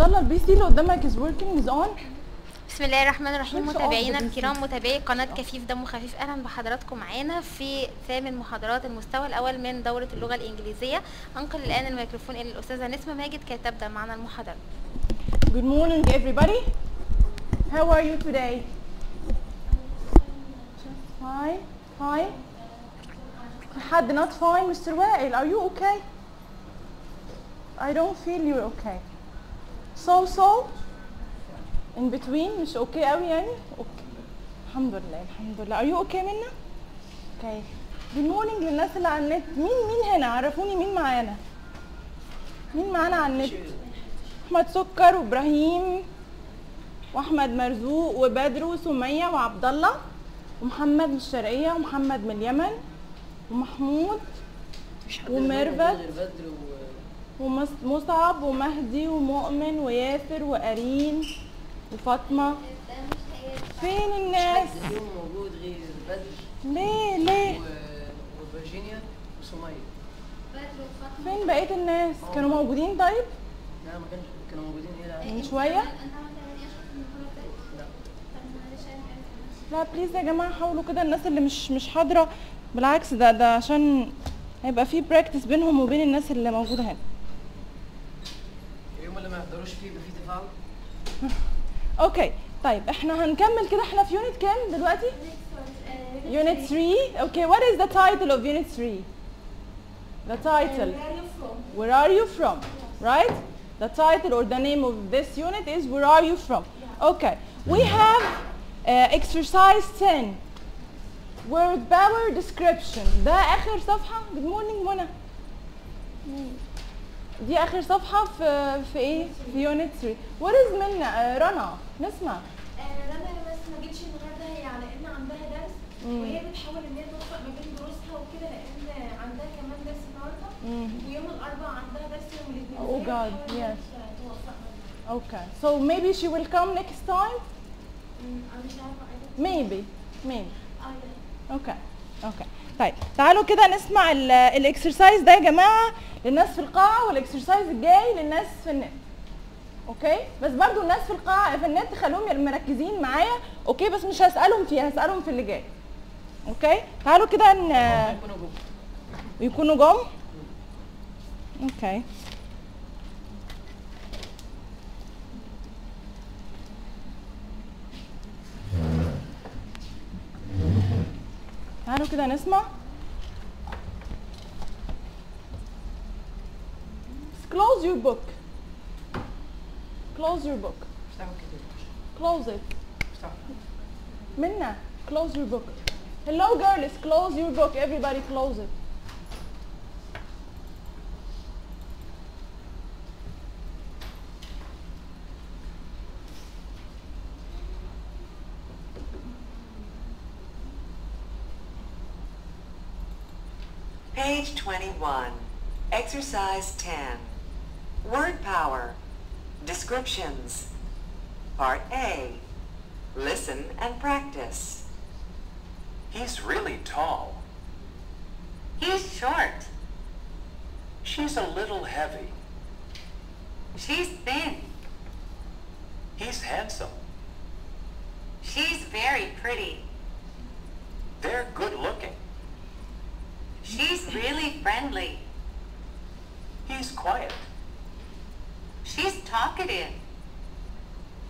عبد الله البي سي اللي قدامك working is on بسم الله الرحمن الرحيم متابعينا. الكرام متابعي قناة كفيف دم خفيف أهلا بحضراتكم معانا في ثامن محاضرات المستوى الأول من دورة اللغة الإنجليزية أنقل الآن الميكروفون إلى الأستاذة نسمة ماجد كي تبدأ معنا المحاضرة Good morning everybody. How are you today? Fine, fine. حد not fine Mr. وائل are you okay? I don't feel you're okay. So so in between مش okay قوي يعني؟ Okay. الحمد لله الحمد لله. Are you okay منا؟ Okay. Good morning للناس اللي على النت. مين مين هنا؟ عرفوني مين معانا؟ مين معانا على النت؟ أحمد سكر وإبراهيم وأحمد مرزوق وبدر وسميه وعبد الله ومحمد من الشرقية ومحمد من اليمن ومحمود وميرفت. ومصعب ومهدي ومؤمن وياسر وأرين وفاطمة. فين الناس؟ فيهم موجود غير بدر. ليه ليه؟ و... وفيرجينيا وسمية. فين بقية الناس؟ كانوا موجودين طيب؟ لا ما كانش كانوا موجودين هنا. من شوية؟ لا. بليز يا جماعة حاولوا كده الناس اللي مش مش حاضرة. بالعكس ده ده عشان هيبقى في براكتس بينهم وبين الناس اللي موجودة هنا. اليوم اللي ما يحضروش فيه يبقى فيه تفاعل اوكي طيب احنا هنكمل كده احنا في يونت كام دلوقتي يونت 3 اوكي what is the title of unit 3 the title where are you from right the title or the name of this unit is where are you from okay we have uh, exercise 10 word power description ده اخر صفحه good morning منى دي آخر صفحة في في إيه؟ في يونت 3 what is من آه، رنا نسمع. رنا بس ما جتش النهارده هي على إن عندها درس. وهي بتحاول إن هي توفق ما بين دروسها وكده لأن عندها كمان درس النهارده. ويوم الأربعاء عندها درس يوم الاثنين. Oh بينهم. okay. So maybe she will come next time? مم، أنا مش عارفة. Maybe. Maybe. أوكي أوكي طيب تعالوا كده نسمع ال- الاكسرسايز ده يا جماعة للناس في القاعة والاكسرسايز الجاي للناس في النت. أوكي؟ بس برضو الناس في القاعة في النت خلوهم مركزين معايا. أوكي؟ بس مش هسألهم فيها هسألهم في اللي جاي. أوكي؟ تعالوا كده ن... يكونوا جم. أوكي. تعالوا كده نسمع close your book close your book close it Minna, close your book. Hello girls, close your book. Everybody close it. Page 21, Exercise 10. Word Power. Descriptions. Part A. Listen and practice. He's really tall. He's short. She's a little heavy. She's thin. He's handsome. She's very pretty. They're good looking. She's really friendly. He's quiet. She's talkative.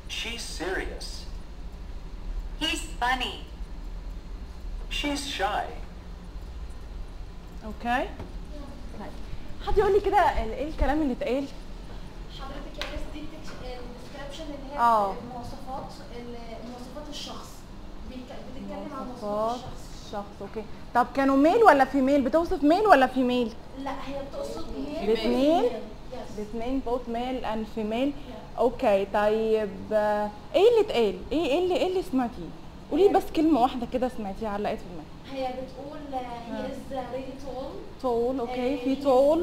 She's serious. He's funny. She's shy. اوكي طيب حد يقول لي كده ال- ايه الكلام اللي اتقال حضرتك يا ناس دي الديسكربشن اللي هي آه. مواصفات ال- مواصفات الشخص بيك- بتتكلم عن مواصفات مواصفات الشخص الشخص أوكي. طب كانوا ميل ولا فيميل بتوصف ميل ولا فيميل لا هي بتقصد ميل الاثنين الاثنين بوث ميل اند فيميل أوكي طيب آه، إيه اللي اتقال؟ إيه إيه اللي إيه اللي سمعتيه؟ قولي بس كلمة واحدة كده سمعتيها علقت في دماغك. هي بتقول هي از ريلي تول تول أوكي في تول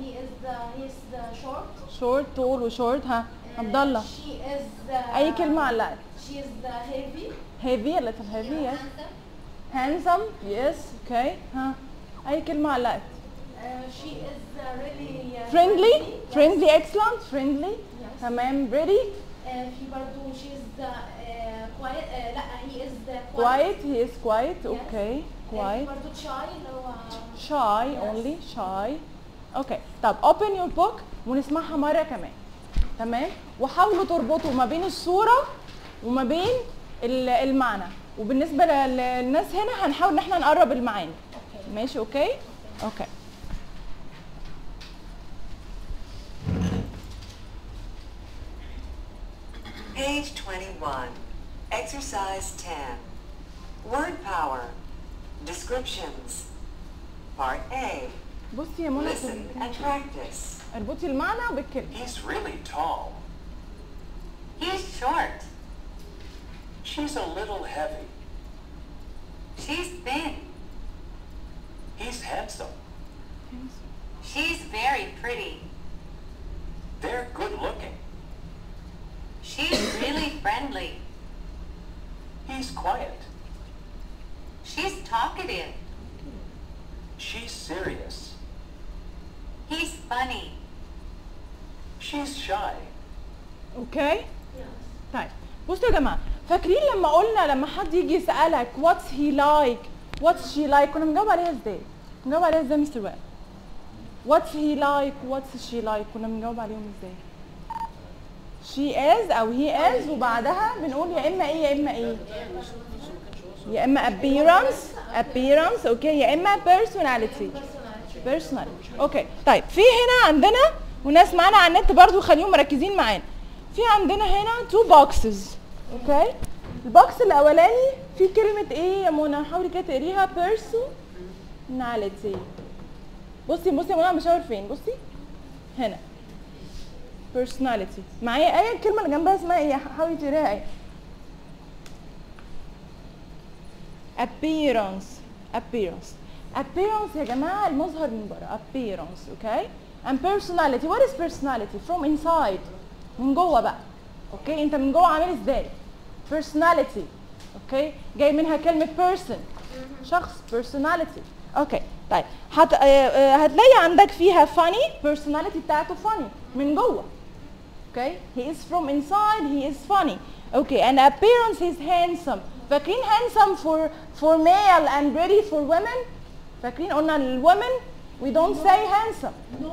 هي از هي از شورت شورت تول وشورت ها. عبد الله شي از أي كلمة علقت؟ شي از هيفي a little heavy yes. Handsome yes okay ها اي كلمه علقت she is uh, really uh, friendly friendly excellent friendly. تمام pretty آه، في برضو she's كوايت لا هي از quiet he is quiet okay quiet برضو shy اللي هو shy only shy أوكي طب open your book ونسمعها مرة كمان تمام وحاولوا تربطوا ما بين الصورة وما بين ال- المعنى وبالنسبة لل- للناس هنا هنحاول ان إحنا نقرب المعاني ماشي أوكي أوكي Page 21, Exercise 10. Word Power. Descriptions. Part A. بصي يا منى Listen and practice. اربطي المعنى بالكلمة He's really tall. He's short. She's a little heavy. She's thin. He's handsome. She's very pretty. They're good looking. She's really friendly. He's quiet. She's talkative. She's serious. He's funny. She's shy. Okay? Yes. はい。そしたらまあ فاكرين لما قلنا لما حد يجي يسألك واتس هي لايك واتس شي لايك كنا بنجاوب عليها إزاي؟ بنجاوب عليها إزاي مستر وائل؟ واتس هي لايك واتس شي لايك كنا بنجاوب عليهم إزاي؟ شي از أو هي از وبعدها بنقول يا إما إيه يا إما إيه. يا إما appearance. Appearance. أوكي يا إما personality. Personality. أوكي طيب. في هنا عندنا وناس معانا على النت برضو خليهم مركزين معانا. في عندنا هنا two boxes. أوكي البوكس الأولاني فيه كلمة إيه يا منى. حاولي كده تقريها. Personality. بصي بصي يا منى بشاور فين. بصي. هنا. Personality. معايا إيه الكلمة اللي جنبها اسمها إيه؟ حاولي تقريها إيه appearance. Appearance. Appearance يا جماعة المظهر من بره. Appearance. Okay? And personality. What is personality? From inside. من جوه بقى. أوكي انت من جوه عامل إزاي؟ personality اوكي جاي منها كلمه person شخص personality اوكي طيب هت... آه، آه، هتلاقي عندك فيها funny personality بتاعته funny من جوه okay he is from inside he is funny okay and appearance he's handsome فاكرين handsome for for male and ready for women فاكرين قلنا ال women we don't say handsome نو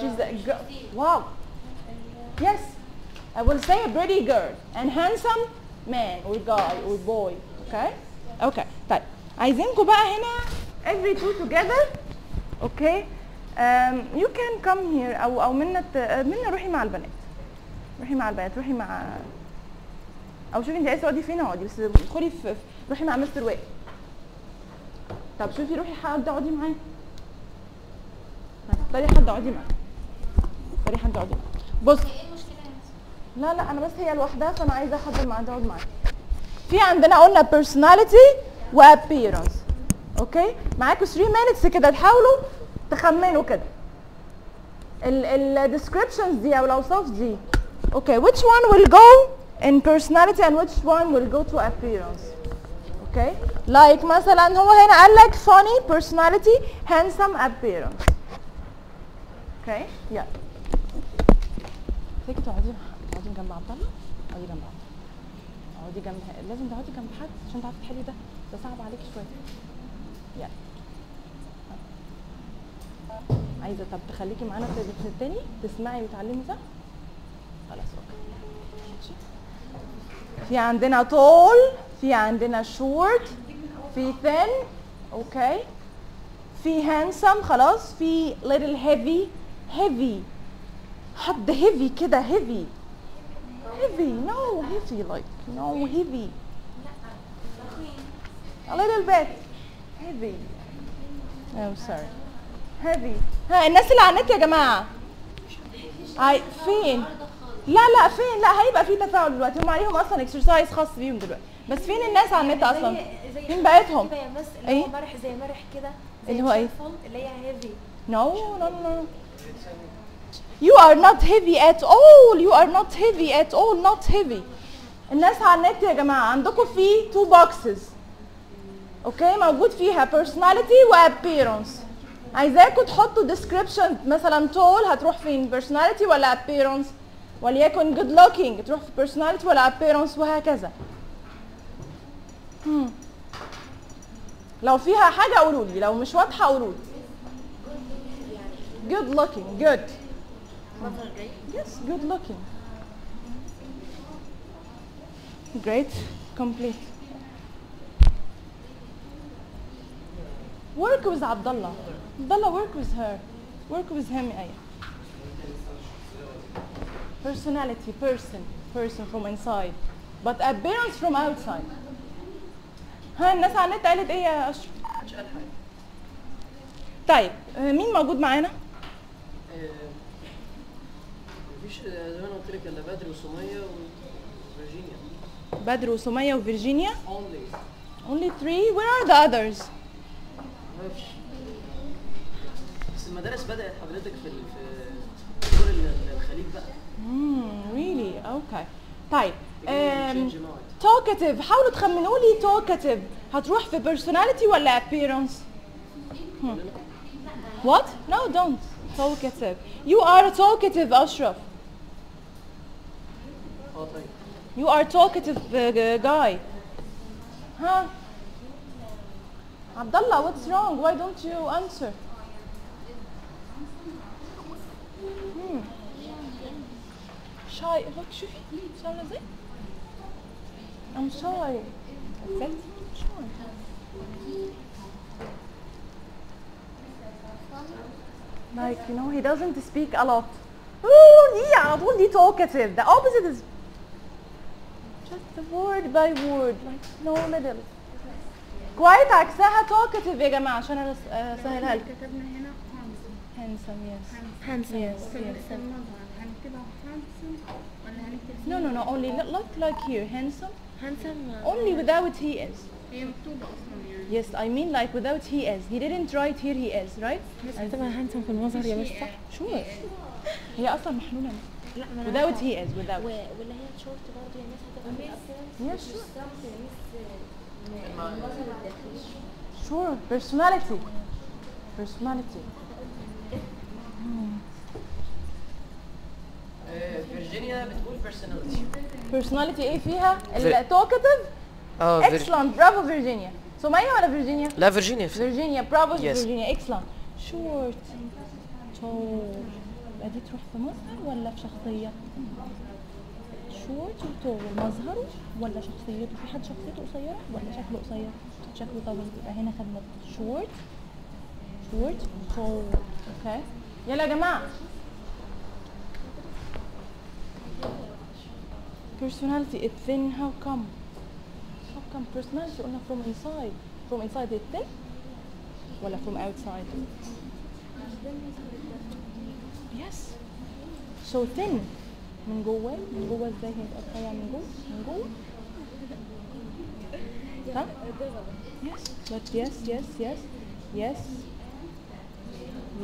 she's a girl wow yes I will say a pretty girl and handsome man or guy or boy okay? Okay طيب عايزينكم بقى هنا every two together okay? Um, you can come here أو أو منا ت- منا روحي مع البنات. روحي مع البنات روحي مع أو شوفي انت عايزة تقعدي فين؟ اقعدي بس ادخلي في روحي مع مستر وائل طب شوفي روحي حد اقعدي معاه. اختاري حد اقعدي معاه. اختاري حد اقعدي معاه. بص إيه المشكلة يا مس؟ لا لا أنا بس هي لوحدها فأنا عايزة حد معاها تقعد معايا. في عندنا قلنا personality و appearance. أوكي؟ معاكم 3 minutes كده تحاولوا تخمنوا كده. ال ال descriptions دي أو الأوصاف دي. أوكي؟ which one will go in personality and which one will go to appearance أوكي؟ like مثلا هو هنا قال لك funny personality handsome appearance. أوكي؟ يلا. تيجي تقعدي تقعدي جنب عبد الله؟ اقعدي جنب عبد الله. اقعدي جنب لازم تقعدي جنب حد عشان تعرفي تحلي ده. ده صعب عليكي شوية. يلا. عايزة طب تخليكي معانا في في التاني؟ تسمعي وتعلمي صح؟ خلاص أوكي. ماشي. في عندنا tall في عندنا short في thin أوكي. في handsome خلاص. في little heavy heavy. حد heavy كده heavy. Heavy. No heavy like no heavy. A little bit. Heavy. Oh sorry. Heavy. ها الناس اللي على النت يا جماعة. هاي فين؟ لا لا فين؟ لا هيبقى في تفاعل دلوقتي. هم عليهم أصلا اكسرسايز خاص بيهم دلوقتي. بس فين الناس على النت زي فين بقيتهم؟ اللي هو مرح زي مرح كده اللي هو إيه؟ اللي هي هيفي no, no, no. You are not heavy at all. You are not heavy at all. Not heavy. الناس على النت يا جماعة عندكم في two boxes. أوكي موجود فيها personality و appearance. عايزاكم تحطوا description مثلا tall هتروح فين personality ولا appearance؟ وليكن good looking تروح في personality ولا appearance وهكذا هم. لو فيها حاجة قولوا لي لو مش واضحة قولوا لي good looking good مظهر جيد yes good looking great complete work with Abdullah Abdullah work with her work with him أيه personality person person from inside but appearance from outside ها الناس على النت قالت ايه يا اشرف مش قال حاجه طيب آه، مين موجود معانا مفيش آه، زي ما أنا قلت لك إلا بدر وسمية وفيرجينيا بدر وسمية وفيرجينيا؟ اونلي only three. Where are the others? مفيش بس المدارس بدأت حضرتك في في ال- الخليج بقى. Hmm, really? Okay. طيب um, talkative. حاولوا تخمنوا لي talkative. هتروح في personality ولا appearance hmm. what? No don't. Talkative. You are talkative أشرف You are talkative uh, guy. Huh? Abdullah, what's wrong? Why don't you answer? Hmm. Shy. Bak şufi. I'm sorry. Like, you know, he doesn't speak a lot. Oh, yeah, only talkative. The opposite is word by word like no little كويت عكسها talkative يا جماعة عشان انا أس- اسهلها لكم كتبنا هنا handsome handsome yes handsome yes في yes المظهر هنكتبها handsome ولا هنكتب no no no only look look like here handsome handsome only without he is هي مكتوبة أصلا يعني yes I mean like without he is he didn't write here he is right هتبقى handsome في المظهر يا مس صح sure هي اصلا محلولة لا ما أنا without عارفة. he is without و- واللي هي شورت برضه يا مس yes sure. Sure. Personality. Personality. فيرجينيا بتقول بيرسوناليتي personality إيه فيها؟ talkative? آه excellent. برافو فيرجينيا سمية ولا فيرجينيا لا فيرجينيا فيرجينيا برافو. فيرجينيا excellent. Short. Tall يبقى دي تروح في مظهر ولا في شخصية؟ شورت وطول مظهره ولا شخصيته؟ في حد شخصيته قصيرة ولا شكله قصير؟ شكله طويل. يبقى هنا خدنا شورت شورت طول أوكي يلا يا جماعة. Personality. It thin. How come? How come personality? قلنا from inside. From inside it thin ولا from outside? Yes. So thin. من جواه من جوه ازاي هيبقى رفيع من جوه من جوه ها yes but yes yes yes yes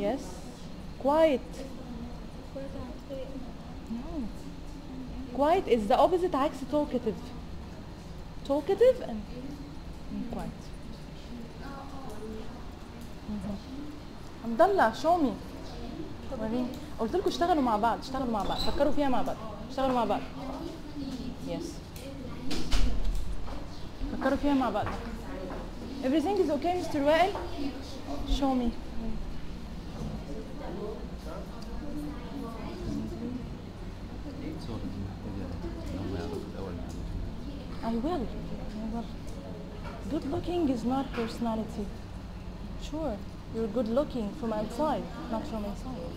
yes quiet no quiet is the opposite عكس talkative talkative and, and quiet مهم. حمد الله show me وريني قلت لكم اشتغلوا مع بعض اشتغلوا مع بعض فكروا فيها مع بعض اشتغلوا مع بعض yes فكروا فيها مع بعض everything is okay Mr. وائل show me I will. I will. Good looking is not personality. Sure, you're good looking from outside, not from inside.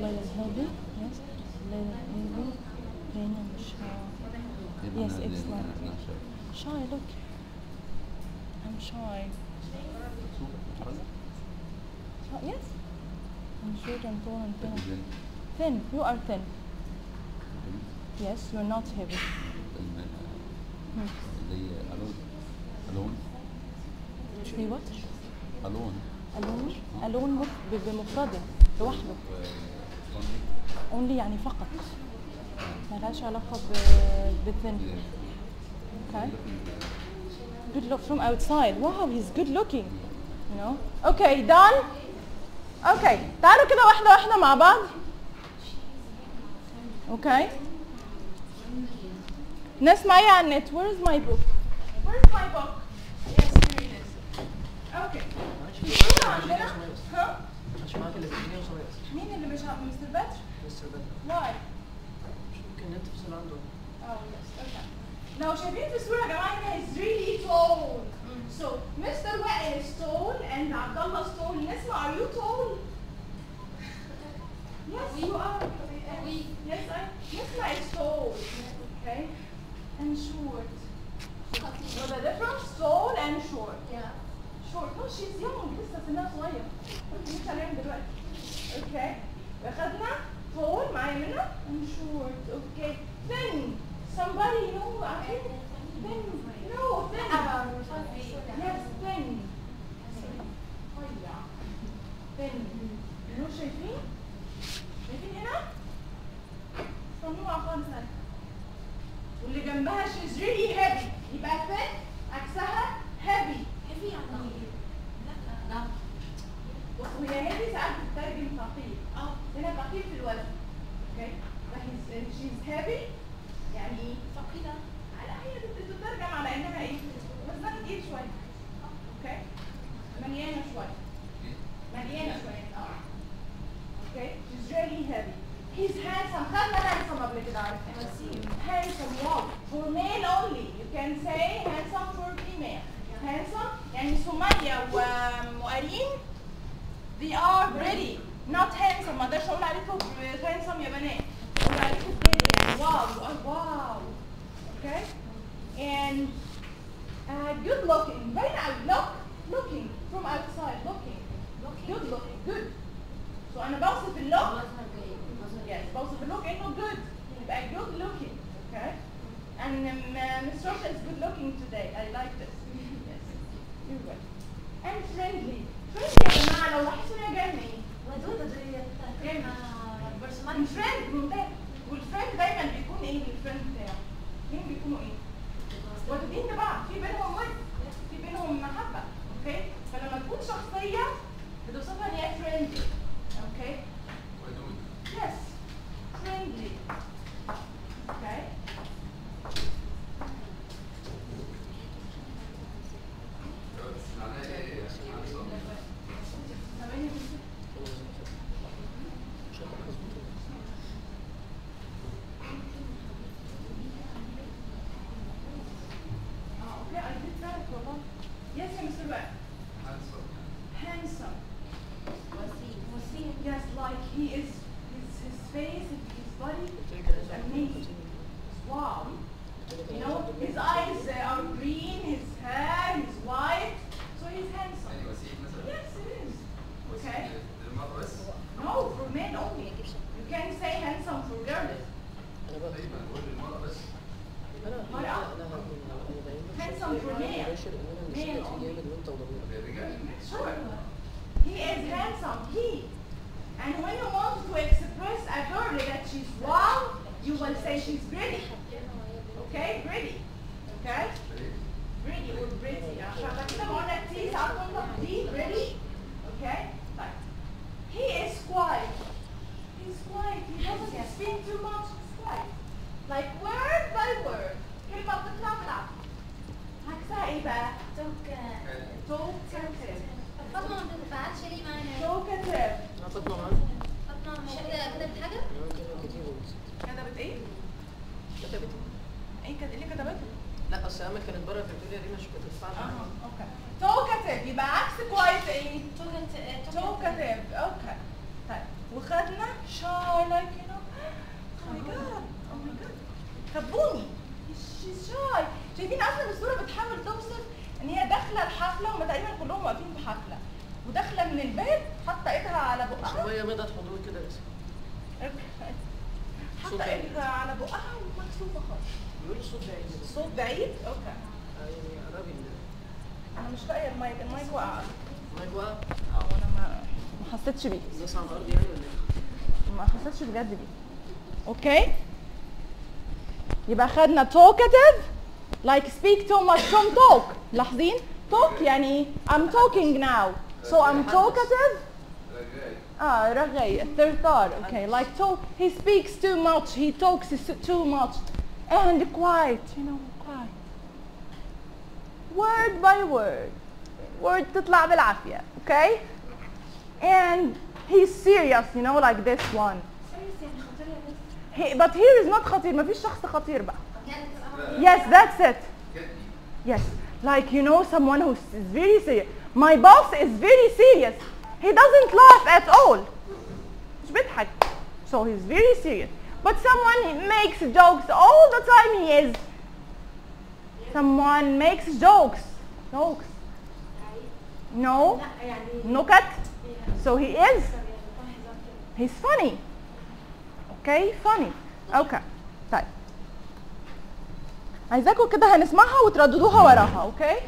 Let us. Yes. Let us hold it. Then I'm shy. Yes, excellent. Shy, look. I'm shy. Oh, yes. I'm short and tall and thin. Thin. You are thin. Yes, you're not heavy. Hmm. Alone. Alone. Be what? Alone. alone alone بمفرده لوحده only يعني فقط ملهاش علاقة ب بالثن okay good look from outside wow he's good looking you know okay done okay تعالوا كده واحدة واحدة مع بعض Okay. نسمع إيه على النت Where is my book? Where is my book? Yes, here it is. Okay. عندنا ها معلش معاك اللي في الدنيا وصميص مين اللي مش عارف مستر بدر؟ مستر بدر Why? مش ممكن النت فصل عنده Oh yes, okay. لو شايفين في الصورة يا جماعة هنا is really tall. So Mr. Wa'il is tall and Abdullah is tall. Nisma, are you tall? Yes, you are. Yes, I. Nisma is tall. Okay. And short. So the difference tall and short. Yeah. short. No, she's young. لسه سنها صغير. مش عليهم دلوقتي. Okay. أخدنا tall معايا منها and short. Okay. Thin. Somebody know I think thin. No, thin. Yes, thin. رفيع. thin. انه شايفين؟ شايفين هنا؟ ممنوع خالص. واللي جنبها she's really heavy يبقى thin عكسها heavy. هيفي يعني بصوا هي heavy ساعات بتترجم ثقيل. آه هنا ثقيل في الوزن. أوكي؟ she's heavy يعني إيه؟ ثقيلة على هي بتترجم على إنها إيه؟ وزنها تقيل شوية. أوكي؟ مليانة شوية. مليانة شوية آه. أوكي؟ She's really heavy. He's handsome. خدنا handsome قبل كده عارفين. Handsome wow. For male only. You can say handsome for female. Handsome يعني سمية ومؤرين they are pretty. Not handsome. ما اقدرش اقول عليكم handsome يا بنات. اقول عليكم pretty يعني واو واو. Okay? And uh, good looking. Very nice. Look. Looking from outside. Looking. Good looking. Good. So أنا بوصف اللوك Yes, both of look ain't no good. يبقى good looking, okay? And um, uh, Miss Rosa is good looking today. I like this. Yes, you're good. And friendly. فريند يا جماعة لو لاحظتوا هي جاية ودوده ديت جاية من فريند والفريند دايما بيكون إيه الفريند بتاعه؟ مين بيكونوا إيه؟ ودودين لبعض في بينهم ود في بينهم محبه أوكي؟ فلما تكون شخصيه بتوصفها ان هي فريند أوكي؟ ودود يس فريندلي أوكي؟ Thank you. ما حسيتش بجد بيه اوكي يبقى خدنا talkative like speak too much from talk لاحظين talk يعني I'm talking now so I'm talkative Ah, رغي الثرثار. Okay, like talk. He speaks too much. He talks s- too much, and quiet. You know, quiet. Word by word. Word تطلع بالعافية. Okay. And he's serious. You know, like this one. He, but here is not خطير. ما فيش شخص خطير بقى. Yes, that's it. Yes, like you know someone who is very serious. My boss is very serious. He doesn't laugh at all. مش بيضحك. So he's very serious. But someone makes jokes all the time he is. Someone makes jokes. Jokes. No. لا يعني نكت. So he is. يعني بتاع هزار كده He's funny. Okay, funny. Okay. طيب. عايزاكم كده هنسمعها وترددوها وراها, okay?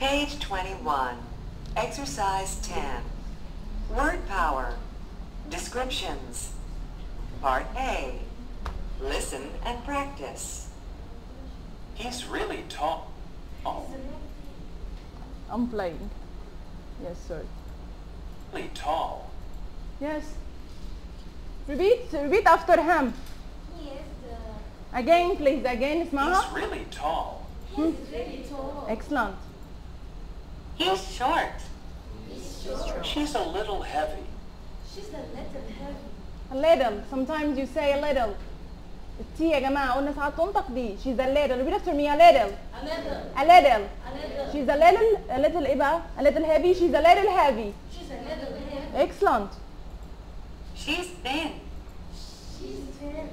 Page 21. Exercise 10. Word power. Descriptions. Part A. Listen and practice. He's really tall. Oh, I'm playing. Yes, sir. really tall. Yes. Repeat, repeat after him. He is the Again, please. Again, He's اسمعها. really tall. he's very tall. Excellent. He's short. She's a little heavy. She's a little heavy. A little. Sometimes you say a little. التي يا جماعة قلنا ساعات تنطق دي. She's a little. Repeat after me. A little. A little. A little. A little. She's a little. A little ايه بقى؟ A little heavy. She's a little heavy. She's a little heavy. Excellent. She's thin. She's thin.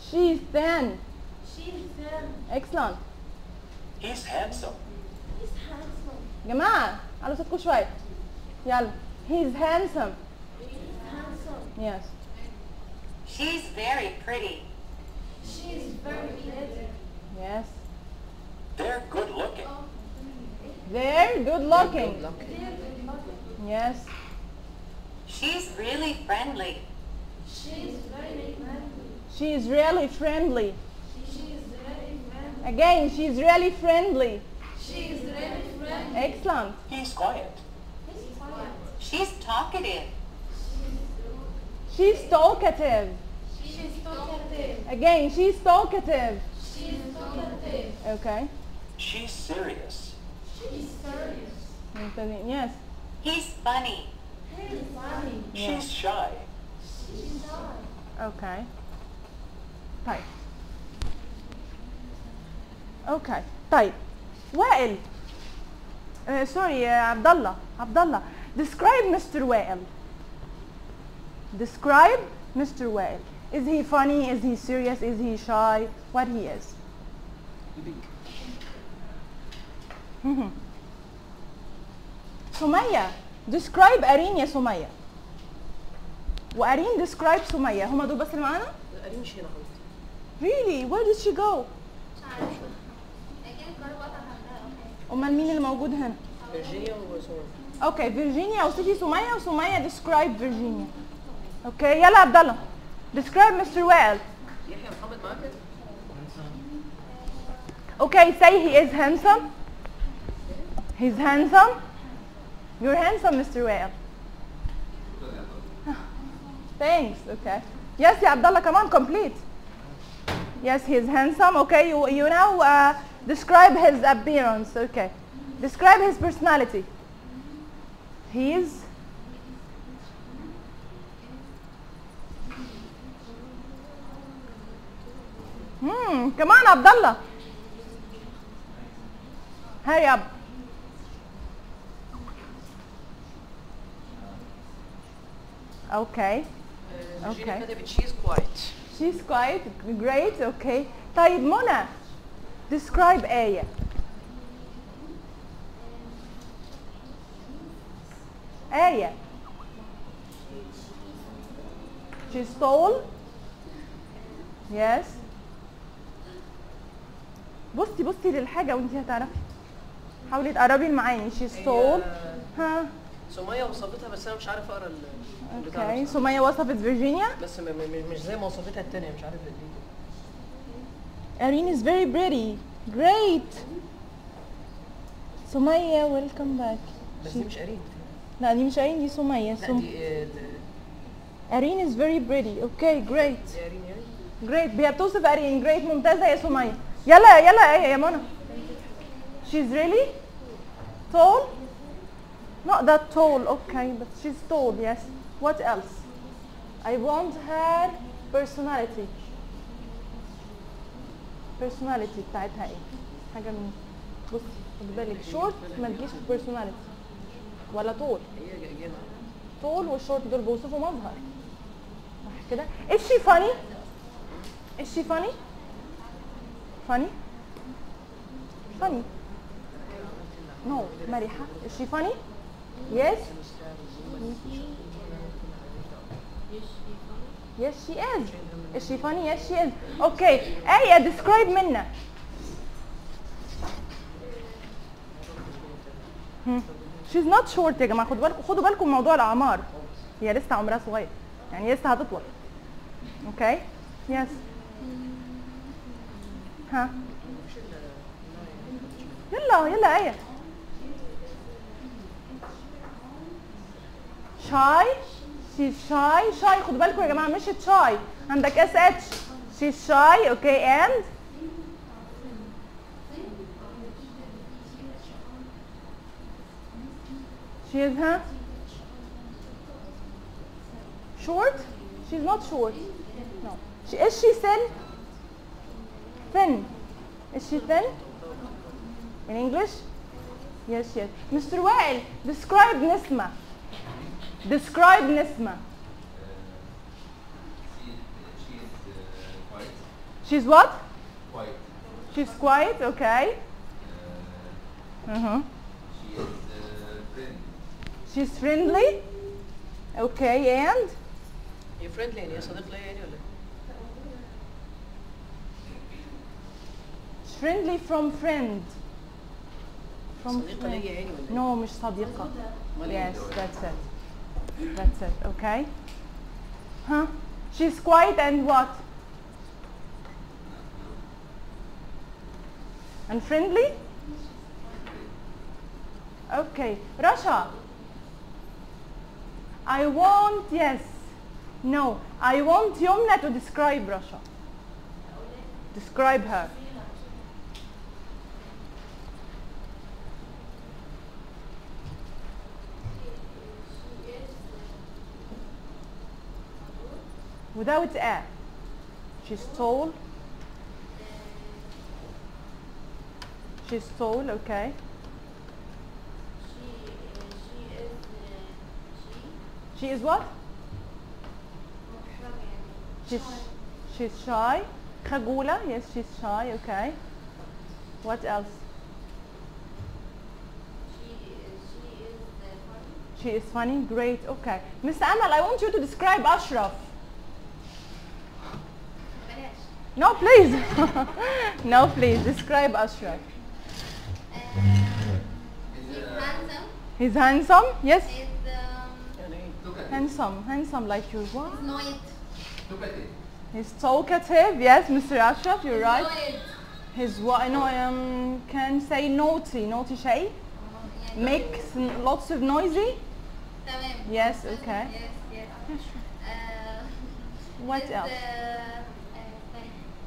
She's thin. She's thin. Excellent. He's handsome. He's handsome. جماعة على صوتكم شوية. يلا. He's handsome. He's handsome. Yes. She's very pretty. She's very pretty. Yes. They're good looking. They're good looking. They're good looking. Yes. She's really friendly. She's really friendly. She is really friendly. She is really friendly. Again, she's really friendly. She is really friendly. Excellent. He's quiet. He's quiet. She's talkative. She's talkative. She's talkative. Again, she's talkative. She's talkative. Okay. She's serious. She's serious. Yes. He's funny. He's funny. Yeah. She's shy. She's shy. Okay. طيب. Okay. طيب. وائل. Uh, sorry, uh, عبد الله. عبد الله. Describe Mr. وائل. Describe Mr. وائل. Is he funny? Is he serious? Is he shy? What he is? Mhm. سمية. Describe أرين يا سمية. وأرين describe سمية. هما دول بس اللي معانا؟ قريب مش هنا خالص Really? Where did she go? أمال مين اللي موجود هنا؟ فيرجينيا وسوري أوكي فيرجينيا وصفي سمية وسمية describe فيرجينيا. أوكي يلا عبد الله. Describe Mr. وائل. يحيى محمد معاك Okay, say he is handsome. He's handsome. You're handsome, Mr. Wael. Thanks, okay. Yes, yeah, Abdullah, come on, complete. Yes, he's handsome, okay. You, you now uh, describe his appearance, okay. Describe his personality. He is... Hmm, come on, Abdullah. Hurry up. أوكي أوكي كتبت شيز كوايت شيز كوايت جريت أوكي طيب منى describe آية آية she tall. yes. بصي بصي للحاجة وانت هتعرفي. حاولي تقربي معايا she tall. آه، ها سمية وصلتها بس أنا مش عارفة أقرأ اوكي. نفسه. سمية وصفت فيرجينيا. بس م- م- مش زي ما وصفتها التانية مش عارف ليه Irene is very pretty. Great. سمية ويلكم باك بس دي مش قريب لا دي مش عين دي سمية لا سم... دي آه، ال- أرين is very pretty اوكي جريت دي قريب يعني جريت هي بتوصف أرين جريت ممتازة يا سمية يلا يلا ايه يا منى she's really tall not that tall okay but she's tall yes what else I want her personality personality بتاعتها إيه حاجة من بص خد بالك short ما تجيش في personality ولا طول طول والشورت دول بيوصفوا مظهر صح كده is she funny is she funny funny funny no مريحة is she funny yes yes she is. Is she funny? Yes she is. Okay. آية describe منا هم. she's not short يا جماعة. خدوا بالكم خدوا بالكم موضوع الأعمار. هي لسه عمرها صغير. يعني لسه هتطول. أوكي يس ها يلا يلا إيه. شاي؟ she's shy shy خدوا بالكم يا جماعه مش شاي عندك اس اتش she's shy اوكي and She is huh? Short? She's not short. No. She, is she thin? Thin. Is she thin? In English? Yes, yes. Mr. Wael, describe Nisma. Describe Nisma. she is uh, quite She's what? quite She's quiet, okay. uh, Uh-huh. she is uh, friendly She's friendly. Okay, and? هي فريندلي يعني هي صديق ليا يعني ولا إيه؟ Friendly from friend. From صديقة friend. ليا يعني ولا إيه؟ No, مش صديقة. أمال إيه؟ Yes, that's it. That's it, okay? Huh? She's quiet and what? And friendly? Okay. Rasha. I want, yes. No. I want Yomna to describe Rasha. Describe her. Without a. She's tall. She's tall, okay. She is what? She's she's shy. Khagula, yes, she's shy, okay. What else? She is funny, great, okay. Miss Amal, I want you to describe Ashraf. No, please. no, please. Describe Ashraf. Uh, he's handsome. He's handsome? Yes? He's, um, handsome. Handsome like you. What? He's Talkative. He's talkative. Yes, Mr. Ashraf, you're he's right. Annoyed. He's what I know I um, can say naughty. Naughty shay? Uh-huh, yeah, Makes lots of noisy? Yes, okay. Yes, yes. Uh, what else? Uh,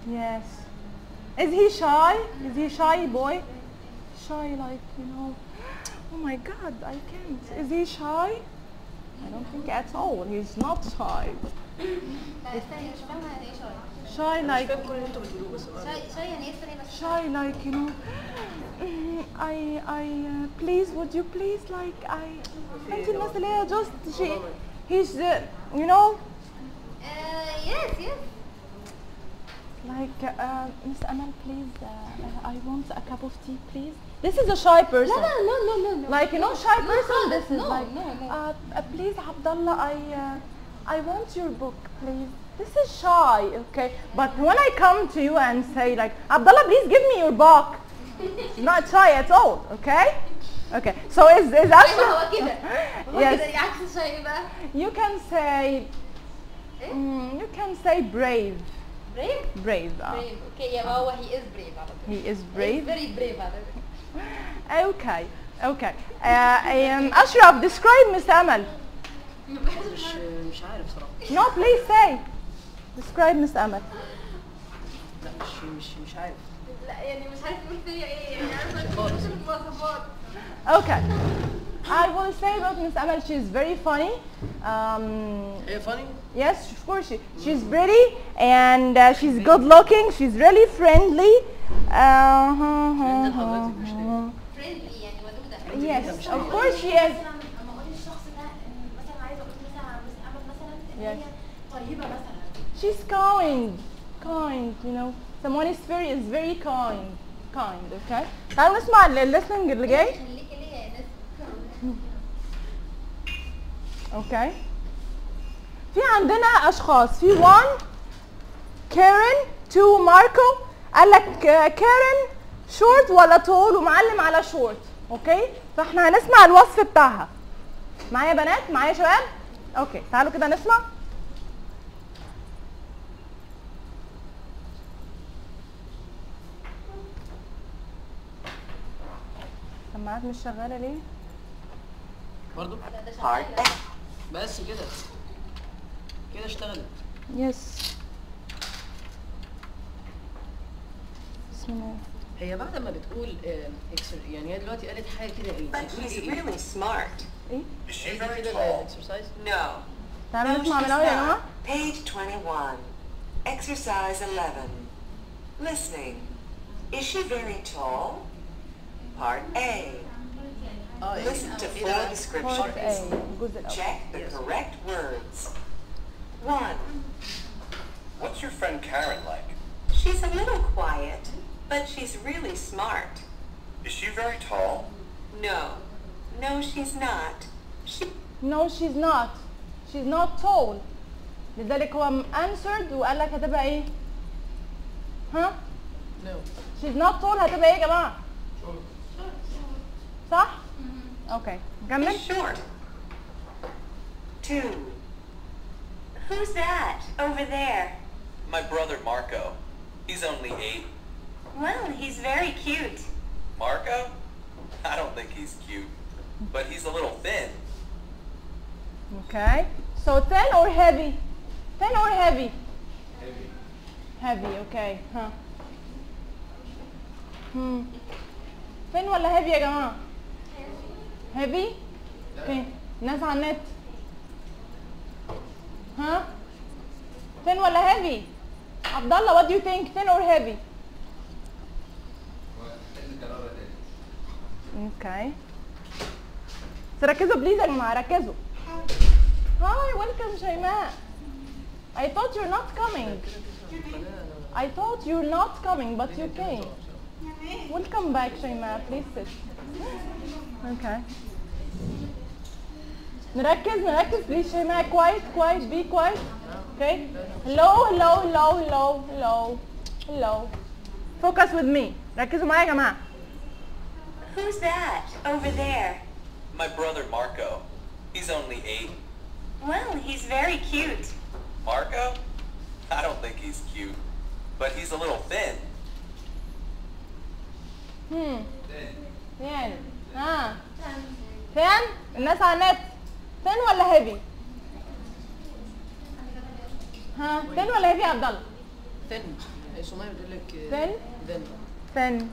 Yes. Is he shy? Is he shy boy? Shy like you know. Oh my God, I can't. Is he shy? I don't think at all. He's not shy. لا استني مش فاهمه يعني ايه شاي Shy مش like فاهم كل اللي انتوا بتقولوه بس أنا- شاي شاي يعني ايه استني بس shy like you know "Mm, I I uh, please would you please like I انت الناس اللي هي just she he's uh, you know uh, yes yes like, uh, Miss Amal, please, uh, uh, I want a cup of tea, please. This is a shy person. No, no, no, no, no. Like, you know, shy person, no, this is no, like, no, no. no. uh, please, Abdullah, I, uh, I want your book, please. This is shy, okay? But when I come to you and say, like, Abdullah, please give me your book. not shy at all, okay? Okay, so is, is actually... yes. You can say, mm, you can say brave. Brave brave uh, brave أوكي يبقى هو he is brave على طول he is brave very brave على فكرة Okay, okay. Uh, um, Ashraf, describe Miss Amal. مش مش عارف صراحة No, please say. Describe Miss Amal. لا مش مش مش عارف لا يعني مش عارف يقول فيا إيه يعني عارفه المواصفات Okay. I will say about Miss Amal, she's very funny. Um, هي فاني yes, of course, she, she's pretty and uh, she's good looking. She's really friendly. Uh, Friendly لحضرتك مش هي. فريندلي يعني ودودة yes, of course she is. مثلا اما اقول الشخص ده إن مثلا عايزه اقول مثلا على مس امل مثلا ان Yes. هي طيبه مثلا She's kind, kind, you know. Someone is very is very kind, kind. Okay. تعالوا نسمع ال- listening اللي جاي. أوكي في عندنا أشخاص. في 1 كارين 2 ماركو قال لك آه، كارين شورت ولا طول ومعلم على شورت أوكي فإحنا هنسمع الوصف بتاعها. معايا بنات؟ معايا شباب؟ أوكي تعالوا كده نسمع. السماعات مش شغالة ليه؟ برضو. بس كده كده اشتغلت يس بسم الله هي بعد ما بتقول آه، اكسر يعني هي دلوقتي قالت حاجة كده إيه But بتقول إيه really smart. إيه Is she هي very كده tall? الاكسرسايز No. تعالوا نسمع من she's الأول يا جماعة not. Page 21. Exercise 11. Listening. Is she very tall? Part A. اه يعني Listen to ايه four ده؟ بارت descriptions. ايه الجزء الاول Check the Yes. correct words. 1. What's your friend Karen like? She's a little quiet, but she's really smart. Is she very tall? No. No, she's not. She No she's not she's not tall لذلك هو answered وقال لك هتبقى ايه ها نو she's not tall هتبقى ايه يا جماعه صح اوكي نكمل is short. 2. Who's that over there? My brother Marco. He's only eight. Well, he's very cute. Marco? I don't think he's cute. But he's a little thin. Okay. So thin or heavy? Thin or heavy? Heavy. Okay. Huh. Hmm. Thin ولا heavy يا جماعة؟ Heavy? Okay. الناس على النت. ها؟ Thin ولا heavy؟ عبد الله what do you think? Thin or heavy? محتاج نكررها تاني Okay. تركزوا بليز يا جماعة ركزوا. Hi, welcome شيماء. I thought you're not coming. I thought you're not coming, but you came. Welcome back, Shaima. Please sit. Okay. نركز نركز please شيماء quiet quiet be quiet okay hello hello hello hello hello hello focus with me ركزوا معايا يا جماعة Who's that over there? My brother Marco. He's only eight. Well, he's very cute. Marco? I don't think he's cute. But he's a little thin. hmm فين ها فين الناس على النت فين ولا هيفي ها فين ولا هيفي يا عبد الله ثن هي سمية بتقول لك Thin؟ ثن فين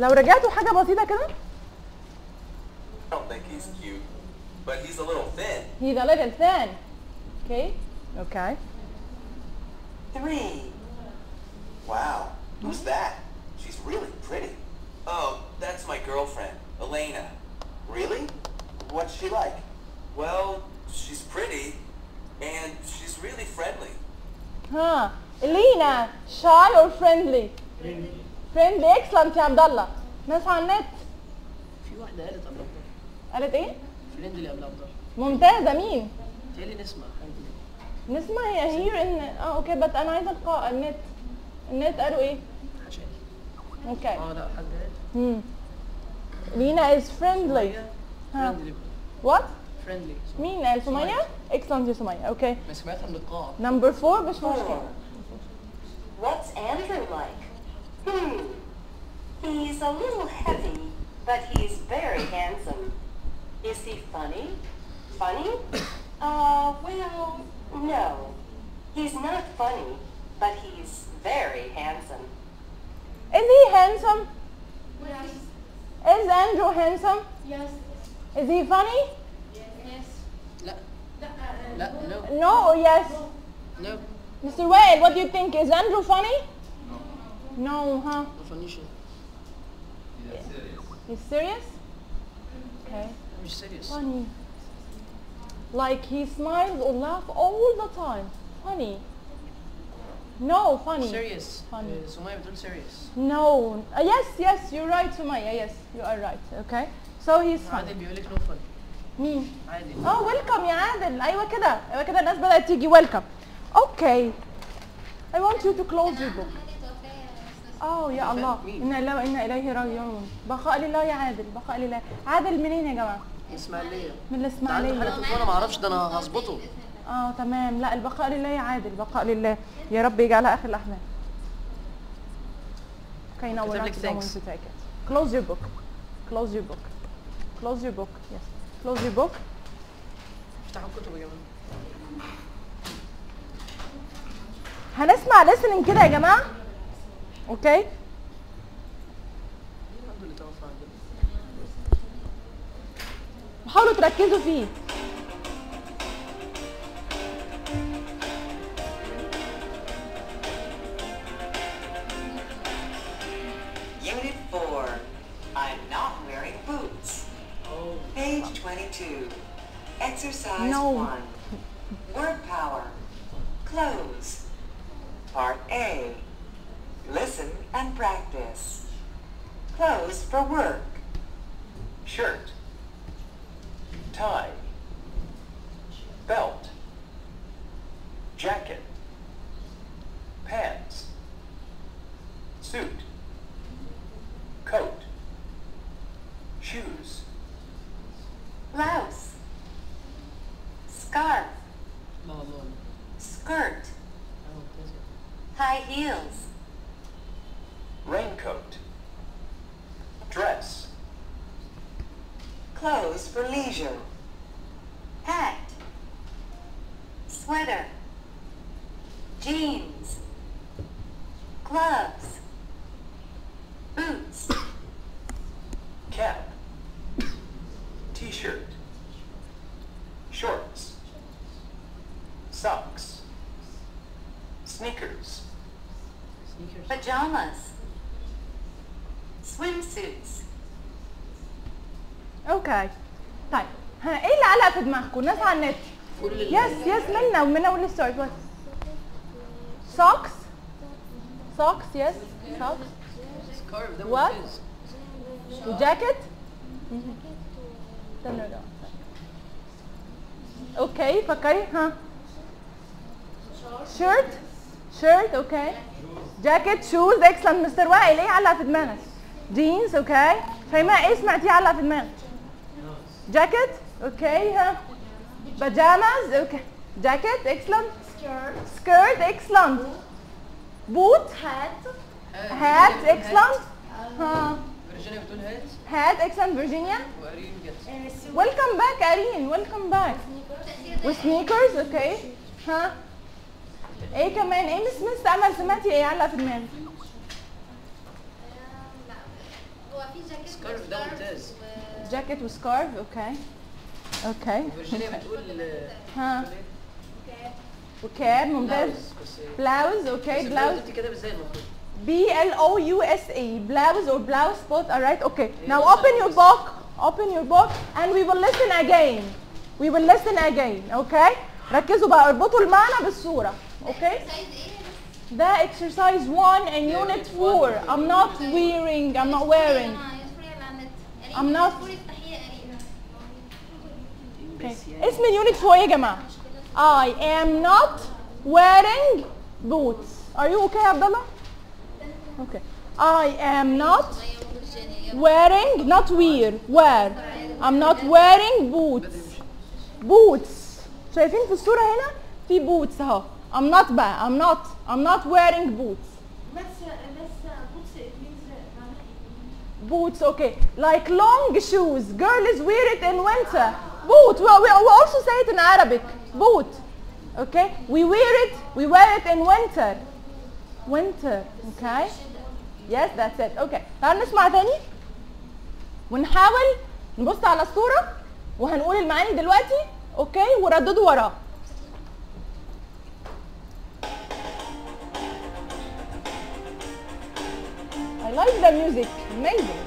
لو رجعتوا حاجة بسيطة كده I don't think he's cute. But he's a little thin. he's a little thin okay okay 3. Wow. Who's that? She's really pretty. Oh, that's my girlfriend, Elena. Really? What's she like? Well, she's pretty, and she's really friendly. ها Elena shy or friendly? Friendly. Excellent يا عبد الله. ناس على النت. في واحدة قالت قبل قالت إيه؟ فريندلي قبل عبد ممتازة مين؟ تهيألي نسمع نسمع هي هير ان آه أوكي بس أنا عايزة ألقاء النت. النت قالوا إيه؟ اوكي اه لا حد قال hmm Elena is friendly ها فريندلي what فريندلي مين قال سمية excellent يا سمية اوكي ما سمعتها من القاعة number four مش 4. مشكلة What's Andrew like? Hmm. He's a little heavy, but he's very handsome. Is he funny? Funny? Uh, well, no. He's not funny, but he's very handsome. Is he handsome? Yes. Is Andrew handsome? Yes. Is he funny? Yes. yes. Uh, no. No. no yes? No. Mr. Wade, what do you think? Is Andrew funny? No. No, huh? No funny shit. He's yeah. serious. He's serious? Okay. He's serious. Funny. Like he smiles or laughs all the time. Funny. No, funny. serious Funny. آه، سمية بتقول serious No. Uh, yes, yes, you're right, Sumaya. Yes, you are right. Okay. So he's عادل funny. بيقول لك no fun مين؟ عادل آه ويلكم يا عادل أيوه كده أيوه كده الناس بدات تيجي ويلكم أوكي I want you to close your book آه يا الله مين؟ إنا لله وأنا إليه راجعون بقاء لله يا عادل بقاء لله عادل منين يا جماعة إسماعيلية من عنده الإسماعيلية حالة تليفون أنا ما أعرفش ده أنا هظبطه آه تمام. لا البقاء لله عادل. البقاء لله. يا رب يجعلها آخر الأحلام. كي نورك كلوز يور بوك كلوز يور بوك كلوز يور بوك يس كلوز يور بوك افتحوا الكتب يا جماعة هنسمع ليسننج كده يا جماعة؟ أوكي حاولوا تركزوا فيه. 22. Exercise No. 1. Word power. Close. Part A. Listen and practice. Close for work. Shirt. Tie. Belt. Jacket. Pants. Suit. Coat. Shoes blouse, scarf, skirt, high heels, raincoat, dress, clothes for leisure, hat, sweater, jeans, gloves, boots, cap, T-shirt. Shorts. Socks. Sneakers. sneakers Pajamas. Swimsuits. اوكي. طيب ها ايه اللي علق في دماغكم؟ الناس على النت. كل ال- يس يس منا ومنا will start what? Socks? Socks yes. Socks. سكارف ده What? ممتاز استنوا ده. أوكي فكري ها. شيرت شيرت أوكي. جاكيت شوز اكسلنت مستر وائل إيه علق في دماغك؟ جينز أوكي. شيماء إيه سمعتيه علق في دماغك؟ جاكيت أوكي ها. بجامز أوكي. جاكيت اكسلنت. سكيرت اكسلنت. بوت hat هات اكسلنت. ها. بتقول هات. هات اكسلنت فيرجينيا. جت. ويلكم باك أرين. ويلكم باك وسنيكرز أوكي ها إيه كمان؟ إيه مس مس أمل؟ سمعتي إيه علق في دماغك؟ هو في جاكيت سكارف ده ممتاز جاكيت وسكارف أوكي أوكي فيرجينيا بتقول ها؟ وكاب ممتاز. بلاوز أوكي بلاوز كده إزاي المفروض. B L O U S A blouse or blouse both alright okay now open your book open your book and we will listen again we will listen again okay ركزوا بقى اربطوا المعنى بالصورة okay سايز ايه ده exercise 1 in Yeah, unit unit 4 one. I'm not wearing I'm not wearing I'm not- okay. اسم اليونت 4 يا جماعة I am not wearing boots are you okay يا عبد الله okay I am not wearing not wear wear I'm not wearing boots boots شايفين في الصورة هنا في boots اهو I'm not بقى I'm not I'm not wearing boots that's uh, that's uh, boots it means uh, معناها boots okay like long shoes girls wear it in winter boot we, we, we also say it in Arabic boot okay we wear it we wear it in winter winter okay yes that's it okay تعالوا نسمع تاني ونحاول نبص على الصورة وهنقول المعاني دلوقتي اوكي ورددوا وراه I like the music amazing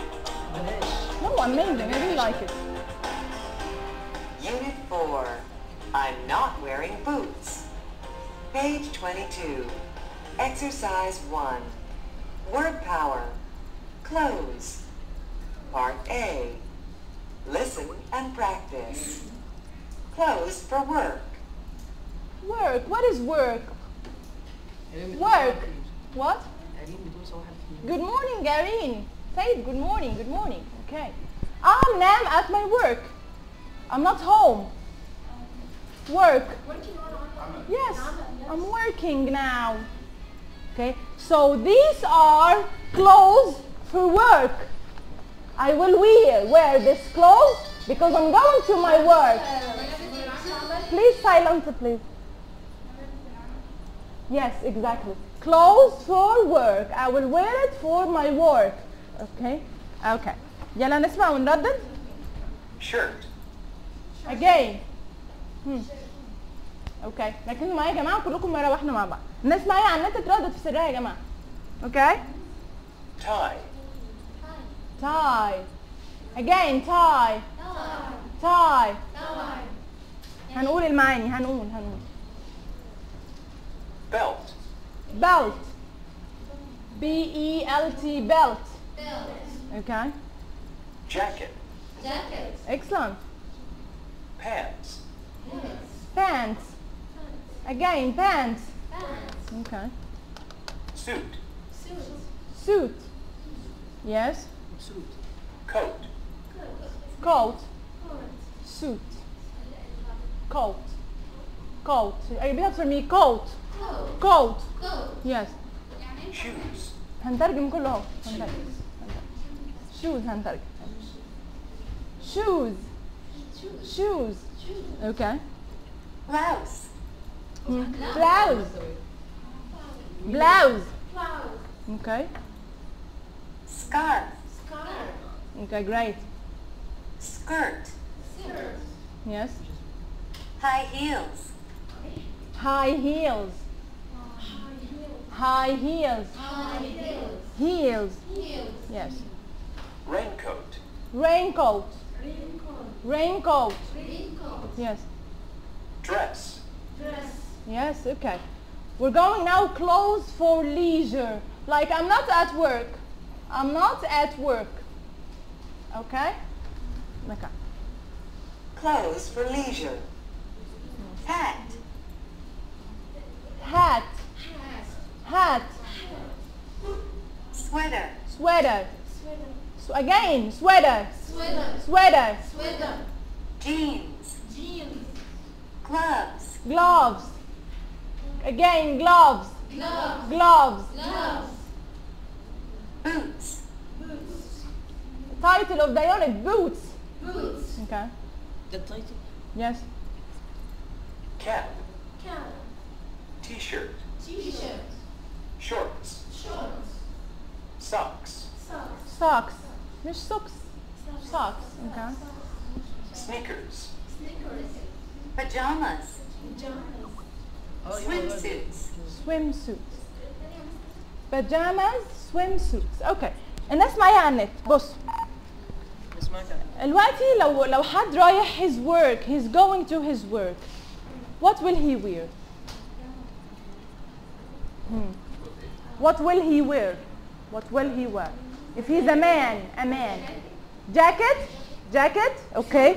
بلاش no amazing I really like it Unit 4. I'm not wearing boots. Page 22. Exercise 1. Word power. Close. Part A. Listen and practice. Close for work. Work. What is work? Work. What? Good morning, Garin. Say it. Good morning. Good morning. Okay. I'm nam at my work. I'm not home. Work. Yes. I'm working now. Okay. So these are clothes for work. I will wear wear this clothes because I'm going to my work. Please silence it, please. Yes, exactly. Clothes for work. I will wear it for my work. Okay. Okay. يلا نسمع ونردد. Shirt. Again. Hmm. أوكي ركزوا معايا يا جماعة كلكم مره واحدة مع بعض. الناس معايا على النت تردد في سرها يا جماعة. أوكي Tie. tie again tie tie هنقول المعاني هنقول هنقول. Belt. belt. B E L T belt. Okay. Jacket. excellent. Pants. pants. again pants okay Suit. suit yes مبسوط Coat. coat suit coat coat repeat after me coat coat yes Shoes. هنترجم كله اهو هنترجم shoes هنترجم shoes shoes okay Blouse. blouse blouse okay Scarf. okay great Skirt. Skirt. Yes High heels. high heels high heels High heels Heels. Heels. yes Raincoat. raincoat raincoat Raincoat. yes Dress. Yes okay we're going now clothes for leisure like i'm not at work i'm not at work okay okay Clothes for leisure. Hat. hat hat Sweater. sweater so again sweater sweater Sweater. Sweater. Jeans. Jeans. Gloves. gloves Again, gloves. Gloves. Gloves. gloves. Boots. Boots. Title of Dionic, boots. Boots. Okay. The title? Yes. Cap. Cap. T-shirt. T-shirt. Shorts. Shorts. Socks. Socks. Socks. Socks. Socks. Okay. Sneakers. Sneakers. Pajamas. Pajamas. Swimsuits. swimsuits pajamas swimsuits اوكي الناس معايا على النت بص اسمعك دلوقتي لو لو حد رايح his work he's going to his work what will he wear hmm. what will he wear what will he wear if he's a man a man jacket jacket okay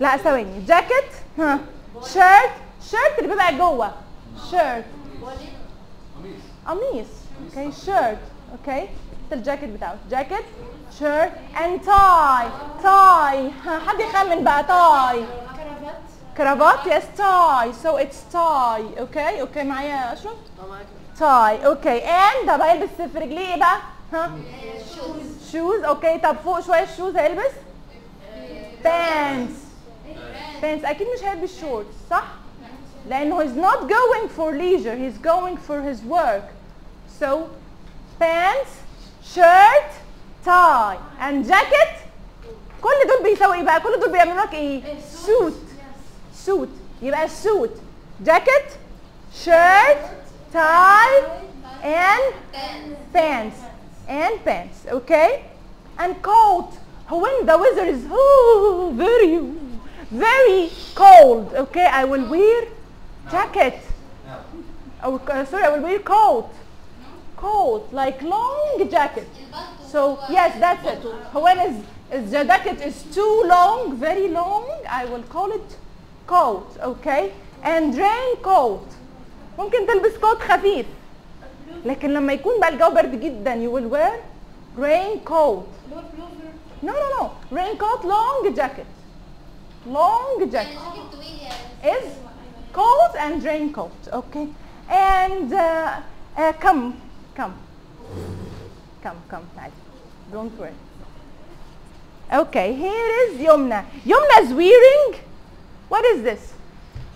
لا ثواني jacket ها shirt Shirt اللي بيبقى جوه. Shirt. قميص. أوكي شيرت أوكي الجاكيت بتاعه جاكيت شيرت اند تاي تاي حد يخمن بقى تاي كرافات يس تاي سو اتس تاي أوكي أوكي معايا معاك تاي أوكي اند ده بقى يلبس في رجليه إيه بقى؟ ها؟ شوز أوكي طب فوق شوية الشوز هيلبس؟ بانس بانس أكيد مش هيلبس شورتس صح؟ لانه he's not going for leisure he's going for his work so pants shirt tie and jacket كل دول بيساوي ايه بقى كل دول بيعملوا لك ايه suit suit يبقى suit jacket shirt tie and pants and pants okay and coat when the weather is oh, very very cold okay I will wear jacket oh, uh, sorry I will wear coat coat like long jacket so yes that's it when is, is the jacket is too long very long I will call it coat okay and raincoat ممكن تلبس كوت خفيف لكن لما يكون بقى الجو برد جدا you will wear raincoat no no no raincoat long jacket long jacket is coat and raincoat okay and uh, uh, come come come come تعالي don't worry okay here is يمنى يمنى is wearing what is this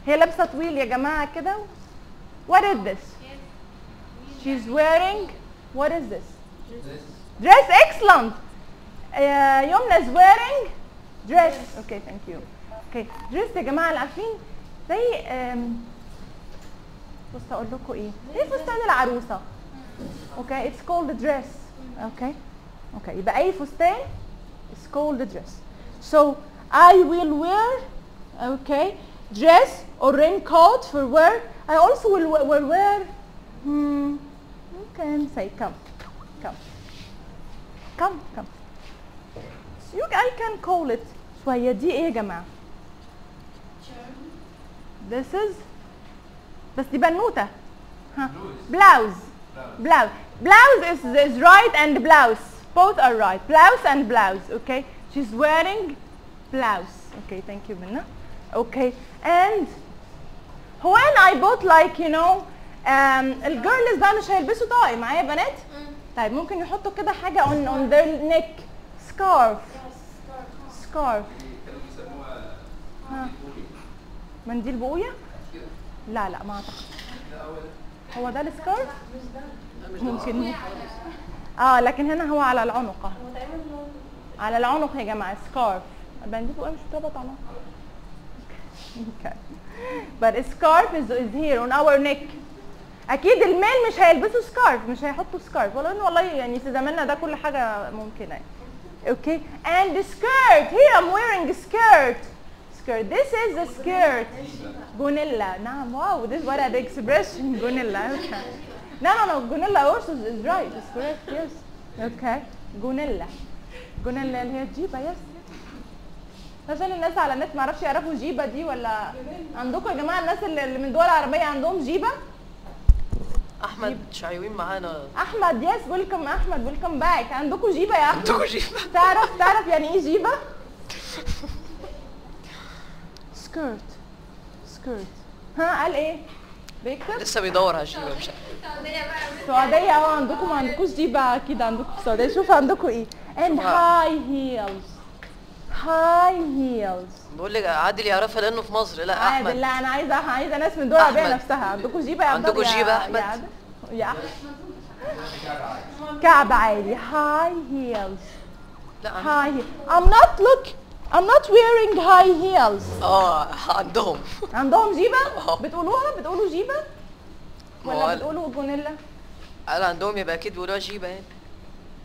هي لابسه طويل يا جماعه كده what is this she's wearing what is this dress excellent uh, يمنى is wearing dress okay thank you okay dress يا جماعه اللي عارفين زي um, بص اقول لكم ايه زي فستان العروسه okay it's called a dress okay okay يبقى اي فستان it's called a dress so I will wear okay dress or raincoat for wear I also will, we- will wear hmm, you can say come come come come you I can call it شوية دي ايه يا جماعة this is بس دي بنوتة ها blouse blouse blouse is, is right and blouse both are right blouse and blouse okay she's wearing blouse okay thank you Minna okay and when I bought like you know um, الجيرلز بقى مش هيلبسوا طاقي معايا يا بنات طيب ممكن يحطوا كده حاجة on, on their neck scarf scarf كانوا بيسموها ها منديل بقوية؟ لا لا ما أعتقد. هو ده السكارف ممكن. آه لكن هنا هو على العنق. على العنق يا جماعة سكارف المنديل بقوية مش بتربط على but a scarf is, is here on our neck. أكيد الميل مش هيلبسوا سكارف مش هيحطوا سكارف ولا إن والله يعني في زماننا ده كل حاجة ممكنة. يعني okay. And the skirt. Here I'm wearing skirt. Skirt. This is a skirt. جونيلا نعم واو this what an expression جونيلا okay. No no no جونيلا also is right is correct yes. Okay جونيلا جونيلا اللي هي الجيبة يس عشان الناس على النت ما أعرفش يعرفوا جيبة دي ولا عندكم يا جماعة الناس اللي من دول عربية عندهم جيبة؟ أحمد شعيوين معانا. أحمد يس ويلكم أحمد ويلكم باك عندكم جيبة يا أحمد؟ عندكم جيبة؟ تعرف تعرف يعني إيه جيبة؟ سكيرت سكيرت ها قال إيه؟ بيكتب لسه بيدور على الجيبه مش. السعوديه آه عندكم ما عندكوش جيبه أكيد عندكم في السعوديه شوف عندكم إيه. And high heels. High heels. بقول لك عادل يعرفها لأنه في مصر. لا عادل أحمد. لا أنا عايزة عايزة ناس من دول أحمد. نفسها. عندكم جيبه يا عندكم؟ يا- جيبة يا عادل؟ أحمد. كعب عالي high heels. لا high heel. I'm not look I'm not wearing high heels اه عندهم عندهم جيبه آه. بتقولوها بتقولوا جيبه ما ولا هو بتقولوا جونيلا قال عندهم يبقى اكيد بيقولوها جيبه يعني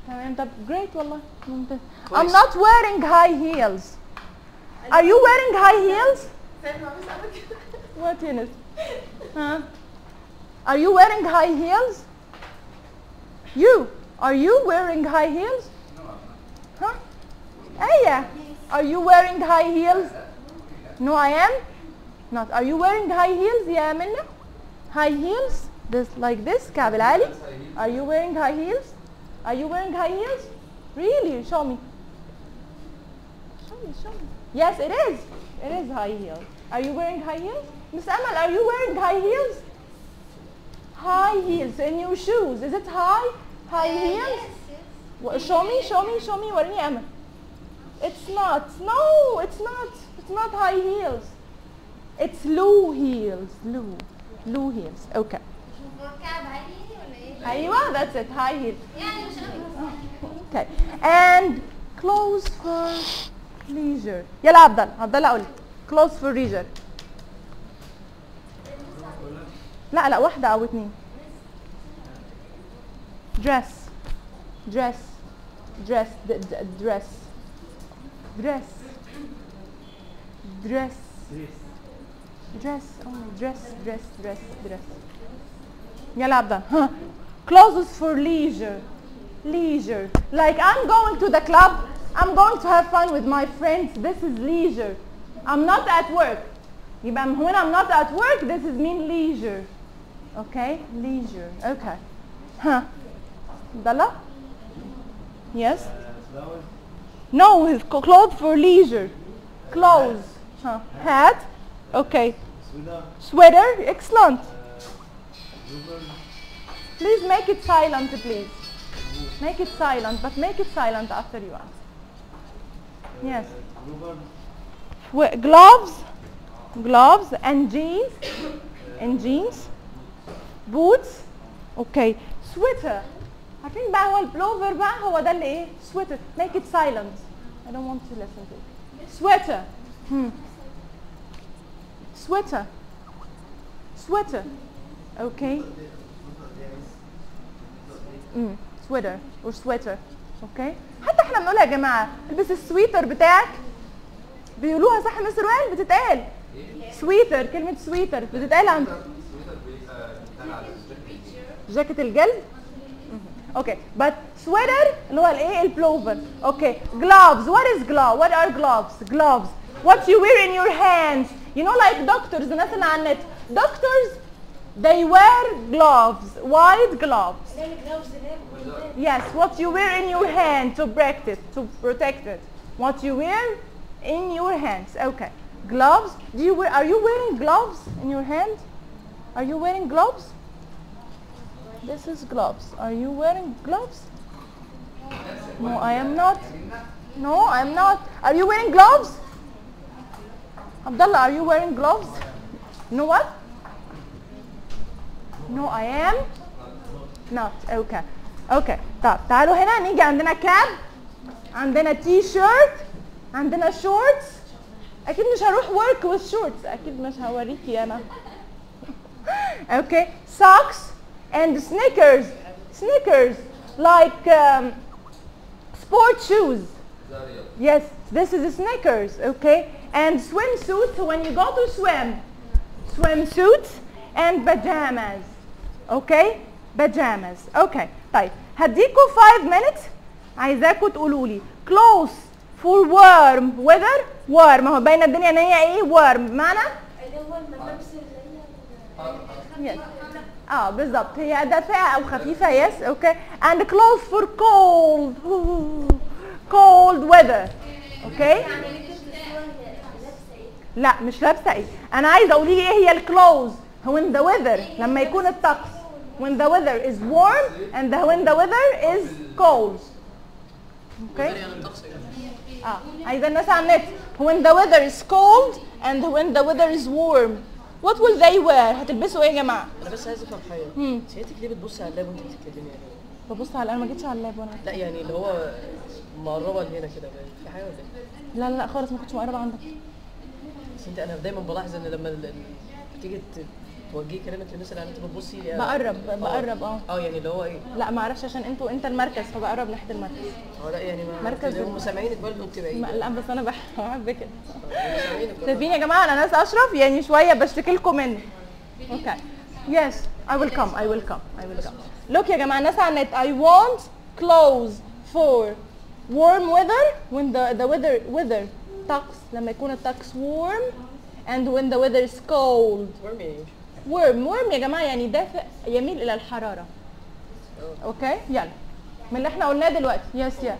تمام طب great والله ممتاز I'm كويس. not wearing high heels Are you wearing high heels What Yunus huh Are you wearing high heels You Are you wearing high heels Huh Aya Are you wearing high heels? No, I am not. Are you wearing high heels? Yeah, I'm high heels. This like this, Kabil Ali. Are you wearing high heels? Are you wearing high heels? Really? Show me. Show me, show me. Yes, it is. It is high heels. Are you wearing high heels? Miss Amal, are you wearing high heels? High heels in your shoes. Is it high? High uh, heels? Yes, yes. Show me, show me, show me. What do you Amal? it's not no it's not it's not high heels it's low heels low low heels okay كعب عالي ولا ايه؟ ايوه that's it high heels يعني مش قوي. okay and clothes for leisure يلا عبد الله عبد الله قول clothes for leisure لا لا واحدة أو اتنين dress dress dress d- d- dress dress dress dress only dress dress dress dress يلا عبد الله ها clothes for leisure leisure like I'm going to the club I'm going to have fun with my friends this is leisure I'm not at work يبقى when I'm not at work this is mean leisure okay leisure okay ها Dalla yes no his clothes for leisure. Clothes huh. hat okay. Sweater excellent. Please make it silent please. Make it silent but make it silent after you ask. Yes. Gloves gloves and jeans and jeans. Boots okay. Sweater عارفين بقى هو البلوفر بقى هو ده اللي إيه؟ sweater. Make it silent. I don't want to listen to it. Sweater. Hmm. sweater. Sweater. Okay. امم sweater or sweater. أوكي حتى إحنا بنقولها يا جماعة البس السويتر بتاعك. بيقولوها صح مستر وائل؟ بتتقال. سويتر كلمة سويتر بتتقال عند جاكيت الجلد. اوكي but sweater اللي هو الايه البلوفر اوكي gloves what is glove what are gloves gloves what you wear in your hands you know like doctors الناس اللي على النت doctors they wear gloves white gloves ده الجلاوز ده Yes, what you wear in your hand to protect it, to protect it. What you wear in your hands. Okay. Gloves. Do you wear? Are you wearing gloves in your hand? Are you wearing gloves? This is gloves. Are you wearing gloves? No, I am not. No, I am not. Are you wearing gloves? Abdullah, are you wearing gloves? No what? No, I am not. Okay. اوكي طب تعالوا هنا نيجي عندنا كاب عندنا تي شيرت عندنا شورتس اكيد مش هروح ورك with شورتس اكيد مش هوريكي انا اوكي socks and sneakers sneakers like um, sport shoes yes this is sneakers okay and swimsuit when you go to swim swimsuits and pajamas okay pajamas okay طيب هديكوا 5 minutes عايزاكوا تقولوا لي close for warm weather warm اهو باينه الدنيا ان هي ايه warm بمعنى اللي هو الملابس اللي هي yes اه بالظبط هي دافئه او خفيفه yes اوكي and close for cold cold weather اوكي لا مش لابسه ايه انا عايزه قولي لي ايه هي الكلوز when the weather لما يكون الطقس when the weather is warm and the, when the weather is cold اوكي يعني الطقس يعني. اه عايزه الناس على النت when the weather is cold and when the weather is warm what will they wear? هتلبسوا إيه يا جماعة؟ أنا بس عايز أفهم حاجة. سيادتك ليه بتبصي على اللاب وأنت بتتكلمي يعني؟ ببص على أنا ما جيتش على اللاب وأنا لا يعني اللي هو مقربة لهنا كده في حاجة ولا إيه؟ لا لا لا خالص ما كنتش مقربة عندك. بس أنت أنا دايما بلاحظ إن لما بتيجي توجهي كلامك للناس اللي النت بتبصي بقرب بقرب آه. آه. يعني اللي هو إيه؟ لا ما أعرفش عشان أنتوا انت المركز فبقرب ناحية المركز. آه لا يعني ما مركز هم سامعينك برضه انت بعيد لا بس أنا بح- بحب كده. شايفين يا جماعة أنا ناس أشرف يعني شوية بشتكي لكم مني. أوكي yes I will come I will come I will come. Look يا جماعة الناس على النت I want clothes for warm weather when the the weather weather طقس لما يكون الطقس warm and when the weather is cold. Warm warm warm يا جماعة يعني دافئ يميل إلى الحرارة. أوكي؟ يلا. من اللي إحنا قلناه دلوقتي. يس يس لو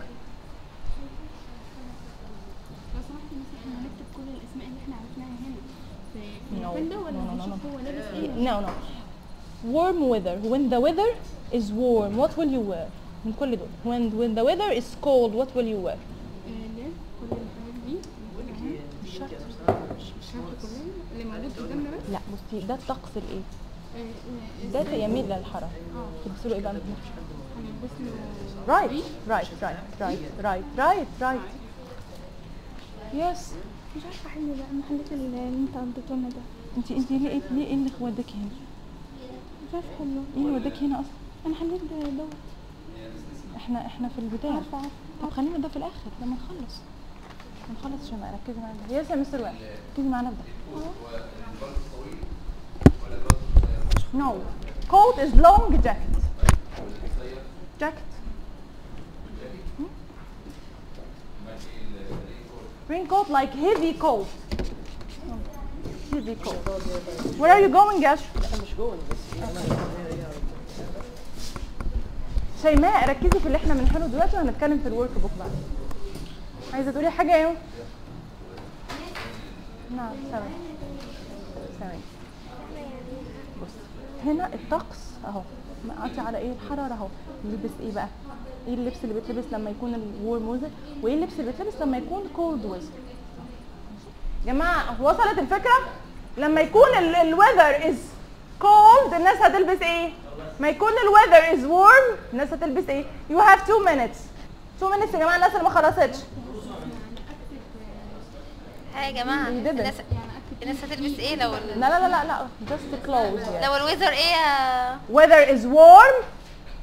سمحتي مثلا إحنا هنكتب كل الأسماء اللي إحنا عرفناها هنا في في No, no, إيه؟ No. Warm weather. When the weather is warm, what will you wear? من كل دول. When when the weather is cold what will you wear آه، ليه كل الحاجات دي بقول لك إيه مش دي شرط كده بصراحه مش مش شرط ناقص كلنا اللي موجود قدامنا بس لا بصي ده الطقس الإيه؟ آه، ده آه، يميل للحراره تلبسوا له إيه بقى right right right right right right right. Yes. مش عارفة أحل بقى المحلات اللي أنت اديته لنا ده. انت انت ليه إيه ليه إيه اللي وداكي هنا؟ مش عارفة احله إيه اللي وداكي هنا أصلا. أنا حليت ده دوت إحنا إحنا في البتاع عارفة عارفة. طب خلينا ده في الآخر لما نخلص. نخلص عشان ركزي معانا. ده يس يا مستر وائل ركزي معانا في ده. No. Coat is long jacket. Jacket. Hmm? Raincoat like heavy coat. Heavy coat. Where are you going, Gash? شيماء ركزي في اللي إحنا بنحله دلوقتي وهنتكلم في الورك بوك بعد. عايزة تقولي حاجة إيه؟ نعم ثواني ثواني بص هنا الطقس اهو مقاطي على إيه الحرارة اهو. نلبس إيه بقى؟ إيه اللبس اللي بيتلبس لما يكون الورم ويزر وايه اللبس اللي بيتلبس لما يكون كولد ويزر جماعة وصلت الفكرة؟ لما يكون الويذر از كولد الناس هتلبس إيه؟ ما يكون الويذر از وورم الناس هتلبس إيه؟ يو هاف 2 minutes. 2 minutes يا جماعة الناس اللي ما خلصتش. ها يا جماعة. الناس الناس هتلبس ايه لو ال... لا لا لا لا لا just clothes yeah. لو الويزر ايه آه، weather is warm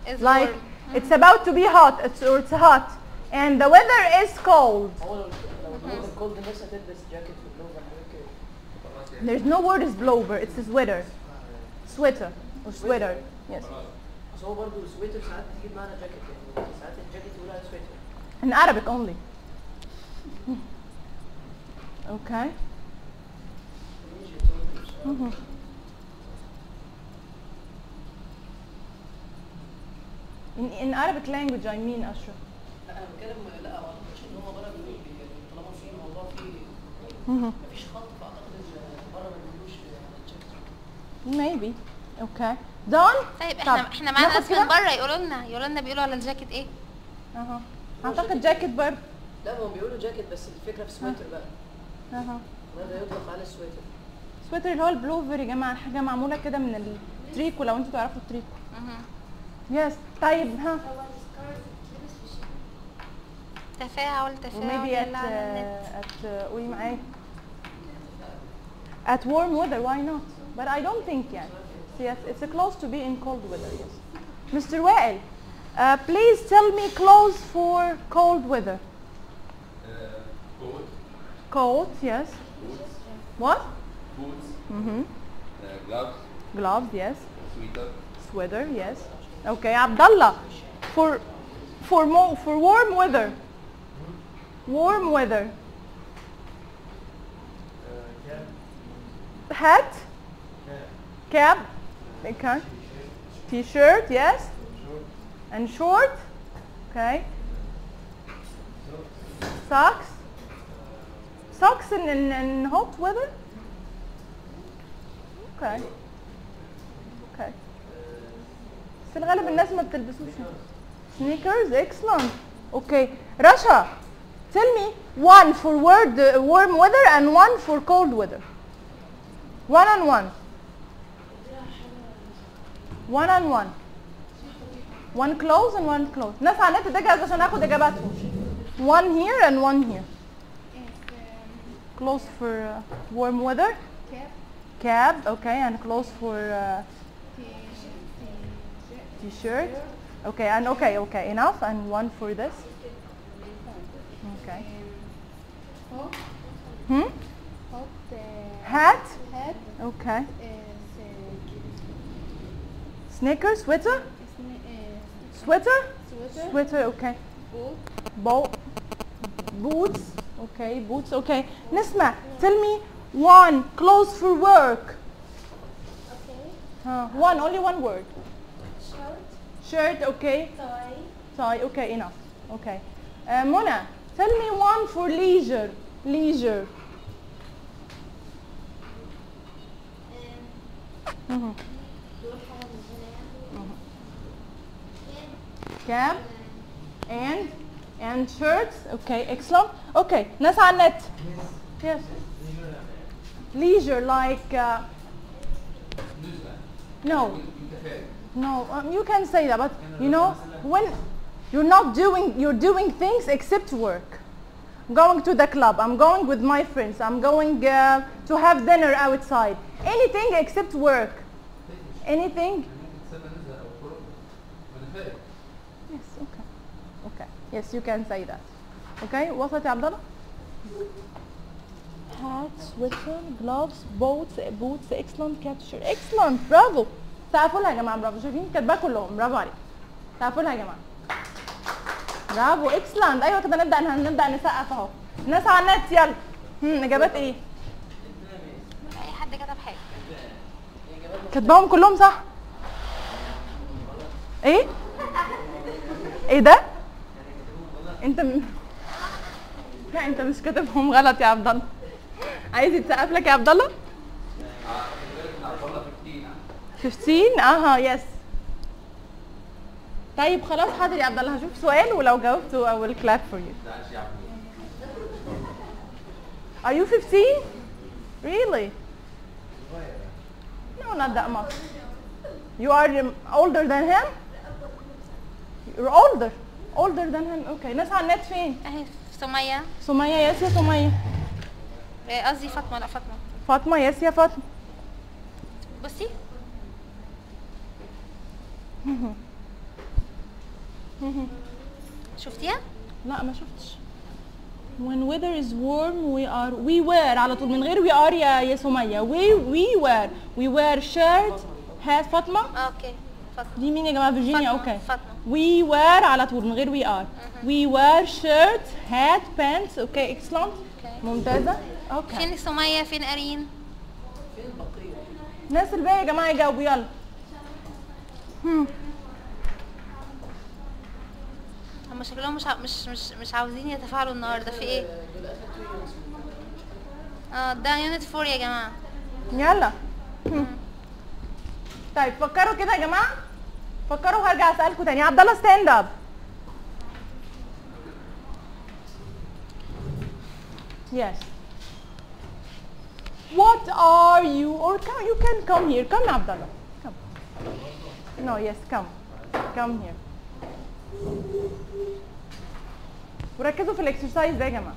is like warm. it's about to be hot it's, or it's hot and the weather is cold هو لو لو الجو الكولد الناس هتلبس جاكيت وبلوفر حاجات كده there's no word is blower it's a sweater sweater or sweater yes بس هو برضه السويتر ساعات بتجيب معانا جاكيت يعني ساعات الجاكيت يقول عليه سويتر in Arabic only okay In, in Arabic language I mean Ashraf. لا أنا بتكلم لا ما اعتقدش ان هو بره بيقول يعني طالما في موضوع Mhm. مفيش خط فاعتقد ان بره ما بيقولوش على الجاكيت maybe. Okay. Done طيب إحنا إحنا معانا ناس؟ من بره يقولوا لنا يقولوا لنا بيقولوا على الجاكيت إيه. أها. أعتقد جاكيت؟ برضه. لا هم بيقولوا جاكيت بس الفكرة في سويتر بقى. أها. ماذا يطلق على السويتر سويتر اللي هو البلوفر يا جماعه حاجه معموله كده من التريكو لو انتوا تعرفوا التريكو مهم. يس طيب ها تفاعل تفاعل وميبي at يلا على النت uh, at uh, قولي معايا at warm weather why not but I don't think يعني yes it's close to be in cold weather yes Mr. Wael uh, please tell me clothes for cold weather coat, coat yes boots, what Boots, mm-hmm. uh, gloves, gloves yes. Sweater, sweater yes. Okay Abdullah for for more for warm weather. Warm weather. Hat? Cap okay. T-shirt yes. And short? Okay. Socks? Socks in, in, in hot weather okay okay في الغالب الناس ما بتلبسوش sneakers excellent okay رشا tell me one for word, uh, warm weather and one for cold weather one on one one on one one close and one close ناس على النت تجهز عشان اخد اجاباتهم one here and one here close for uh, warm weather cab, okay, and clothes for uh, t-shirt. Okay, and okay, okay, enough, and one for this. Okay. Hmm? Hat? Hat. Okay. Sneakers. sweater? Sweater? Sweater, okay. Boot. Boots. Okay, boots, okay. Nisma, tell me one clothes for work huh. one only one word shirt okay tie okay enough okay uh, Mona tell me one for leisure leisure Mhm. Mhm. cap and and shirts okay excellent okay ناس على النت yes leisure like uh, no no um, you can say that but you know when you're not doing you're doing things except work going to the club i'm going with my friends i'm going uh, to have dinner outside anything except work anything yes okay okay yes you can say that okay وصلت يا عبد الله sweater gloves boots boots excellent cap shirt excellent برافو سقفوا لها يا جماعة برافو شايفين كاتباه كلهم برافو عليك سقفوا لها يا جماعة. برافو اكسلنت أيوه كده نبدأ نبدأ نسقف أهو. الناس على النت يلا. هم إجابات إيه؟ أي حد كتب حاجة. كاتباهم كلهم صح؟ إيه؟ إيه ده؟ أنت م... لا أنت مش كاتبهم غلط يا عبد الله. عايز يتسقف لك يا عبد الله 15 أها يس طيب خلاص حاضر يا عبد الله هشوف سؤال ولو جاوبته I will clap for you Are you 15? Really? No, not that much. You are older than him? You're older. Older than him. Okay. ناس على النت فين؟ أهي سمية سمية يس يا سمية. آه، قصدي فاطمة لا فاطمة. فاطمة يس يا فاطمة. بصي. شفتيها؟ لا ما شفتش. When weather is warm we are we wear على طول. من غير we are يا يا سمية. We we wear. We wear shirt. hat فاطمة؟ آه، أوكي. فاطمة. دي مين يا جماعة؟ فيرجينيا أوكي. فاطمة. We wear على طول. من غير we are. We wear shirt hat pants. أوكي excellent. أوكي. ممتازة. أوكي. فين سمية فين أرين فين البقيه؟ الناس الباقي يا جماعة يجاوبوا يلا هم. هم شكلهم مش مش مش مش عاوزين يتفاعلوا النهارده في إيه آه ده يونت 4 يا جماعة يلا. طيب فكروا كده يا جماعة فكروا هرجع أسألكم تاني عبد الله ستاند اب Yes. What are you or come you can come here. Come Abdullah. Come. No, yes, come. Come here. وركزوا في الاكسرسايز ده يا جماعه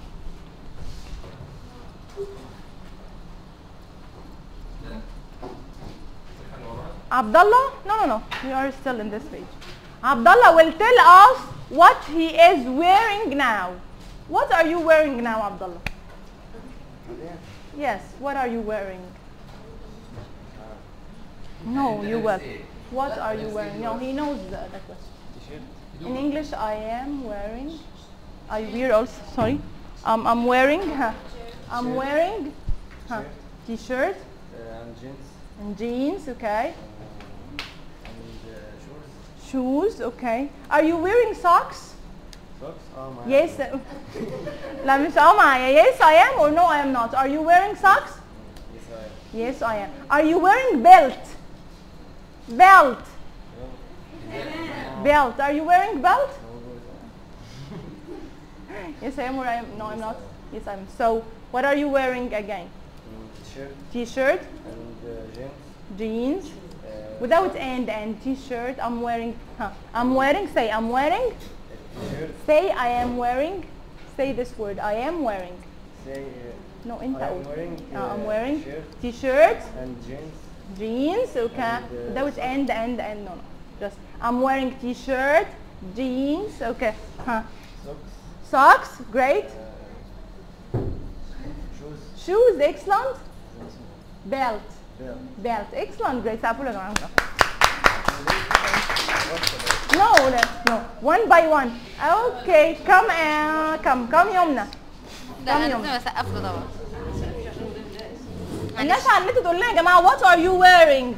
Abdullah, no, no, no, we are still in this page. Abdullah will tell us what he is wearing now. What are you wearing now, Abdullah? Yes, what are you wearing? No, you will. What are you wearing? No, he knows the, the question. In English, I am wearing. I wear also. Sorry, um, I'm wearing. Huh, I'm wearing. Huh, t-shirt and jeans and jeans. Okay. and uh, shoes Shoes. Okay. Are you wearing socks? Oh yes. Let me oh my. Yes, I am or no, I am not. Are you wearing socks? Yes, I am. Yes, I am. Are you wearing belt? Belt. Belt. Are you wearing belt? yes, I am or I am. No, I'm not. Yes, I'm. So, what are you wearing again? Mm, t-shirt. And uh, jeans. Uh, Without end and T-shirt. I'm wearing. Huh, I'm wearing. Say, I'm wearing. shirt Say I am wearing. Say this word. I am wearing. say uh, No, انت I am قول. wearing Uh, I'm uh, wearing shirt T-shirt, and jeans jeans. Okay. And, uh, Without and and and no no. Just I'm wearing T-shirt, jeans. Okay. Huh. socks Socks. Great. uh, shoes Shoes. Excellent. Belt. belt Belt. Excellent. Great. سقفوا له يا جماعة. No, no, no. One by one. Okay. Come uh, come come يمنى. ده انا يوم. لازم اسقف له طبعا الناس على النت تقول لنا يا جماعه what are you wearing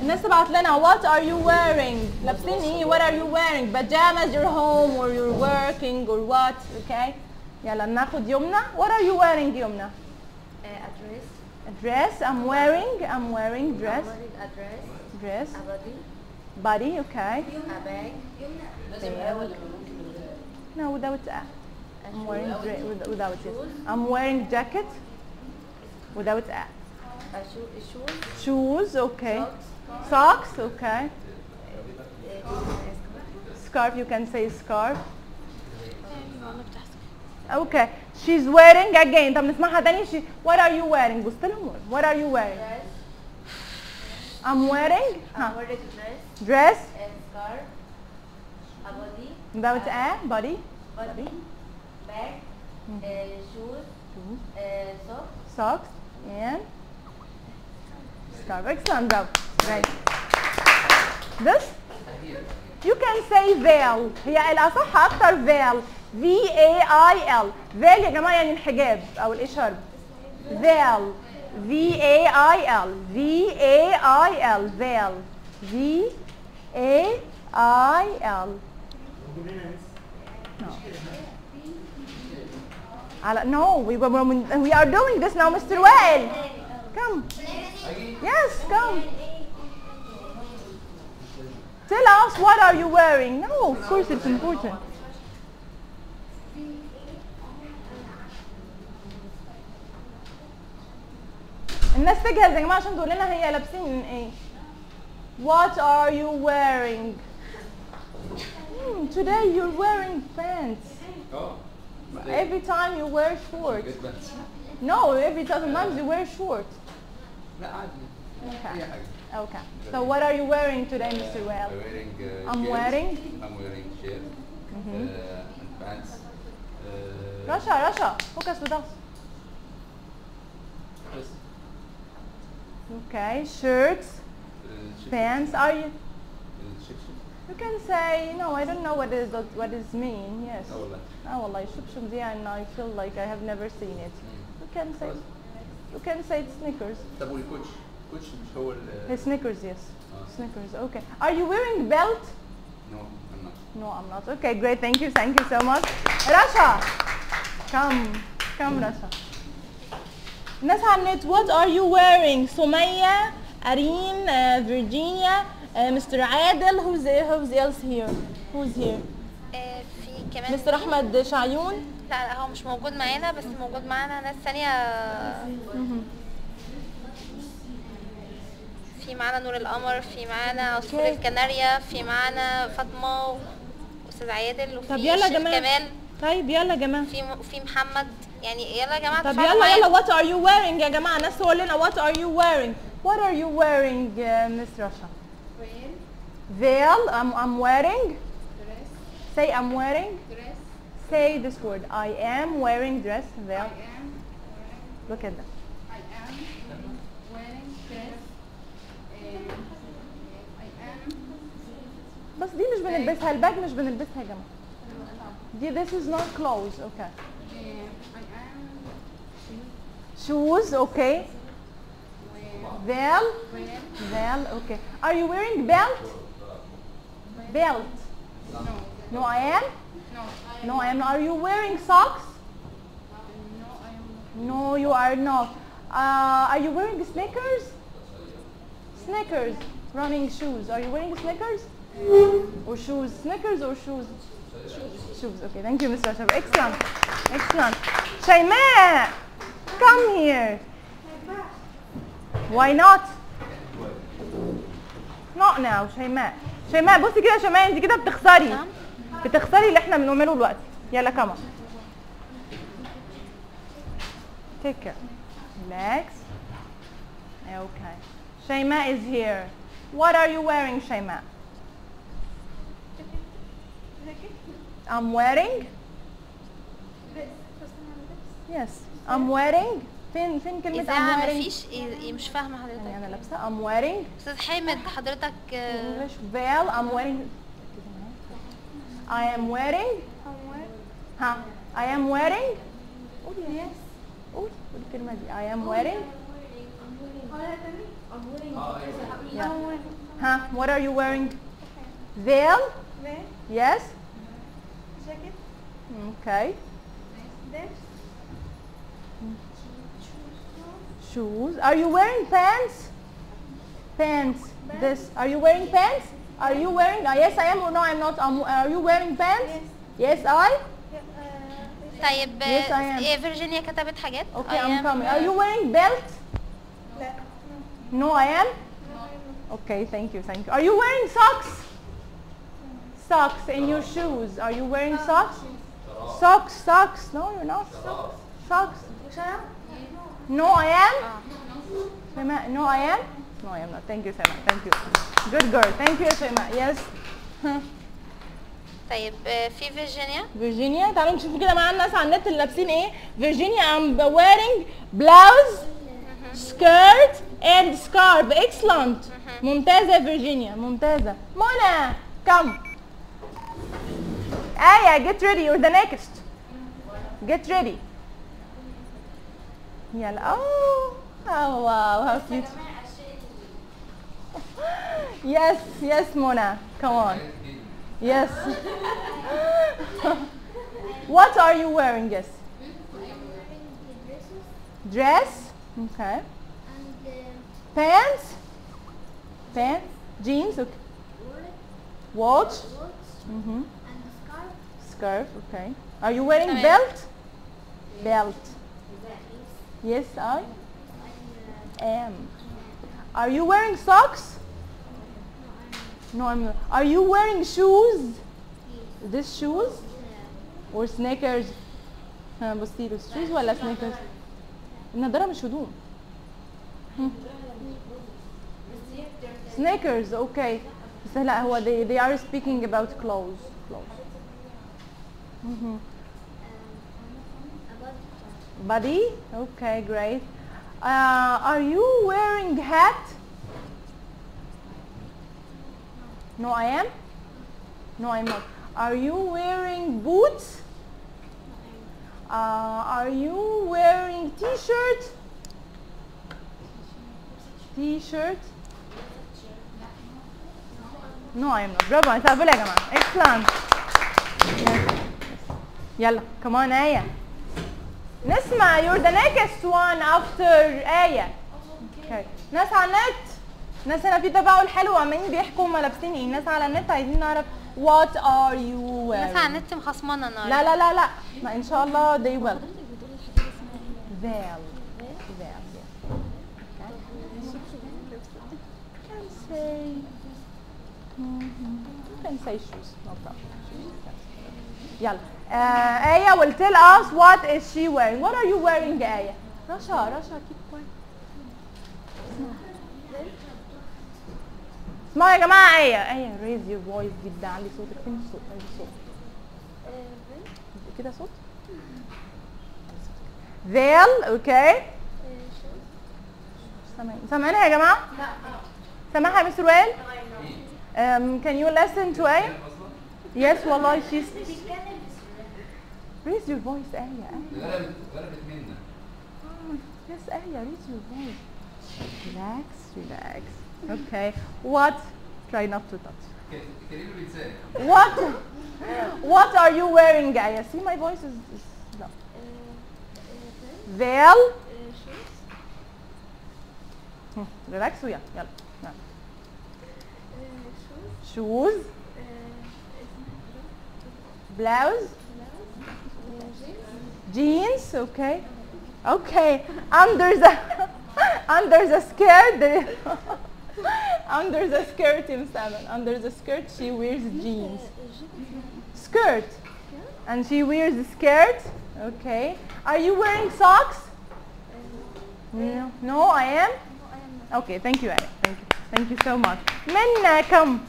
الناس تبعت لنا what are you wearing لابسين ايه what are you wearing pajamas you're home or you're working or what okay يلا ناخد يمنى what are you wearing يمنى address dress I'm wearing I'm wearing dress wearing address dress abadi body okay a bag لازم الاول لما ممكن من غير no without a a I'm shoe, wearing Without dra- it. with- without it Shoes. I'm wearing jacket without a a shoe, a shoes, shoes okay socks, socks okay uh, scarf you can say scarf والله بتحصل. okay she's wearing again طب نسمعها تاني she what are you wearing بص لهم what are you wearing I'm wearing I'm huh. wearing dress, Dress a scarf, a body, without a body body, bag, uh, shoes, uh, socks, socks and scarf excellent job right this you can say veil هي الأصح أكتر veil V A I L veil يا جماعة يعني الحجاب أو الإشارة veil V A I L V A I L veil V A I L no. على no we, we, we are doing this now Mr. Wael come yes come Tell us what are you wearing? No, of course it's important. الناس تجهز يا جماعة عشان تقول لنا هي لابسين ايه. what are you wearing? Mm, today you're wearing pants. Oh. Every time you wear shorts. No, every time uh, you wear shorts. Okay. Okay. So what are you wearing today, uh, Mr. Wael? I'm wearing. Uh, I'm wearing. I'm wearing shirt mm -hmm. uh, and pants. Uh, Rasha, Rasha, focus with us. Okay, shirts. Pants? Are you? You can say, no, I don't know what is what is mean, yes. Ah, wallah, shubshub yeah, and I feel like I have never seen it. You can say, you can say it's sneakers. It's sneakers, yes. Sneakers, okay. Are you wearing belt? No, I'm not. No, I'm not. Okay, great, thank you, thank you so much. Rasha, come, come Rasha. Nashanet, what are you wearing? Sumaya? أرين uh, Virginia uh, Mr. عادل who's who's else here who's here آه، في كمان Mr. أحمد شعيون لا لا هو مش موجود معانا بس موجود معانا ناس ثانية في معانا نور القمر في معانا عصفور Okay. الكناريا في معانا فاطمة وأستاذ عادل وفي طب يلا يا. كمال طيب يلا يا جماعة في في محمد يعني يلا يا جماعة طب يلا. يلا what are you wearing يا جماعة ناس تقول لنا what are you wearing what are you wearing uh, Miss Rasha veil I'm, I'm wearing say I'm wearing dress say this word I am wearing dress veil I am look at that I am wearing dress and I am بس دي مش بنلبسها الباج مش بنلبسها يا جماعة دي this is not clothes okay um, I am shoes okay Bell. Bell. Okay. Are you wearing belt? Belt. No. No, I am. No, I am. Are you wearing socks? No, I am. No, you are not. Uh, are you wearing sneakers? Sneakers. Running shoes. Are you wearing sneakers? Or shoes? Sneakers or shoes? Shoes. Okay. Thank you, Mr. Ashraf. Excellent. Excellent. Shaima, come here. Why not? Not now شيماء شيماء بصي كده يا شيماء انت كده بتخسري. نعم. بتخسري اللي إحنا بنعمله دلوقتي. يلا كمان take care. Relax. Okay. شيماء is here. What are you wearing شيماء I'm wearing? Yes. I'm wearing فين فين كلمة I'm اذاعة wearing مفيش إيه- إيه، مش فاهمة يعني حضرتك أنا لابسة I'm wearing استاذ حامد حضرتك آه، English veil I'm wearing I am wearing ها I am wearing قولي yes قولي قولي الكلمة دي I am wearing yeah. ها what are you wearing veil yes okay shoes are you wearing pants pants this are you wearing pants Are you wearing? Uh, yes, I am or no, I'm not. Um, are you wearing pants? Yes, I. طيب Yes, I am. إيه فيرجينيا كتبت حاجات Okay, I I'm am, coming. uh, Are you wearing belt? No, I am. Okay, thank you, thank you. Are you wearing socks? Socks in your shoes. Are you wearing socks? Socks, socks. No, you're not. Socks. No, I am. Sema, no, I am. No, I am not. Thank you, Sema. Thank you. Good girl. Thank you, Sema. Yes. طيب آه، في فيرجينيا فيرجينيا تعالوا نشوف كده معانا الناس على النت اللي لابسين إيه فيرجينيا I'm wearing blouse skirt and scarf excellent ممتازة يا فيرجينيا ممتازة منى come آية get ready you're the next get ready Yellow. Oh, oh wow, how cute. yes, yes, Mona. Come on. Yes. what are you wearing? Yes. Dress. Okay. Pants. Pants. Jeans. Okay. Watch. Mm -hmm. Scarf. Okay. Are you wearing belt? Belt. yes I am are you wearing socks no I'm not are you wearing shoes this shoes or sneakers ها بصي له shoes ولا sneakers النضارة مش هدوم هم. sneakers okay بس لا هو they, they are speaking about clothes clothes Mhm. body okay great uh, are you wearing hat no I am no I'm not are you wearing boots uh, are you wearing t-shirt t-shirt no I'm not برافو عليك طب يا جماعة excellent Yes. يلا كمان آية نسمع you're the next one after آية. Okay. ناس على النت. ناس هنا في تفاعل حلو وعمالين بيحكوا هما لابسين إيه ناس على النت عايزين نعرف what are you ناس wearing على النت مخصمانة النهارده. لا لا لا لا. ما إن شاء الله they will. Okay. can say you can say shoes. No problem. يلا. uh, آية will tell us what is she wearing? What are you wearing آية؟ رشا رشا keep quiet. اسمعوا يا جماعة آية آية raise your voice جدا. علي صوتك فين الصوت عايز الصوت كده صوت؟ Veil أوكي سامعين سامعينها يا جماعة؟ سامعها يا مستر وائل؟ Can you listen to آية؟ Yes والله she's raise your voice آية آية غلبت غلبت منا Ah, Yes آية raise your voice relax relax okay what try not to touch ك- كريم بيتسال what what are you wearing آية see my voice is, is low veil Hmm, relax ويلا يلا يلا. shoes Blouse? Jeans okay. Okay under the under the skirt under the skirt in seven under the skirt she wears jeans. Skirt. And she wears a skirt okay. Are you wearing socks? No. No i am? Okay thank you thank you. Thank you so much. Minna come.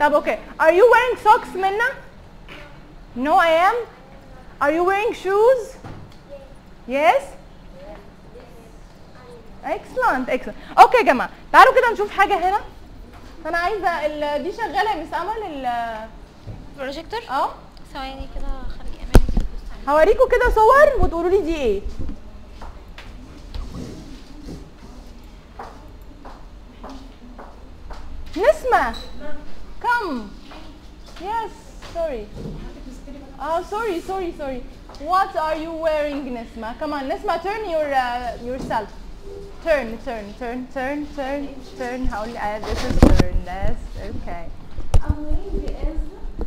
Okay. Are you wearing socks minna no i am. Are you wearing shoes? Yes? Excellent excellent. أوكي يا جماعة. تعالوا كده نشوف حاجة هنا. فانا عايزة ال- دي شغالة يا مس أمل ال- بروجيكتور آه. ثواني كده خلي عليها. هوريكم كده صور وتقولوا لي دي إيه. نسمة. Come. Yes sorry. Oh, sorry, sorry, sorry. What are you wearing, Nesma? Come on, Nesma, turn your uh, yourself. Turn, turn, turn, turn, turn, turn. How uh, this is turn. That's okay. I'm wearing is.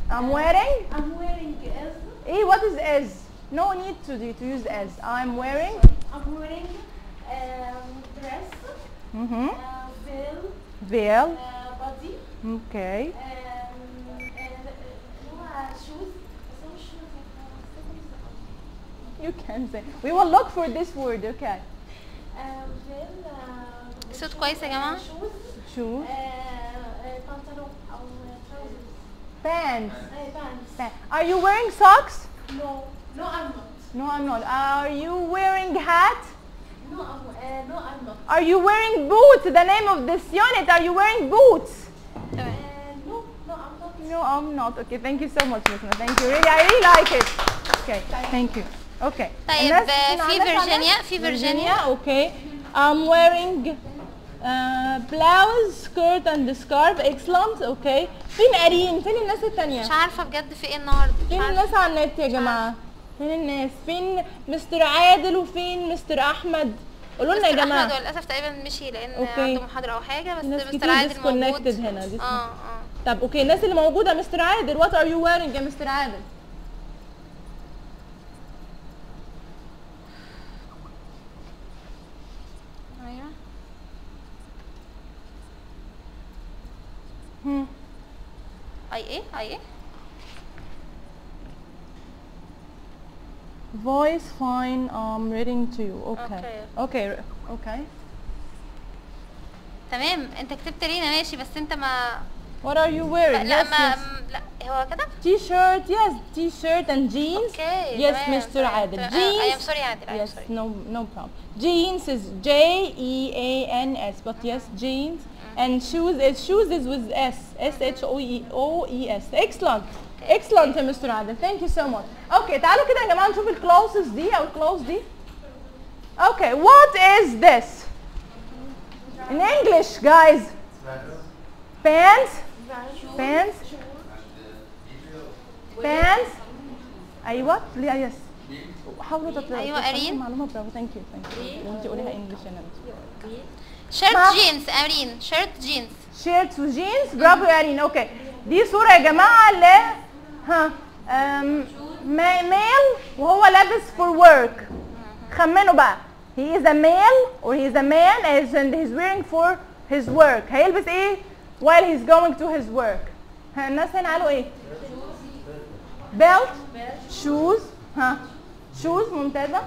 I'm wearing. I'm wearing is. Hey, eh, what is is? No need to do, to use as. I'm wearing. I'm wearing um, dress. Mhm. Mm uh, veil. Veil. Uh, body. Okay. Uh, you can say we will look for this word okay Um, veil. Uh, صوت كويس يا جماعة shoes. shoes Uh, uh, بنطلون أو trousers. pants Uh, pants. Pa- are you wearing socks No, no, I'm not. no I'm not are you wearing hat No, I'm, uh, no, I'm not. are you wearing boots the name of this unit are you wearing boots تمام Uh, no, no, I'm not. No, I'm not. Okay, thank you so much, Miss Ma. Thank you. Really, I really like it. Okay, thank you. Okay. طيب، آه، في؟ فيرجينيا- في فيرجينيا. Okay. I'm wearing uh, blouse, skirt and scarf. Excellent. Okay. فين قارين؟ فين الناس التانية؟ مش عارفة بجد في إيه النهاردة فين الناس على النت يا جماعة؟ فين الناس؟ فين مستر عادل وفين مستر أحمد؟ قولوا لنا يا مستر جماعة. احمد للأسف تقريبا مشي لأن أوكي. عنده محاضرة أو حاجة بس مستر عادل موجود هنا. آه آه طب أوكي الناس اللي موجودة مستر عادل what are you wearing يا مستر عادل؟ هم. اي ايه اي ايه Voice fine. I'm reading to you. Okay. Okay. Okay. Okay. تمام انت كتبت لينا ماشي بس انت ما What are you wearing? لا yes, ما yes. م- لا هو كده T-shirt. Yes. T-shirt and jeans. اوكي Yes, تمام، Mr. تمام، عادل. تمام. Jeans. I am sorry عادل I am Yes. sorry No. No problem. Jeans is J E A N S. But yes, jeans. And shoes is shoes is with S. S H O E O E S. Excellent. Excellent يا Mr. عادل. Thank you so much. Okay. تعالوا كده يا جماعة نشوف الكلوزز دي أو الكلوز دي. Okay. What is this? In English, guys. Pants. Pants. Pants. ايوه ليه يس حاولوا تطلعوا. أيوة، قارين. المعلومه برافو ثانك يو ثانك يو وانت قوليها انجلش أنا شيرت. جينز امرين شيرت جينز. شيرتس وجينز؟ برافو يا رينا أوكي دي صورة يا جماعة ل ها ما- ميل وهو لابس فور ورك خمنوا بقى. He is a male or he is a man as and he's wearing for his work. هيلبس إيه while he's going to his work. ها الناس هنا قالوا إيه؟ Belt. Shoes. ها. shoes ممتازة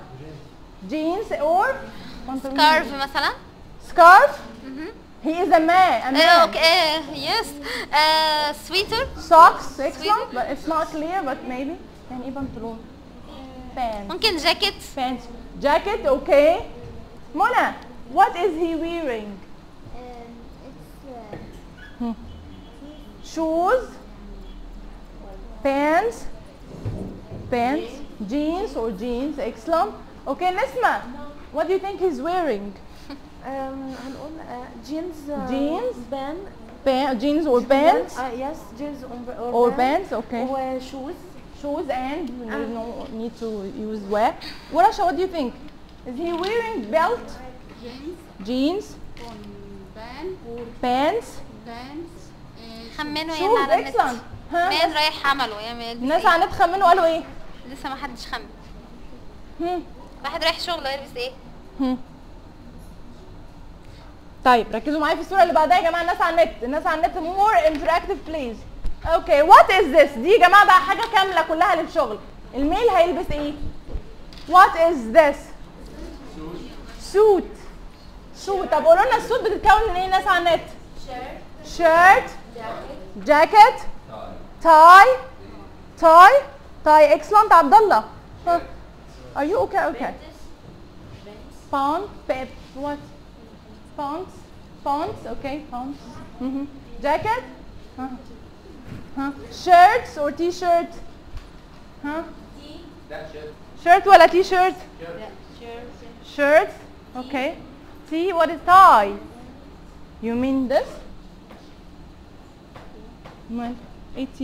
jeans or بنطلون. سكارف مثلا scarf he is a man a آه، man اوكي يس سويتر socks excellent but it's not clear but maybe يعني ايه بنطلون pants ممكن جاكيت pants jacket okay منى what is he wearing Hmm. shoes pants pants Jeans or jeans, excellent. Okay, Nesma, what do you think he's wearing? Um, هنقول uh, jeans, uh, jeans, pen, pen, jeans or uh, pants? Uh, yes, jeans or, or, or pants. Okay. Or uh, shoes. Shoes and you um. no need to use where. Warasha, what do you think? Is he wearing belt? Jeans. Jeans. Um, pants. Pants. Shoes. يا معلم. شوف excellent. ها؟ مين رايح عمله يا مين؟ الناس عم what قالوا ايه؟ لسه ما حدش خمن. هم. واحد رايح شغل يلبس إيه. طيب ركزوا معايا في الصورة اللي بعدها يا جماعة. الناس على النت الناس على النت more interactive please. أوكي what is this دي يا جماعة بقى حاجة كاملة كلها للشغل. الميل هيلبس إيه؟ What is this suit suit طب قولوا لنا السوت بتتكون من إيه الناس على النت؟ Shirt. Jacket. Tie. Tie. tie excellent عبد الله ها. are you okay okay pants pep what pants pants okay pants mhm jacket huh huh shirts or t-shirt huh That shirt. shirt ولا t-shirt shirts okay T what is tie you mean this امال ايه T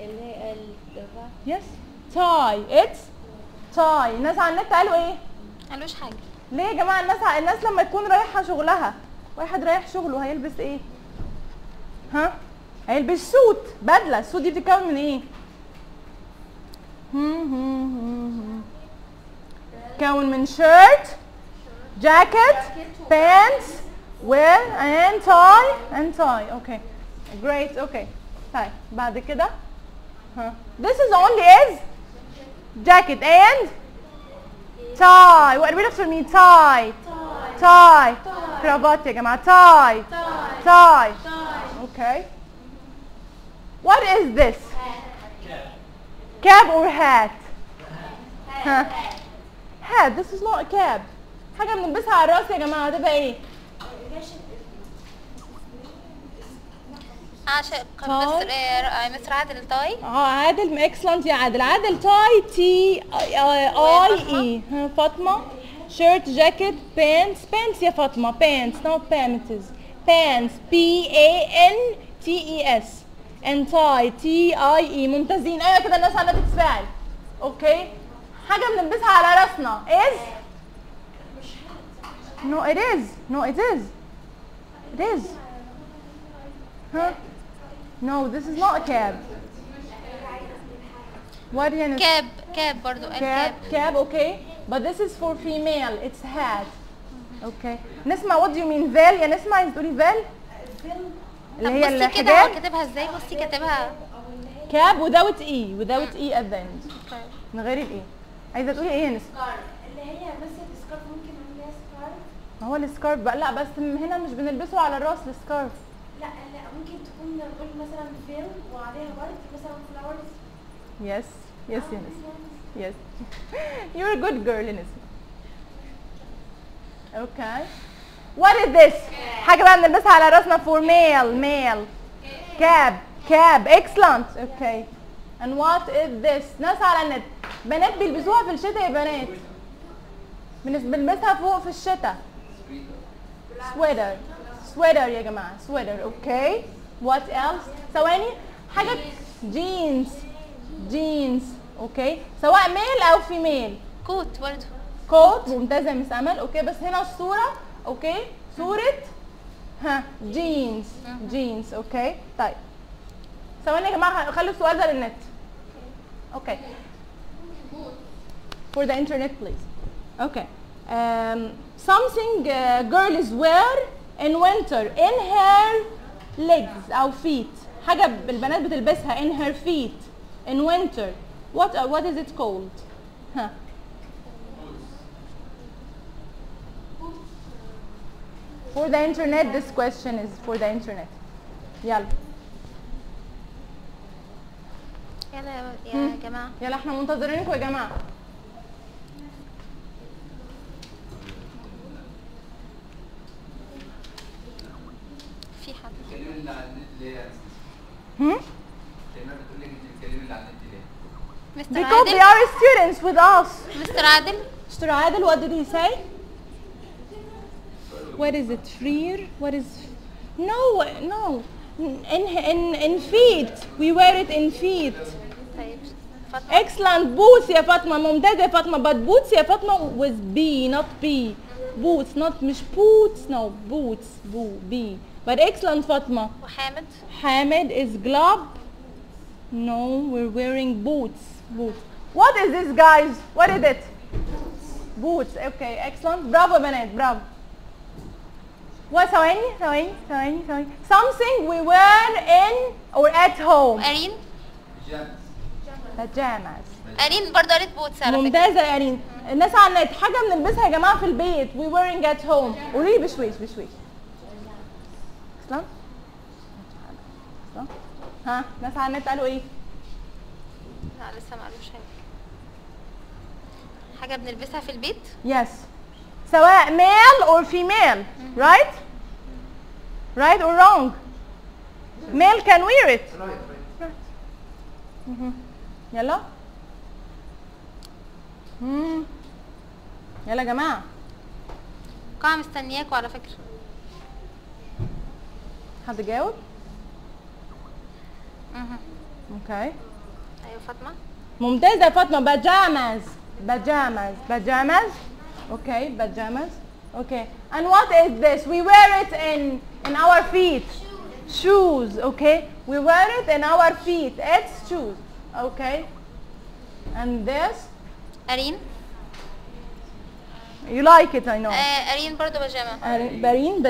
اللي هي Yes. Tie it's tie الناس على النت قالوا إيه؟ ملوش حاجة. ليه يا جماعة؟ الناس الناس لما تكون رايحة شغلها واحد رايح شغله هيلبس إيه؟ ها؟ هيلبس سوت بدلة. السوت دي بتتكون من إيه. تكون من شيرت جاكيت wear and tie. And tie. Okay. Great. Okay. طيب. بعد كده؟ ها. this is only is jacket and tie what read after me tie tie كرافات يا جماعة tie tie okay what is this cap or hat ها hat this is not a cap حاجة بنلبسها على الراس يا جماعة تبقى ايه تاي. مصر آه، مصر عادل تاي آه عادل إكسلنت يا عادل. عادل تاي تي اي اي ها، فاطمة. شيرت جاكيت بانس بانس يا فاطمة بانس نوت بانتز بانس بي اي ان تي اي اس and tie تي اي اي ممتازين. أيوه كده الناس عندها تتفاعل. أوكي؟ حاجة بنلبسها على راسنا. is no it is. no it is. it is. huh no this is not a cab. What do you كاب كاب برضو cab cab. okay. But this is for female. It's hat. Okay. نسمع what do you mean veil يا نسمع عايز تقولي veil اللي طب هي بصي كده هو الحجاب كاتبها إزاي بصي كاتبها cab without e without e at the end. من غير الاي عايزة تقولي إيه يا نسمع اللي هي بس السكارف ممكن نعملها سكارف. ما هو السكارف بقى. لا بس هنا مش بنلبسه على الراس السكارف. ممكن تكون نقول مثلا فيل وعليها ورد مثلا فلاورز yes. Yes يا نسمع yes. You're a good girl نسمع okay. What is this? حاجة بقى بنلبسها على راسنا for male male. Cab. Cab. Excellent. Okay. And what is this? ناس على النت. بنات بيلبسوها في الشتاء يا بنات. بنلبسها فوق في الشتاء. سويتر سويتر يا جماعة سويتر أوكي وات ايلس ثواني حاجة جينز جينز أوكي سواء ميل أو فيميل كوت برضو كوت ممتازه يا مس امل أوكي بس هنا الصورة أوكي صورة ها جينز جينز أوكي طيب. ثواني يا جماعة خلوا السؤال ده للنت. أوكي for the internet please. Okay. Um, something uh, girl is wear in winter in her legs او feet حاجه البنات بتلبسها in her feet in winter what uh, what is it called ها For the internet, this question is for the internet. يلا يلا يا- يا جماعه يلا احنا منتظرينكم يا جماعة. مستر Because they عادل are students with us. مستر عادل Mr. Adel, what did he say? What is it? Freer? What is? No, no. In in in feet. We wear it in feet. طيب فاطمه Excellent boots يا فاطمة ممتازة يا فاطمة but boots يا فاطمة with B not B boots not مش boots no boots boo B but excellent فاطمة وحامد Hamid is glove no we're wearing boots boots what is this guys what is it boots okay excellent برافو يا بنات برافو وثواني ثواني ثواني ثواني something we wear in or at home ارين بيجامس pajamas ارين برضه قالت بوتس على فكره ممتازة يا ريم الناس على النت حاجة بنلبسها يا جماعة في البيت we wearing at home قولي لي بشويش بشويش أصلا؟ أصلا ها ناس على النت قالوا إيه؟ لا لسه ما قالوش حاجة. حاجة بنلبسها في البيت؟ Yes. سواء male or female. right? Right or wrong? Male can wear it. مهم. يلا. مم. يلا يا جماعة. قاعة مستنياكوا على فكرة. حد جاوب مهم. اوكي ايوه فاطمه ممتازة يا فاطمة باجامز باجامز باجامز اوكي باجامز اوكي and what is this we wear it in in our feet shoes okay We wear it in our feet. It's shoes. Okay. And this, ارين you like it, I know. آه ارين برضو بيجامه أر- بارين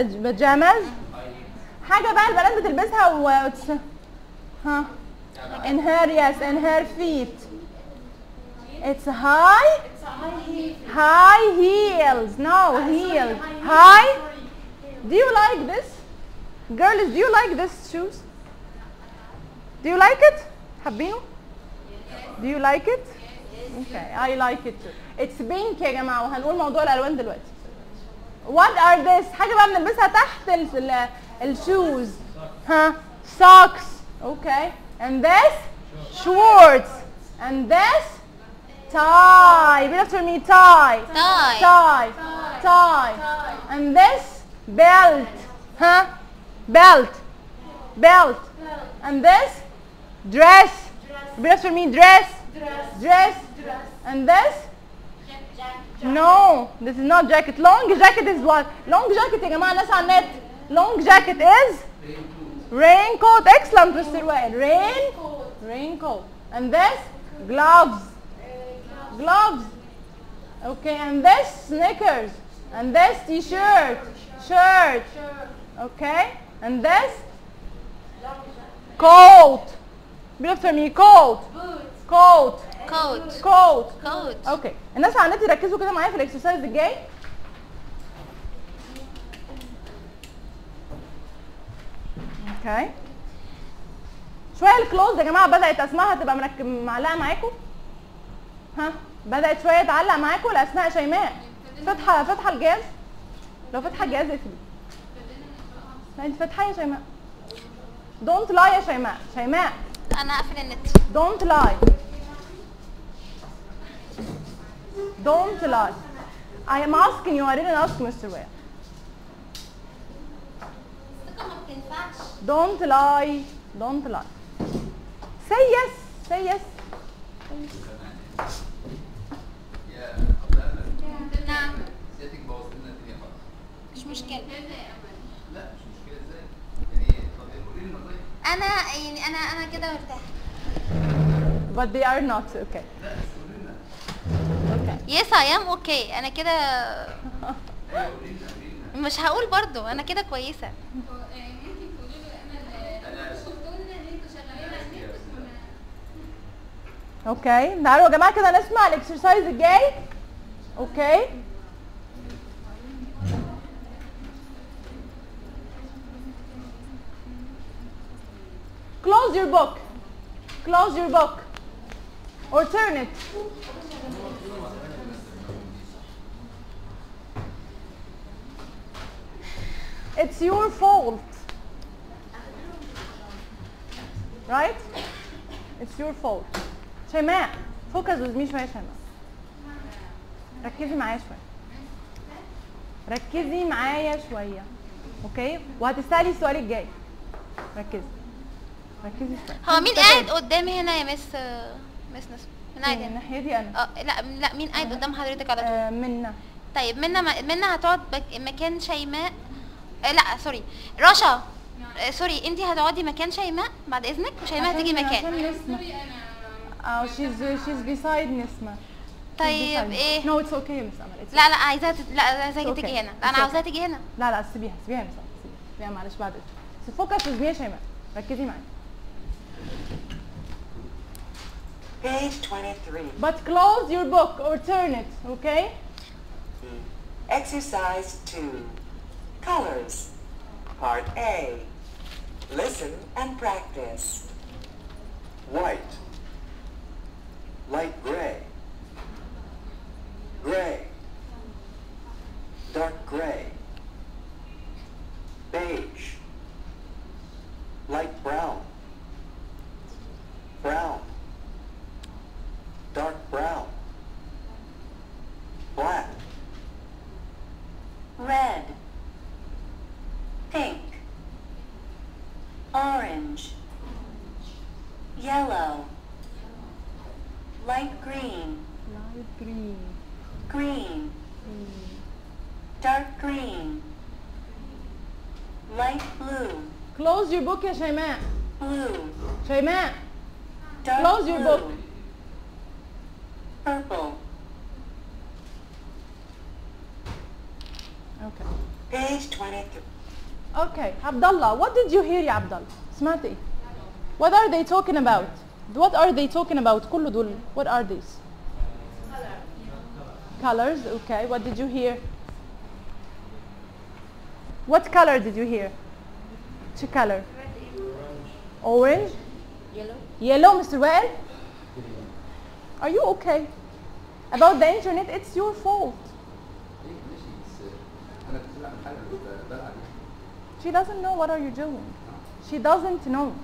بج- بجامز حاجة بقى البنات بتلبسها و وتس- ها in her yes in her feet it's high high heels no heels high do you like this girls do you like this shoes do you like it حابينه do you like it okay I like it too it's pink يا جماعة وهنقول موضوع الألوان دلوقتي what are this حاجة بقى بنلبسها تحت ال ال الشوز ها socks okay and this shorts and this tie repeat after me tie Tie. tie tie and this belt huh belt belt and this dress repeat after me dress dress and this no this is not jacket long jacket is what long jacket يا جماعه الناس على النت long jacket is raincoat excellent Mr. Wayne rain raincoat and this gloves gloves okay and this sneakers and this t-shirt shirt okay and this coat repeat after me coat coat كوت coat كوت اوكي الناس على النت يركزوا كده معايا في الاكسرسايز الجاي أوكي شوية الكلوز يا جماعة بدأت اسمائها تبقى مركب معلقة معاكم ها؟ بدأت شوية تعلق معاكم لأسماء شيماء. فاتحه فاتحه الجهاز لو فاتحه الجهاز اقفلي لا انت فاتحة يا شيماء. دونت لاي يا شيماء. شيماء. أنا اقفل النت. Don't lie. Don't lie. I am asking you, I didn't ask Mr. Ware. Don't lie. Don't lie. Say yes. Say yes. مش مشكله لا مش مشكله إزاي يعني طب قولي لنا طيب أنا يعني أنا أنا كده مرتاحة But they are not. Okay. Okay. يس اي ام أوكي أنا كده مش هقول برضو أنا كده كويسة اوكي تعالوا يا جماعه كده نسمع الاكسرسايز الجاي اوكي close your book close your book or turn it it's your fault right it's your fault شيماء فوكس me شوية شيماء ركزي معايا شوية. ركزي معايا شوية. أوكي؟ وهتسألي السؤال الجاي. ركزي. ركزي شوية. هو مين قاعد قدامي هنا يا مس مس نسمة مين قاعد من ناحيتي أنا. آه لا لا مين قاعد قدام حضرتك على طول؟ آه منا طيب منا منا هتقعد مكان شيماء. آه لا سوري. رشا. آه سوري انت هتقعدي مكان شيماء بعد إذنك وشيماء هتيجي مكان. عشان نسمة اه she's she's beside نسمة She's طيب beside. ايه no it's okay يا مس امل it's لا لا عايزاها تت... لا عايزاها It's تيجي okay. هنا لا انا It's عاوزاها okay. تيجي هنا لا لا سيبيها سيبيها يا مس أمل، سيبيها سيبيها معلش بعد اذنك فوكس with me يا شيماء ركزي معايا Page 23. but close your book or turn it okay Exercise 2. Colors. Part A. Listen and practice. White. Light gray. Gray. Dark gray. Beige. Light brown. Brown. Dark brown. Black. Red. Pink. Orange. Yellow. Light green. light green Green. Dark green. Light blue. close your book يا شيماء blue, شيماء dark Close your blue, book. purple, okay page 23. okay Abdullah what did you hear يا عبد الله سمعت ايه what are they talking about what are they talking about? كل دول. What are these? Colors. Okay. What did you hear? What color did you hear? Two color? Orange. Yellow. Yellow Mr. Wael. are you okay? About the internet it's your fault. She doesn't know what are you doing. She doesn't know.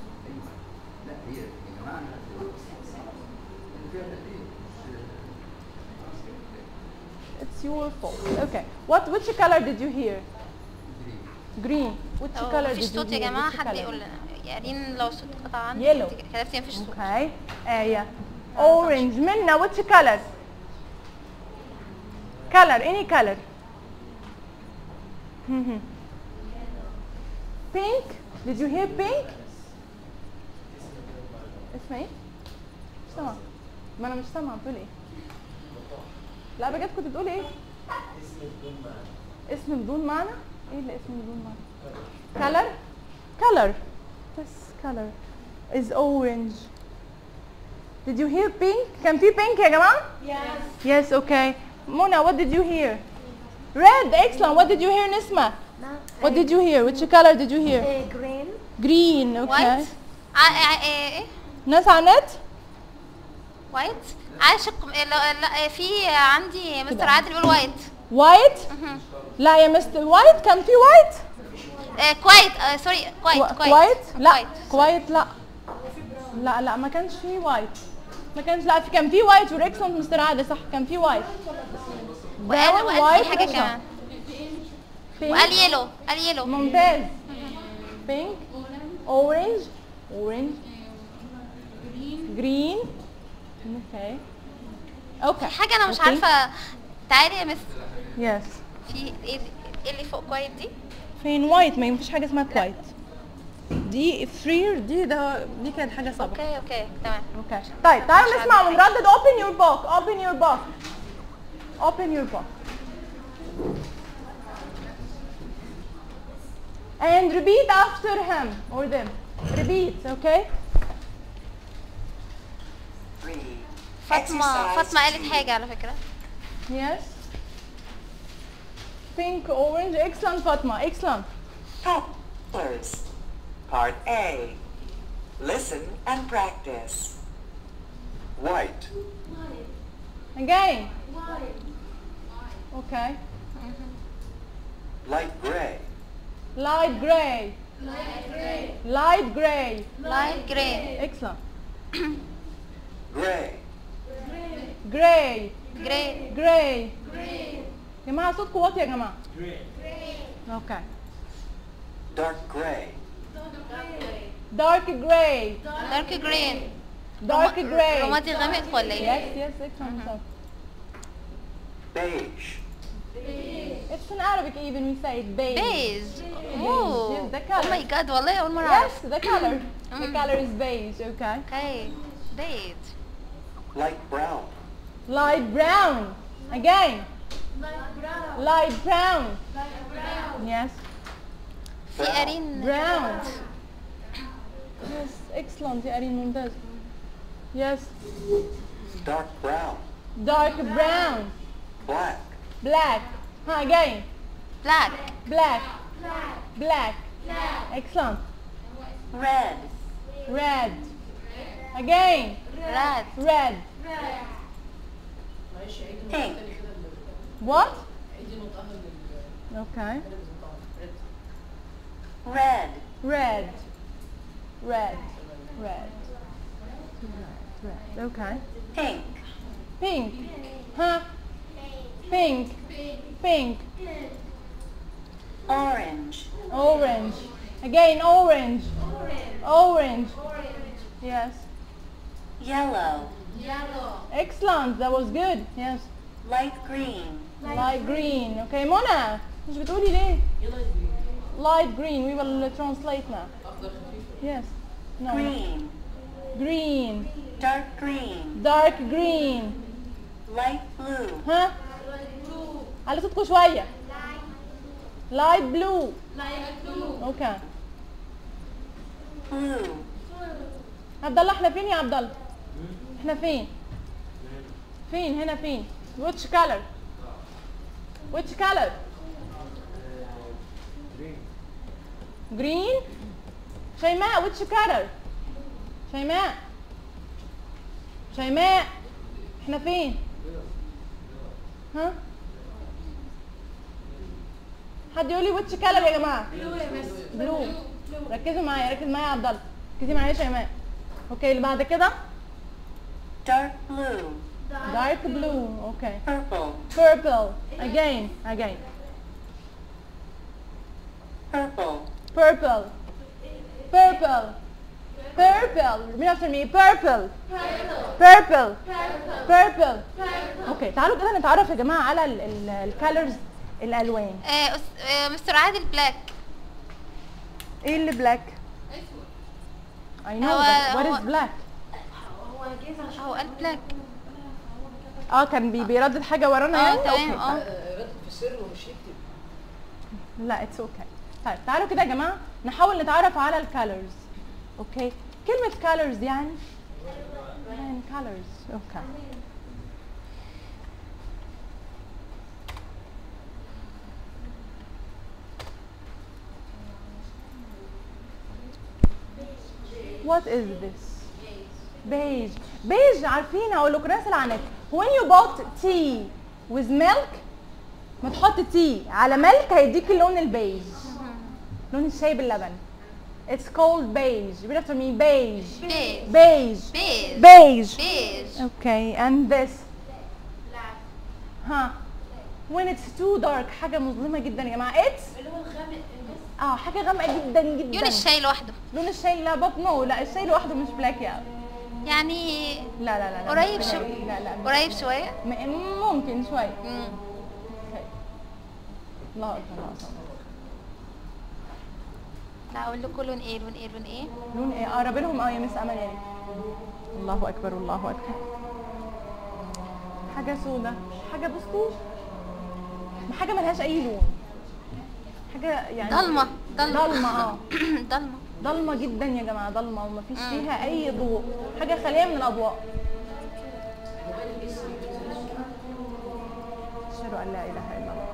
It's your fault. Okay. What which color did you hear? Green. Which أو color مفيش did you صوت يا hear? جماعه Which حد color? يقول لنا يا ريم لو الصوت قطع عندي Yellow. انت كتبتي مفيش صوت Okay. آية. Orange. Minna, which color? Color. Any color. Mhm. pink. Did you hear pink? اسمها ايه؟ مش سامعة. ما انا مش سامعه بتقول ايه لا بجد كنت بتقول ايه اسم بدون معنى اسم بدون معنى ايه اللي اسم بدون معنى color color بس color is orange Did you hear pink? Can see pink يا جماعة? Yes. Yes, okay. Mona, what did you hear? Red, excellent. What did you hear, Nesma? What did you hear? Which color did you hear? Eh, green. Green, okay. What? ناس عنت؟ وايت؟ عاشق لا في عندي مستر عادل بيقول وايت. وايت؟ لا يا مستر وايت؟ كان في وايت؟ كوايت سوري كوايت كوايت. وايت لا كوايت. لا. لا لا ما كانش في وايت. ما كانش لا في كان في وايت وريكسون مستر عادل صح كان في وايت. وقال وقال في حاجة. كمان. وقال يلو قال يلو ممتاز. pink orange orange green. okay okay في حاجه انا مش Okay. عارفه تعالي يا مس yes في ايه ايه اللي فوق كوايت دي فين وايت ما فيش حاجه اسمها كوايت دي فرير دي ده دي كانت حاجه صعبه اوكي اوكي تمام اوكي طيب تعالوا نسمع ونردد open your book open your book open your book and repeat after him or them repeat okay Three. فاطمه Exercise فاطمه قالت two. حاجه على فكره yes pink orange excellent Fatma excellent Colors. Part A. Listen and practice. White. again okay Light gray. light gray light gray لايت جرين excellent Gray. gray جري gray يا جماعة صوتكم واطي يا جماعة اوكي Dark gray. dark gray دارك جرين dark gray رمادي غامق ولا ايه؟ yes yes excellent so Beige. it's in Arabic even we say it beige بيج اوه yes, the او color. ماي جاد والله اول مره اعرف yes the color the Mm. color is beige okay اوكي بيج Light brown. Light brown. Again. Light brown. Light brown. Yes. Brown. brown. Yes, excellent. Ziarin Mumtaz. Yes. Dark brown. Dark brown. Black. Black. Huh, again. Black. Black. Black. Black. Excellent. Red. Red. Again. Red. Red. Pink. what? Okay. Red. red. Red. Red. Red. Okay. Pink. pink. Huh? Pink. Pink. Orange. orange. Again orange. orange. Orange yes Yellow. excellent that was good yes Light green. light green okay منى مش بتقولي ليه light green we will translate now yes No. green, green dark green, dark green light blue, ها على صوتكم شويه light blue اوكي blue, عبد الله احنا فين يا عبد الله إحنا فين؟ فين؟ هنا فين؟ which color? which color? green. شيماء which color? شيماء. شيماء. إحنا فين؟ ها؟ حد يقول لي which color يا جماعة؟ بلو ركزوا معايا ركز معايا يا عبد الله. ركزي معايا يا شيماء. أوكي اللي بعد كده. dark blue, dark blue اوكي purple, purple again again purple, purple purple purple repeat after me purple purple purple اوكي تعالوا كده نتعرف يا جماعه على الكالرز الالوان آه أس- آه مستر عادل بلاك ايه اللي بلاك I know هو- but what هو- is black هو قال بلاك آه كان بي بيردد حاجة ورانا آه يعني تمام أوكي. آه. في سر ومش يكتب لا اتس أوكي طيب تعالوا كده يا جماعة نحاول نتعرف على الكالرز أوكي كلمة كالرز يعني؟ يعني كالرز أوكي What is this? Beige beige عارفين هقول لكم ناس النت when you bought tea with milk ما تحط تي على ملك هيديك اللون البيج لون الشاي باللبن It's called beige. Repeat after me. Beige. Beige. Beige. Beige. Beige. Beige. Okay. And this. ها. When it's too dark حاجة مظلمة جدا يا جماعة. It's اللي هو الغامق آه حاجة غامقة جدا جدا. لون الشاي لوحده لون الشاي لا بط نو لا الشاي لوحده مش بلاك يا يعني لا لا لا لا قريب مش شو black. لا لا. قريب شوية؟ ممكن شوي. مم. Okay. الله أكبر. لا أقول لكم لون إيه لون إيه لون إيه لون إيه اقرب لهم آه يا مس أمل يا ريت. الله أكبر الله أكبر. حاجة سودة حاجة بصوا حاجة ملهاش أي لون. حاجة يعني ضلمة ضلمة. ضلمة آه. ضلمة. ضلمة جدا يا جماعة ضلمة ومفيش فيها أي ضوء حاجة خالية من الأضواء. أشهد أن لا إله إلا الله.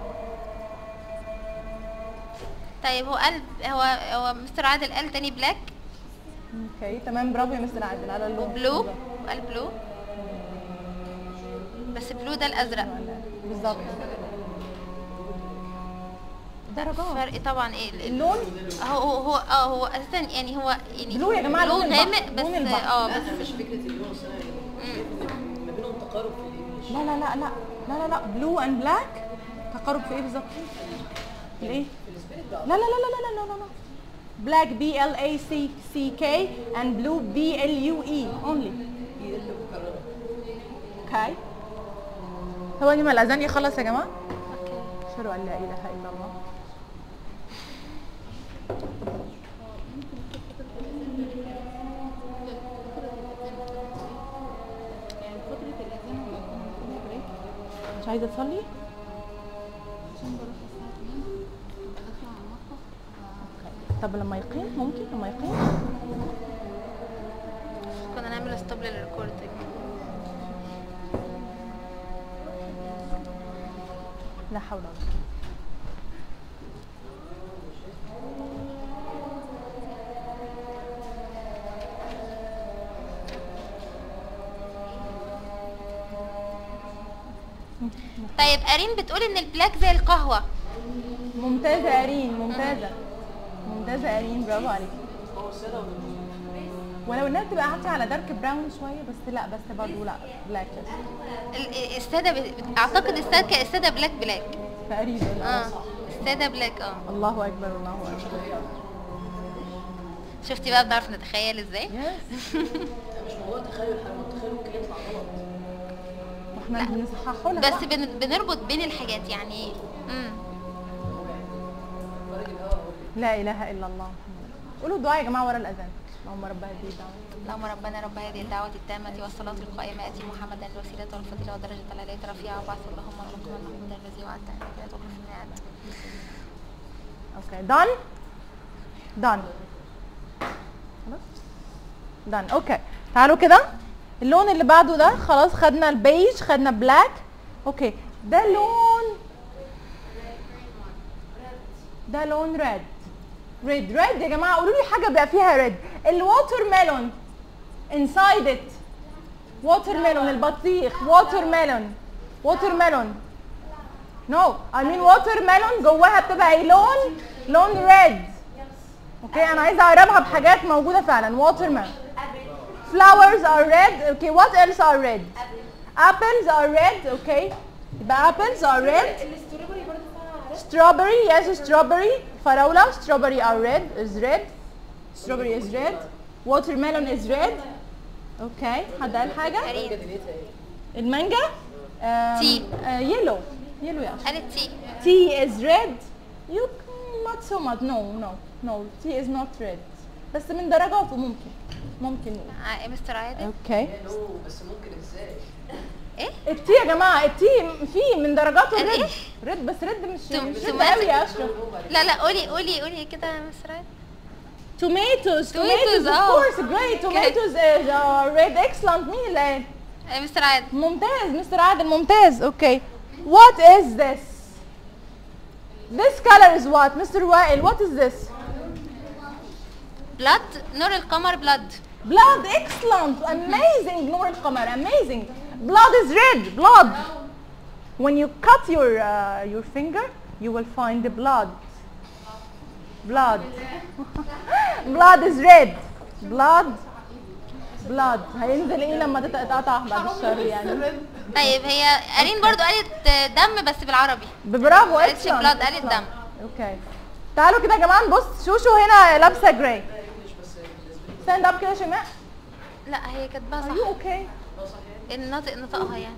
طيب هو قال هو هو مستر عادل قال تاني بلاك أوكي تمام. برافو يا مستر عادل على اللون. وبلو؟ وقال بلو بس بلو ده الأزرق. بالظبط. درجات فرق طبعا إيه ال- اللون هو هو هو آه هو أساسا يعني هو يعني بلو يا جماعة، لون غامق بس. آه لا بس مش فكره اللون ما بينهم تقارب في لا لا لا لا لا لا لا بلو اند بلاك تقارب في إيه بالظبط؟ في الايه؟ لا لا لا لا لا لا لا لا بلاك بي ال اي سي سي كي اند بلو بي ال يو اي اونلي أوكي ثواني ما الاذان يخلص يا جماعة اشهد ان لا اله الا الله يعني فترة الأذان ولا يكون كل بريك مش عايزة تصلي؟ عشان بروح الساعة 2 ببقى داخلة على المطبخ ف- طب لما يقيم ممكن لما يقيم؟ كنا نعمل ستوب للريكوردنج لا حول ولا قوة. طيب أرين بتقول إن البلاك زي القهوة. ممتازة يا ريم ممتازة. ممتازة يا ريم برافو عليكي هو الساده ولا ولو إنها تبقى عاطيه على دارك براون شوية بس لأ بس برضه لأ بلاك ال- السادة ب... أعتقد السادة السادة بلاك بلاك تقريبا. آه السادة بلاك آه. الله أكبر الله أكبر. شفتي بقى بنعرف نتخيل إزاي؟ يس مش موضوع تخيل إحنا التخيل ممكن يطلع غلط. وإحنا بنصححه لها بس بن... بنربط بين الحاجات يعني. امم لا إله إلا الله. قولوا الدعاء يا جماعة ورا الأذان. اللهم رب هذه الدعوة. اللهم ربنا رب هذه الدعوة التامة والصلاة القائمة. آتي محمدا الوسيلة والفضيلة والدرجة العلية الرفيعة وبعث اللهم المقام المحمود الذي وعدته لا تخلف الميعاد. أوكي done. خلاص؟ Done. أوكي تعالوا كده. اللون اللي بعده ده خلاص خدنا البيج خدنا بلاك أوكي ده لون ده لون ريد ريد ريد يا جماعة قولوا لي حاجة بقى فيها ريد الووتر ميلون inside it. ووتر ميلون البطيخ. ووتر ميلون ووتر ميلون نو اي مين ووتر ميلون جواها بتبقى إيه؟ لون لون ريد أوكي أنا عايزة أقربها بحاجات موجودة فعلا. ووتر ميلون flowers are red okay what else are red apples are red okay يبقى apples are red الاستروبري برضه فيها strawberry yes strawberry فراولة strawberry are red is red strawberry is red watermelon is red اوكي حد قال حاجة قريب المانجا um, Tea. uh, yellow yellow يا أشرف. قالت تي tea is red you can- not so much no no no tea is not red بس من درجاته ممكن ممكن. نقول ع- مستر عادل؟ أوكي. بس ممكن إزاي إيه؟ التي يا جماعة التي فيه من درجاته ريد إيه؟ ريد بس ريد مش توم- مش توماتو. قوي يا أشرف. لا لا قولي قولي قولي كده يا مستر عادل. Tomatoes tomatoes of آه. course great tomatoes is uh, red. Excellent مين اللي؟ قال آه، مستر عادل. ممتاز مستر عادل ممتاز. أوكي what is this? This color is what Mr. وائل؟ What is this? بلاد نور القمر بلاد blood excellent amazing نور القمر amazing. Blood is red blood. When you cut your uh, your finger you will find the blood. Blood. Blood is red. Blood. Blood. هينزل إيه لما تتقطع بعد الشر يعني؟ طيب هي قارين برضو قالت دم بس بالعربي. برافو excellent blood قالت. دم. أوكي تعالوا كده يا جماعة نبص. شوشو هنا لابسة جراي ستاند اب كده يا شيماء لا هي كاتباها صح. أوكي النطق نطقها يعني.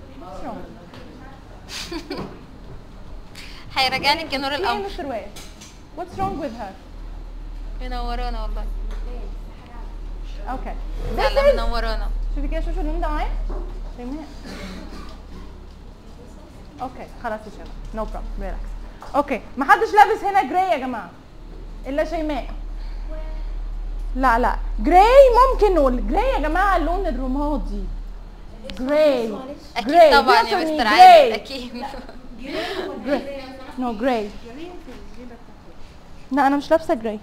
هيراجعني الجنور الامر مستر واقف واتس رونج وذ هير منورانا والله. أوكي فعلا منورانا شوفي كده شوفي النوم ده؟ عين؟ معايا أوكي خلاص يا شباب نو بروبلم ريلاكس أوكي محدش لابس هنا جراي يا جماعة. إلا شيماء لا لا. جراي ممكن نقول. جراي يا جماعة اللون الرمادي جراي أكيد طبعا يا مستر عادل أكيد. جراي نو جراي لا أنا مش لابسة جراي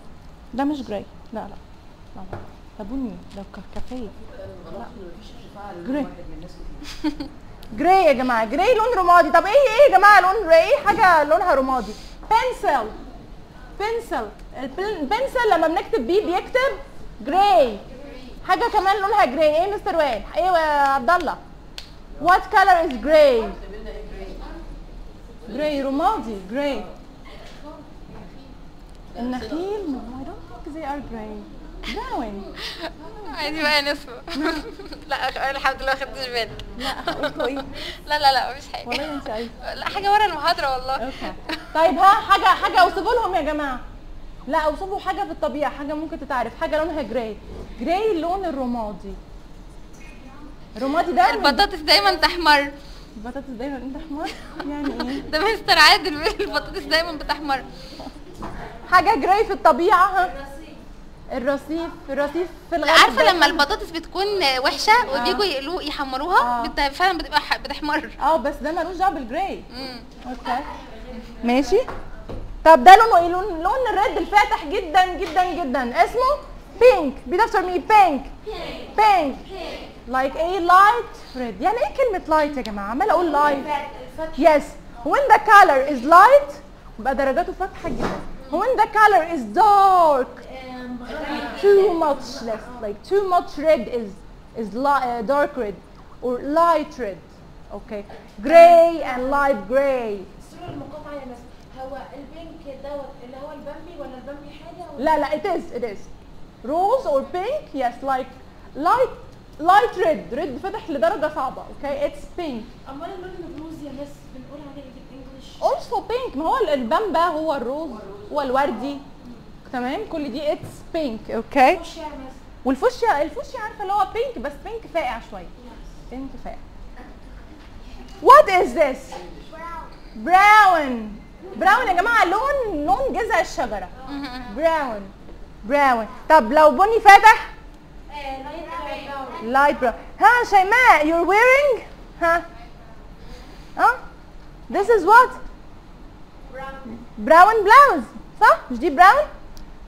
ده مش جراي لا لا. لا لا ده بني ده كافيه. لا. جراي جراي يا جماعة. جراي لون رمادي. طب إيه إيه يا جماعة لون إيه حاجة لونها رمادي. بنسل بنسل البنسل لما بنكتب بيه بيكتب جراي حاجة كمان لونها جراي إيه مستر وائل إيه يا عبد الله؟ What color is gray? جراي رمادي. جراي النخيل. no I don't think they are gray. Brown عايزي بقى نسمع. لا الحمد لله ما خدتش بالي. لا قلتوا إيه لا لا لا مفيش حاجة. والله انت عايزة. لا حاجة ورا المحاضرة والله. أوكي. طيب ها حاجة حاجة اوصفوا لهم يا جماعة. لا اوصفوا حاجة في الطبيعة حاجة ممكن تتعرف. حاجة لونها جراي جراي اللون الرمادي. الرمادي ده البطاطس دايما تحمر. البطاطس دايما انت حمار يعني إيه؟ ده مستر عادل البطاطس دايما بتحمر. حاجة جراي في الطبيعة ها؟ الرصيف الرصيف في الغالب عارفة لما البطاطس بتكون وحشة وبيجوا يقلوا يحمروها آه. بت... فعلا بتبقى بتحمر. آه بس ده ملوش دعوة بالجراي. مم. أوكي. ماشي. طب ده لونه إيه؟ لون لون الريد الفاتح جدا جدا جدا. اسمه بينك بيت افتر مي بينك بينك لايك إيه لايت ريد يعني إيه كلمة لايت يا جماعة؟ عمال أقول لايت يس when the color is light يبقى درجاته فاتحة جدا. When the color is dark. too much less like too much red is is li- uh, dark red or light red okay gray and light gray الصورة المقاطعة يا مس هو البينك دوت اللي هو البامبي ولا البامبي حاجة ولا لا لا it is it is rose or pink yes like light light red red فتح لدرجة صعبة okay it's pink امال اللون الروز يا مس بنقول عليه ايه بالانجلش also pink ما هو البامبا هو الروز هو الوردي تمام؟ كل دي خش يا مس والفوشيا الفوشيا عارفة اللي هو بينك بس بينك فاقع شوية. بينك فاقع. What is this? براون براون يا جماعة لون لون جذع الشجرة. براون براون طب لو بني فاتح؟ لايت براون ها شيماء you're wearing ها؟ ها؟ This is what? براون بلاوز صح؟ مش دي براون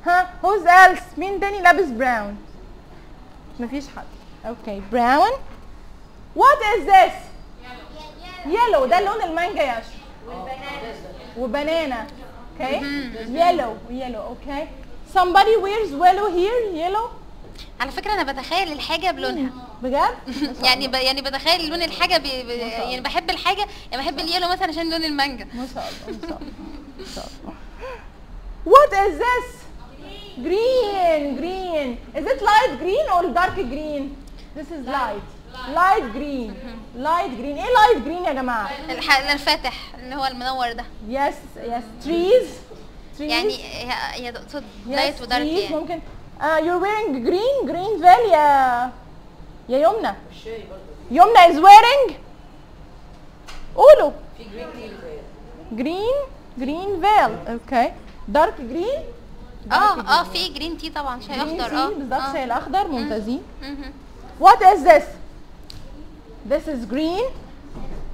ها who's else? مين تاني لابس براون مفيش حد أوكي براون what is this? يلو ده لون المانجا يا اشرف وبنانا أوكي يلو يلو أوكي somebody wears yellow here? Yellow? على فكرة أنا بتخيل الحاجة بلونها بجد؟ يعني ب... يعني بتخيل لون الحاجة ب... ب... يعني بحب الحاجة يعني بحب اليلو مثلا عشان لون المانجا. ما شاء الله ما شاء الله ما شاء الله. What is this? green green is it light green or dark green this is light light green light green ايه light green يا جماعه الح... الفاتح اللي هو المنور ده yes yes trees trees يعني هي هي تقصد yes لايت ودارك trees يعني ممكن uh, you're wearing green green veil يا يا يمنى الشاي برضه يمنى is wearing قولوا في جرين تي green green veil اوكي dark green آه آه في جرين تي طبعا شاي أخضر آه. بالظبط آه. شاي الأخضر ممتازين وات از ذس ذس از جرين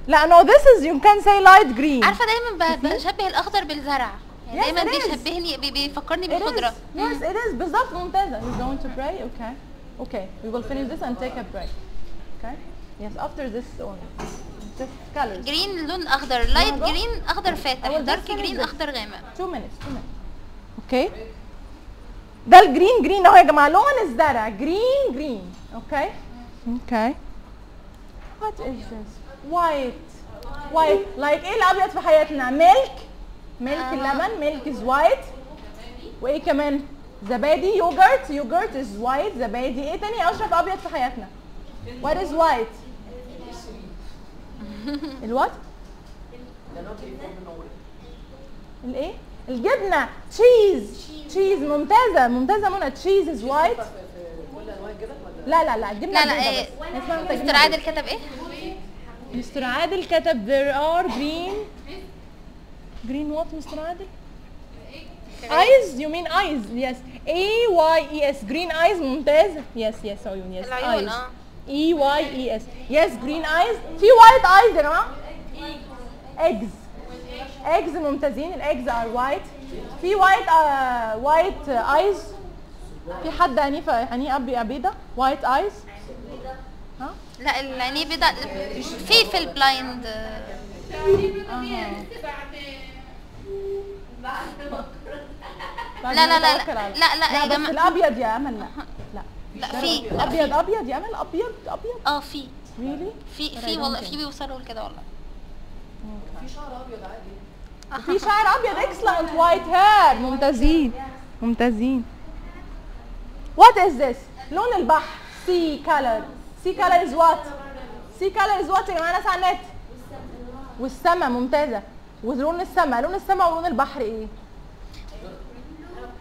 لا نو ذس از يو كان سي لايت جرين عارفة دايما بشبه الأخضر بالزرع. يعني دايما بيشبهني بيفكرني بالخضرة. يس ات از بالظبط ممتازة. He's going تو براي أوكي أوكي وي ويل فينيش ذس اند تيك ا براي أوكي يس افتر ذس اون جرين لون أخضر. لايت جرين أخضر فاتح. دارك جرين أخضر غامق. 2 minutes 2 minutes. Okay? ده الجرين جرين اهو يا جماعة لون الزرع جرين جرين. Okay. Okay. What is this? White. White. Like إيه الابيض في حياتنا؟ ميلك. ميلك. اللبن. ميلك is white. وإيه كمان؟ زبادي يوجرت يوجرت از وايت زبادي إيه تاني اشرف أبيض في حياتنا وات از وايت الوات الإيه الجبنة تشيز تشيز ممتازة. ممتازة منى. تشيز از وايت لا لا لا. الجبنه لا لا إيه. مستر عادل كتب إيه؟ مستر عادل كتب there are green. Green what مستر عادل؟ Eyes. You mean eyes. Yes. A Y E S. Green eyes. ممتاز yes yes. عيون yes. العيون eyes. آه. E Y E S. Yes green eyes. في white eyes يا جماعة eggs. Eggs ممتازين. ال eggs are white. في white white uh, eyes. في حد عينيه عينيه أبي بيضة white eyes. ها؟ لا العينيه بيضاء في في البلايند. لا لا لا لا لا لا يا بس جماعة. الأبيض يا أمل لا لا. لا في أبيض أبيض يا أمل. أبيض أبيض. آه في. Really في في don't والله. في بيوصلوا لكده والله. في شعر أبيض عادي. في شعر أبيض excellent white hair. ممتازين. ممتازين. What is this? لون البحر. Sea color. Sea color is what? Sea color is what? يا جماعة ناس على النت والسما ممتازة. ولون السما. لون السما ولون البحر إيه؟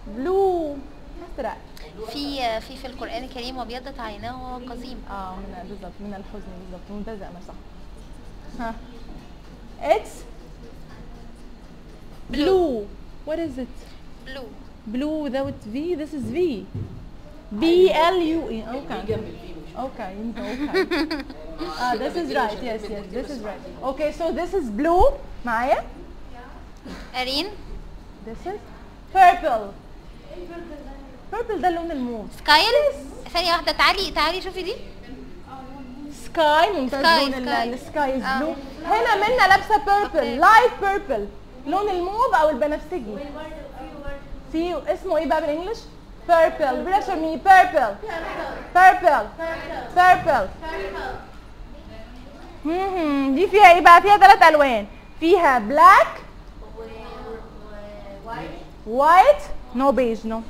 بلو ازرق في في في القرآن الكريم وابيضت عيناه قزيم. آه من بالظبط. من الحزن بالظبط. ممتازة أنا صح. ها. It's blue what is it بلو blue without V this is V B L U E okay جنب الفي مش okay you know, okay ah this is right yes yes this is right okay so this is blue معايا ارين this is purple purple ده لون الموف سكايل ثانيه واحده تعالي تعالي شوفي دي سكاي ممتاز Sky, لون sky. السكاي از آه. بلو هنا منا لابسه بيربل أوكي. لايت بيربل لون الموف أو البنفسجي. في اسمه إيه بقى بالإنجلش؟ Purple. read after me purple. Purple. Purple. دي فيها إيه بقى؟ فيها ثلاث ألوان. فيها بلاك وايت نو بيج نو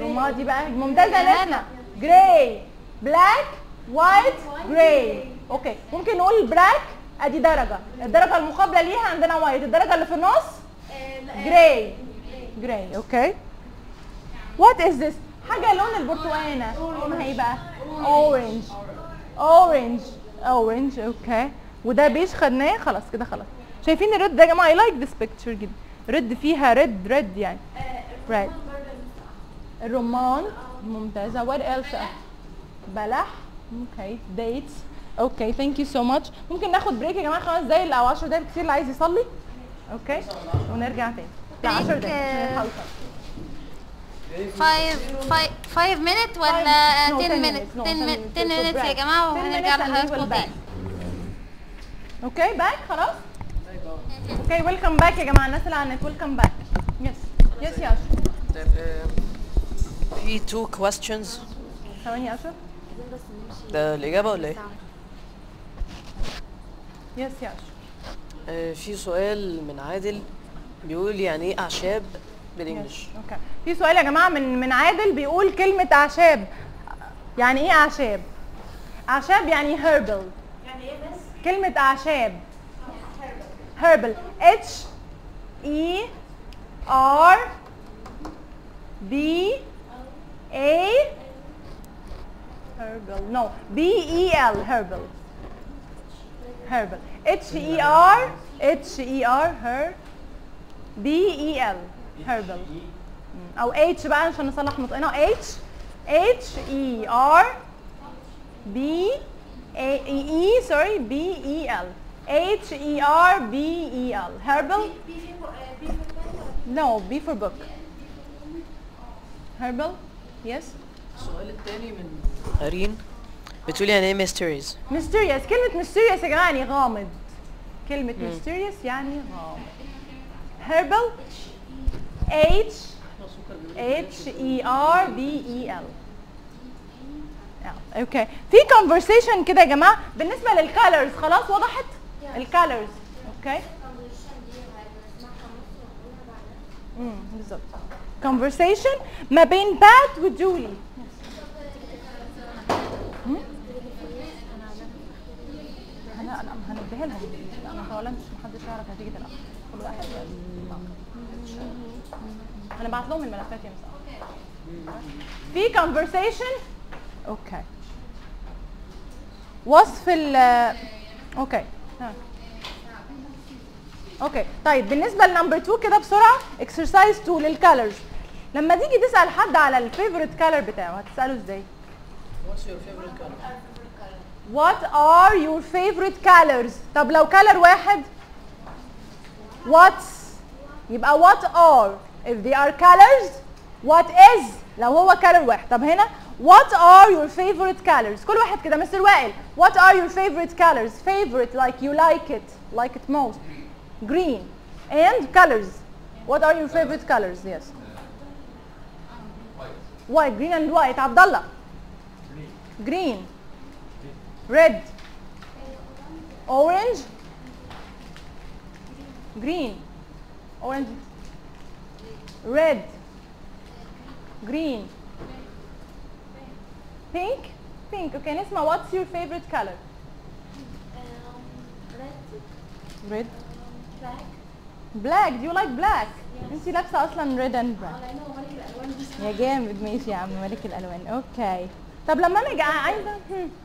رمادي بقى. ممتازة لنا جراي بلاك وايت جراي أوكي ممكن نقول بلاك أدي درجة. الدرجة المقابلة ليها عندنا وايت الدرجة اللي في النص؟ جراي جراي أوكي وات از ذس حاجة لون البرتقانة. ما هي بقى؟ اورنج اورنج اورنج أوكي وده بيج خدناه خلاص كده خلاص. شايفين الريد ده يا جماعة؟ اي لايك ذس بيكتشر جدا. ريد فيها ريد ريد يعني. ريد الرمان. ممتازة. What else? بلح. أوكي ديتس أوكي ثانك يو سو ماتش ممكن ناخد بريك يا جماعة؟ خمس دقايق أو 10 دقايق كتير اللي عايز يصلي. أوكي ونرجع تاني. لا 10 بريك، دقايق عشان آه، نلحق نصلي. 5 5 minutes ولا No, 10 10 minutes minutes. No, 10 10 minutes minutes. 10 It's a minutes يا. جماعة 10 وهنرجع لحضراتكم back. تاني أوكي باك خلاص. أوكي ويلكم باك يا جماعة. الناس اللي على النت ويلكم باك يس يس يا اشرف في تو questions. ثواني يا اشرف ده الإجابة ولا إيه؟ يس يا اشرف آه، في سؤال من عادل بيقول يعني إيه أعشاب بالإنجلش؟ أوكي في سؤال يا جماعة من من عادل بيقول كلمة أعشاب. يعني إيه أعشاب؟ أعشاب يعني هيربل يعني إيه بس؟ كلمة أعشاب. هيربل اتش اي ار بي اي herbal. No. B E L herbal. Herbal H E R H E R her B E L herbal. أو H بقى عشان نصلح نطقنا H H E R B A E E sorry B E L H E R B E L herbal no B for book herbal yes السؤال التاني من قرين بتقولي يعني إيه ميستيريز ميستيريس كلمة ميستيريس يا جماعة يعني غامض. كلمة ميستيريس يعني غامض. هيربل اتش اتش اي ار بي اي ال أوكي في كونفرسيشن كده يا جماعة بالنسبة للكالرز خلاص وضحت؟ الكالرز أوكي بالظبط. Conversation ما بين بات وجولي أنا هنديها لهم أنا ما مش محدش يعرف نتيجه الآخر كل واحد هنبعت لهم الملفات يا مساء. في conversation أوكي وصف ال أوكي. أوكي طيب بالنسبة لنمبر 2 كده بسرعة اكسرسايز 2 للكالرز لما تيجي تسأل حد على الفيفوريت كالر بتاعه هتسأله إزاي؟ What's your favorite color? What are your favorite colors? طب لو color واحد What's يبقى what are if they are colors what is لو هو color واحد طب هنا What are your favorite colors? كل واحد كده مستر وائل What are your favorite colors? Favorite like you like it like it most Green and colors What are your favorite colors? Yes White green and white عبد الله Green Red. Orange. Green. Orange. Red. Green. Pink. Pink. Okay, Nesma, what's your favorite color? Red. Black. Black. Do you like black? Yes. She لابسه اصلا red and black. يا جامد ماشي يا عم ملك الالوان. اوكي. Okay. طب لما أنا عايزه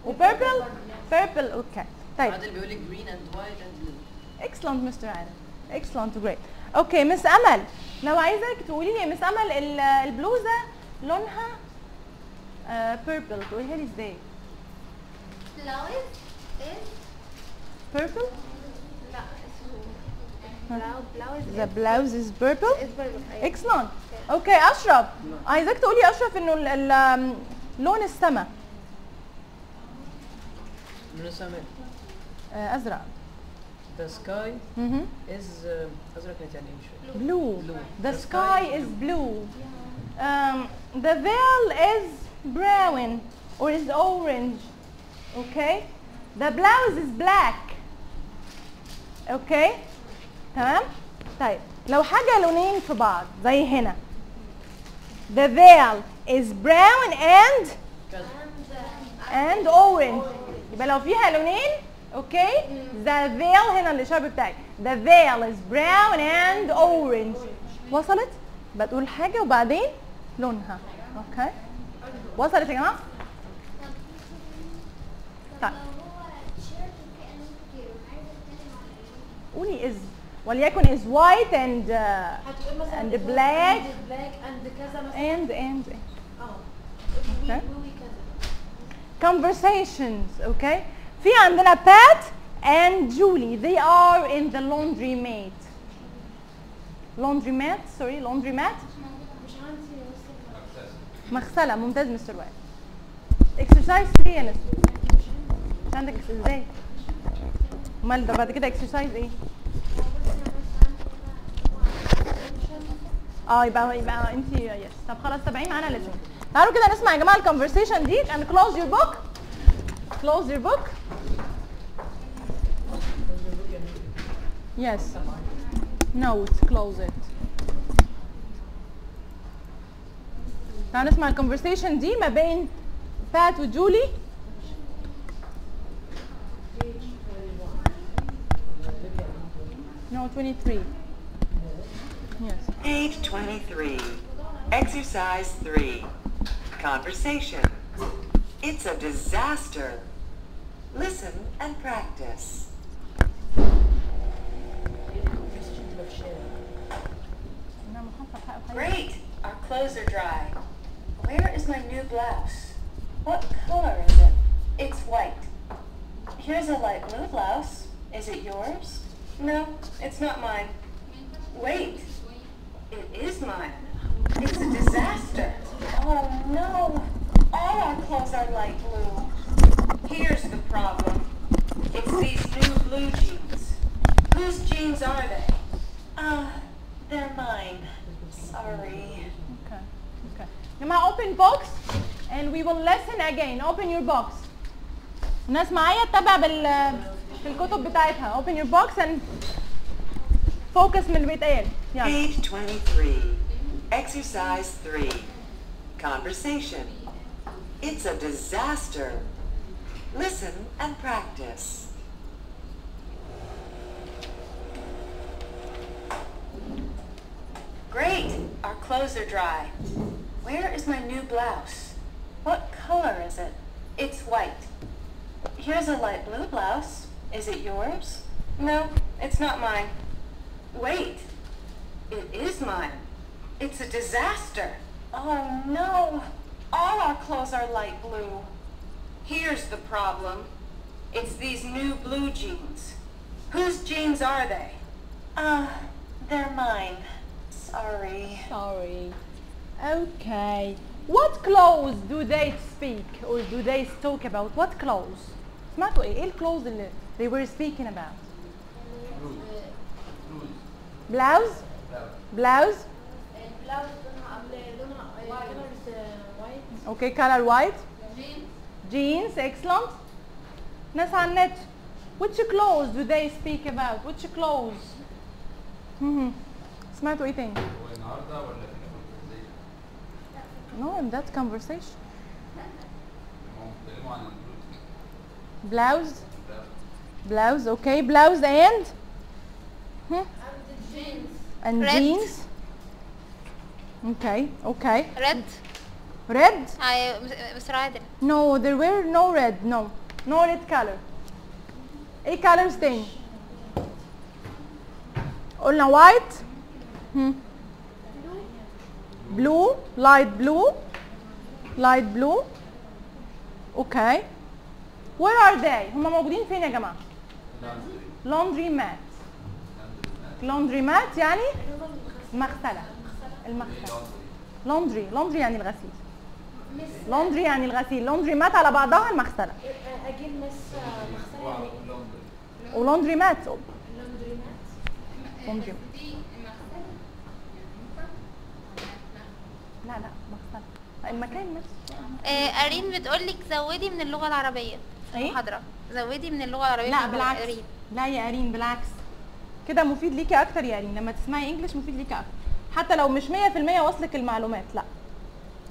وبيربل بيربل أوكي طيب. عادل بيقول لك green and white and blue. excellent مستر عادل excellent great. أوكي مس امل لو عايزك تقولي لي يا مس امل ال- البلوزة لونها بيربل تقوليها لي إزاي؟ Purple لا the blouse is purple? Excellent. أوكي اشرف عايزاك تقولي اشرف إنه ال- ال- آم، لون السماء من السماء. آه، ازرق The sky مهم. is uh, أزرق كانت يعني إيه مش فاهم. blue. Blue. The The sky sky is blue. Um, the veil is brown or is orange. Okay. The blouse is black. Okay. تمام؟ طيب لو حاجة لونين في بعض زي هنا. The veil is brown and and orange. يبقى لو فيها لونين اوكي the veil هنا الاشاره بتاعي the veil is brown and orange وصلت بتقول حاجه وبعدين لونها اوكي وصلت يا جماعه طيب قولي از وليكن is white and uh, هتقول مثلا and black بلاك اند كذا مثلا and and اه Conversations okay? في عندنا Pat and Julie. They are in the laundry mat. Sorry laundry mat. مش عندي مغسلة. ممتاز مستر وائل exercise 3 يا نسمة مش عندك إزاي امال ده بعد كده exercise إيه؟ آه يبقى يبقى انت يس طب خلاص تابعين معانا لازم. تعالوا كده نسمع يا جماعه الكونفرسيشن دي and close your book close your book yes note close it تعالوا نسمع الكونفرسيشن دي ما بين بات وجولي No, 23. Yes. Page 23. Exercise 3. Conversation. It's a disaster. Listen and practice. Great! Our clothes are dry. Where is my new blouse? What color is it? It's white. Here's a light blue blouse. Is it yours? No, it's not mine. Wait. It is mine. It's a disaster. Oh no. All our clothes are light blue. Here's the problem. It's these new blue jeans. Whose jeans are they? Ah, they're mine. Sorry. Okay. Okay. جماعة open box and we will listen again. Open your box. الناس معايا تتابع بال في الكتب بتاعتها. Open your box and focus من اللي بيتقال. يلا. Page 23. Exercise 3. Conversation. It's a disaster. Listen and practice. Great! Our clothes are dry. Where is my new blouse? What color is it? It's white. Here's a light blue blouse. Is it yours? No, it's not mine. Wait! It is mine. It's a disaster. Oh no! All our clothes are light blue. Here's the problem. It's these new blue jeans. Whose jeans are they? Ah, they're mine. Sorry. Sorry. Okay. What clothes do they speak or do they talk about? What clothes? سمعتوا ايه؟ ايه الكلوز اللي they were speaking about? Blouse? Blouse? Okay, color white. Jeans, excellent. ناس على النت. Which clothes do they speak about? Which clothes? مهم. سمعتوا ايه تاني؟ هو النهارده ولا في الكونفرزيشن؟ No, in that conversation. هم بيتكلموا عن البلوز Blouse. Blouse, okay. Blouse and? Hmm? And Red. jeans. Okay, okay. ريد Red? أيوه مستر عادل No, there were no red. No, no red color. إيه colors تاني؟ قلنا white. Hmm. Blue, light blue, light blue. Okay. Where are they? هم موجودين فين يا جماعة؟ laundry mat. laundry mat يعني مغسلة. المغسلة. laundry, laundry يعني الغسيل. laundry يعني الغسيل. laundry mat على بعضها المغسلة. أجيب مس مغسلة ولاندري مات. لوندري مات. لا لا مغسلة. المكان. آه، أرين بتقول لك زودي من اللغة العربية. في إيه؟ المحاضره زودي من اللغة العربية لا بالعكس. لا يا أرين بالعكس. كده مفيد ليكي أكتر يا أرين. لما تسمعي انجلش مفيد ليكي أكتر. حتى لو مش 100% واصلك المعلومات لا.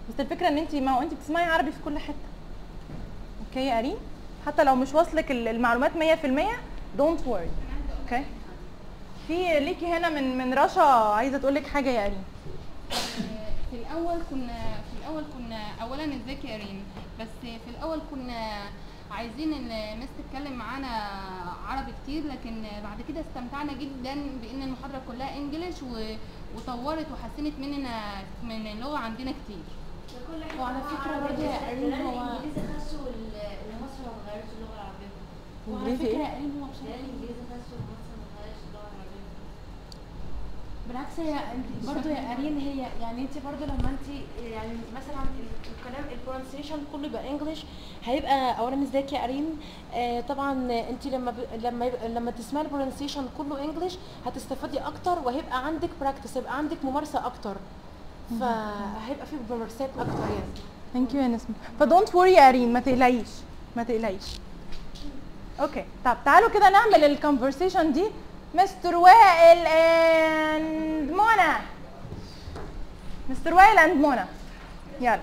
بس الفكرة إن انت ما هو انت بتسمعي عربي في كل حتة. أوكي يا ارين حتى لو مش واصلك ال- المعلومات 100% دونت worry. أوكي؟ في ليكي هنا من من رشا عايزة تقول لك حاجة يا ارين في الأول كنا في الأول كنا اولا إزيك يا ريم بس في الأول كنا عايزين المس تتكلم معانا عربي كتير لكن بعد كده استمتعنا جدا بإن المحاضرة كلها إنجليش و- وطورت وحسنت مننا من اللغة عندنا كتير وعلى فكرة برضه يا قريب هو الإنجليزي خسوا ومصر ما غيرتش اللغة العربية وعلى؟ يا قريب هو بصراحة الإنجليزي خسوا ومصر ما غيرتش اللغة العربيه بالعكس هي برضه يا قرين هي يعني انت برضه لما انت يعني مثلا ال- الكلام البرونسيشن كله يبقى انجلش هيبقى اولا ازيك يا قرين آه طبعا انت لما ب... لما يبقى لما تسمعي البرونسيشن كله انجلش هتستفادي أكتر وهيبقى عندك براكتس هيبقى عندك ممارسة أكتر. فهيبقى في ممارسات أكتر يعني. ثانك يو يا نسمة. فدونت وري يا ريم ما تقلقيش ما تقلقيش. أوكي طب تعالوا كده نعمل الكونفرسيشن دي مستر وائل اند منى مستر وائل اند منى يلا.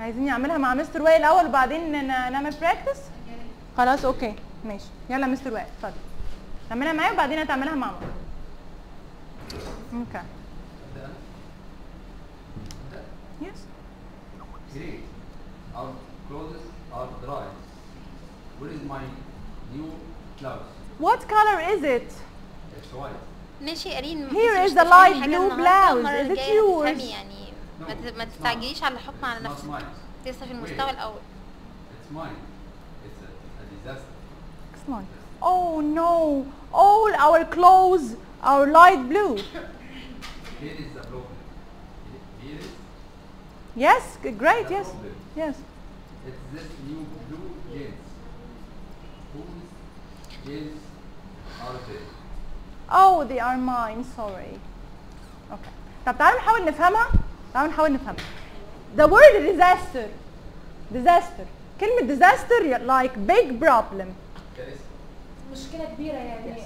عايزين نعملها مع مستر وائل الأول وبعدين نعمل براكتس خلاص أوكي ماشي. يلا مستر وائل اتفضل. تعملها معايا وبعدين هتعملها مع ماما. أوكي. يس Great. Our clothes are dry. Where is my new blouse? What color is it? It's white. ماشي يا ريم Here مش is the تفهمي light حاجة blue النهاردة، blouse. المرة Is it الجاية yours? هتفهمي يعني ما ت- ما تستعجليش على الحكم على It's not نفسك mine. لسه في المستوى الاول It's mine. It's a, a disaster. Excellent. Oh no! All our clothes are light blue. Here is the problem. Here is Yes, g- great. the Yes, problem. yes. It's this new blue jeans. Whose jeans are they? Oh, they are mine. Sorry. Okay. طب تعالوا نحاول نفهمها. تعالوا نحاول نفهمها. The word disaster. Disaster. كلمة disaster like big problem. كارثة. مشكلة كبيرة يعني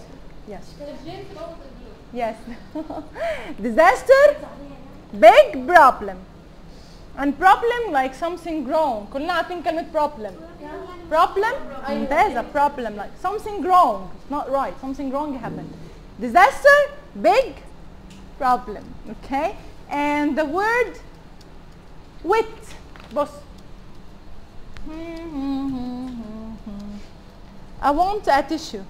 Yes. الجنس رابط البلوك Yes. disaster, big problem. And problem like something wrong. كلنا عارفين كلمة problem. Problem ممتازة problem like something wrong. It's not right. Something wrong happened. Disaster, big problem. Okay? And the word wit. بص. I want a tissue.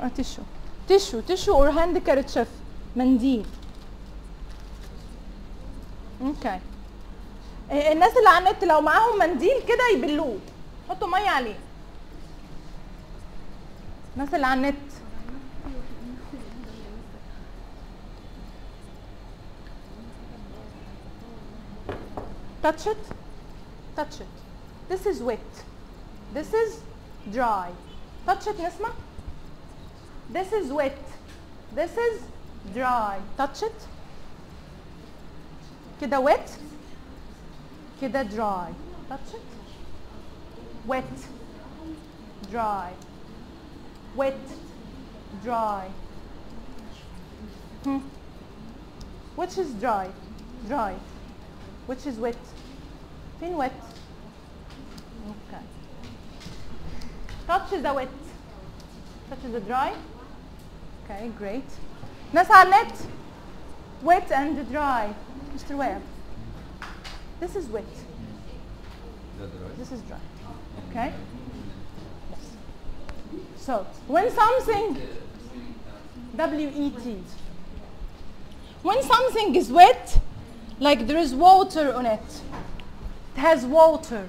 A tissue. Tissue. Tissue or handkerchief. منديل. اوكي إيه، الناس اللي على النت لو معاهم منديل كده يبلوه. حطوا مية عليه. الناس اللي على النت. Touch it. Touch it. This is wet. This is dry. Touch it نسمة this is wet. This is dry. Touch it. كده wet. كده dry touch it wet dry wet dry hmm. which is dry dry which is wet فين wet okay touch the wet touch the dry okay great ناس على النت wet and dry Mr. Webb this is wet Is that right? this is dry okay yes so when something W-E-T when something is wet like there is water on it it has water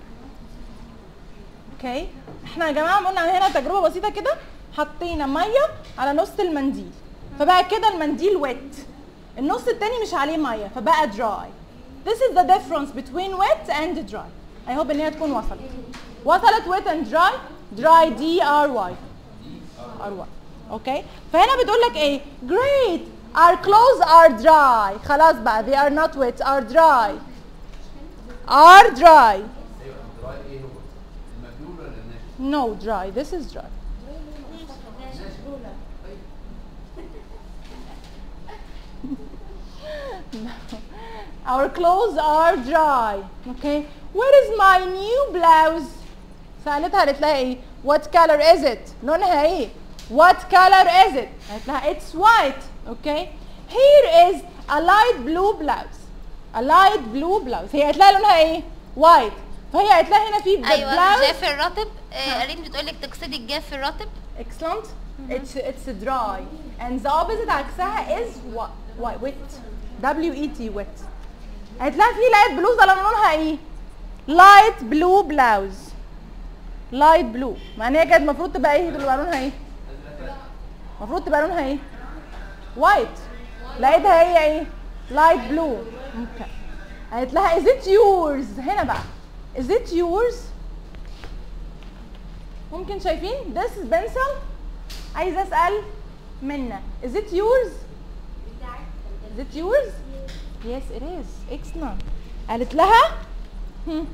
اوكي احنا يا جماعه قلنا هنا تجربه بسيطه كده حطينا ميه على نص المنديل فبقى كده المنديل wet النص التاني مش عليه ميه فبقى dry this is the difference between wet and dry I hope ان هي تكون وصلت وصلت wet and dry dry D R Y R Y اوكي فهنا بتقول لك ايه great our clothes are dry خلاص بقى they are not wet are dry are dry ايوه الدراي ايه هو؟ المبلول ولا الناشف؟ no dry this is dry Our clothes are dry. Okay. Where is my new blouse? سالتها قالت لها ايه what color is it لونها ايه what color is it قالت لها it's white okay here is a light blue blouse a light blue blouse هي قالت لها لونها ايه white فهي قالت لها هنا في ايوه blouse جاف الرطب آه، ريم بتقول لك تقصدي الجاف الرطب excellent it's it's dry and the opposite عكسها is what what wet W E T wet لها في لايت بلوزه لونها إيه؟ لايت بلو بلاوز لايت بلو مع ان هي كانت المفروض تبقى إيه؟ تبقى لونها إيه؟ المفروض تبقى لونها إيه؟ وايت لقيتها هي إيه؟ لايت بلو قالت لها is it yours هنا بقى. Is it yours ممكن شايفين؟ this is pencil. عايزة أسأل منا is it yours? Is it yours? yes it is excellent قالت لها hmm.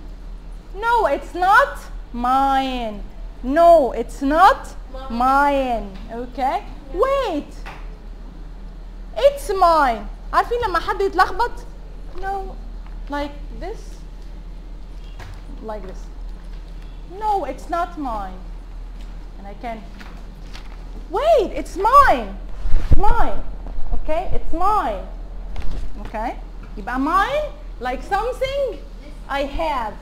no it's not mine no it's not mine okay wait it's mine عارفين لما حد يتلخبط no like this like this no it's not mine and I can wait it's mine it's mine okay it's mine okay يبقى mine like something I have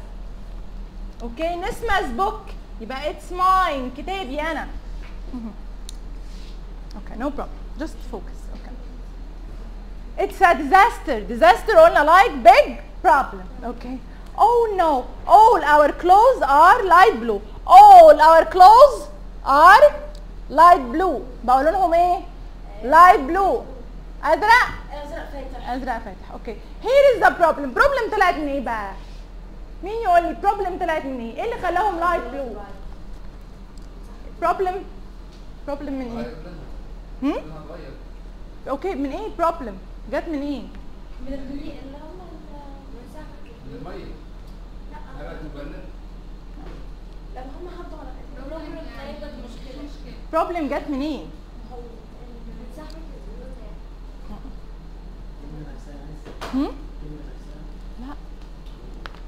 okay نسمة book يبقى it's mine كتابي أنا okay no problem just focus okay it's a disaster disaster قلنا like big problem okay oh no all our clothes are light blue all our clothes are light blue بقول لهم ايه light blue ازرق ازرق فاتح. ازرق فاتح. أوكي. Here is the problem. Problem طلعت من إيه بقى؟ مين يقول لي problem طلعت من إيه؟ إيه اللي خلاهم light blue problem problem من إيه؟ هم أوكي من إيه problem جت من إيه؟ من اللي اللي هم من هبقى مبلل لما هم حطوا على problem جت من إيه هو المساحة هم؟ لا.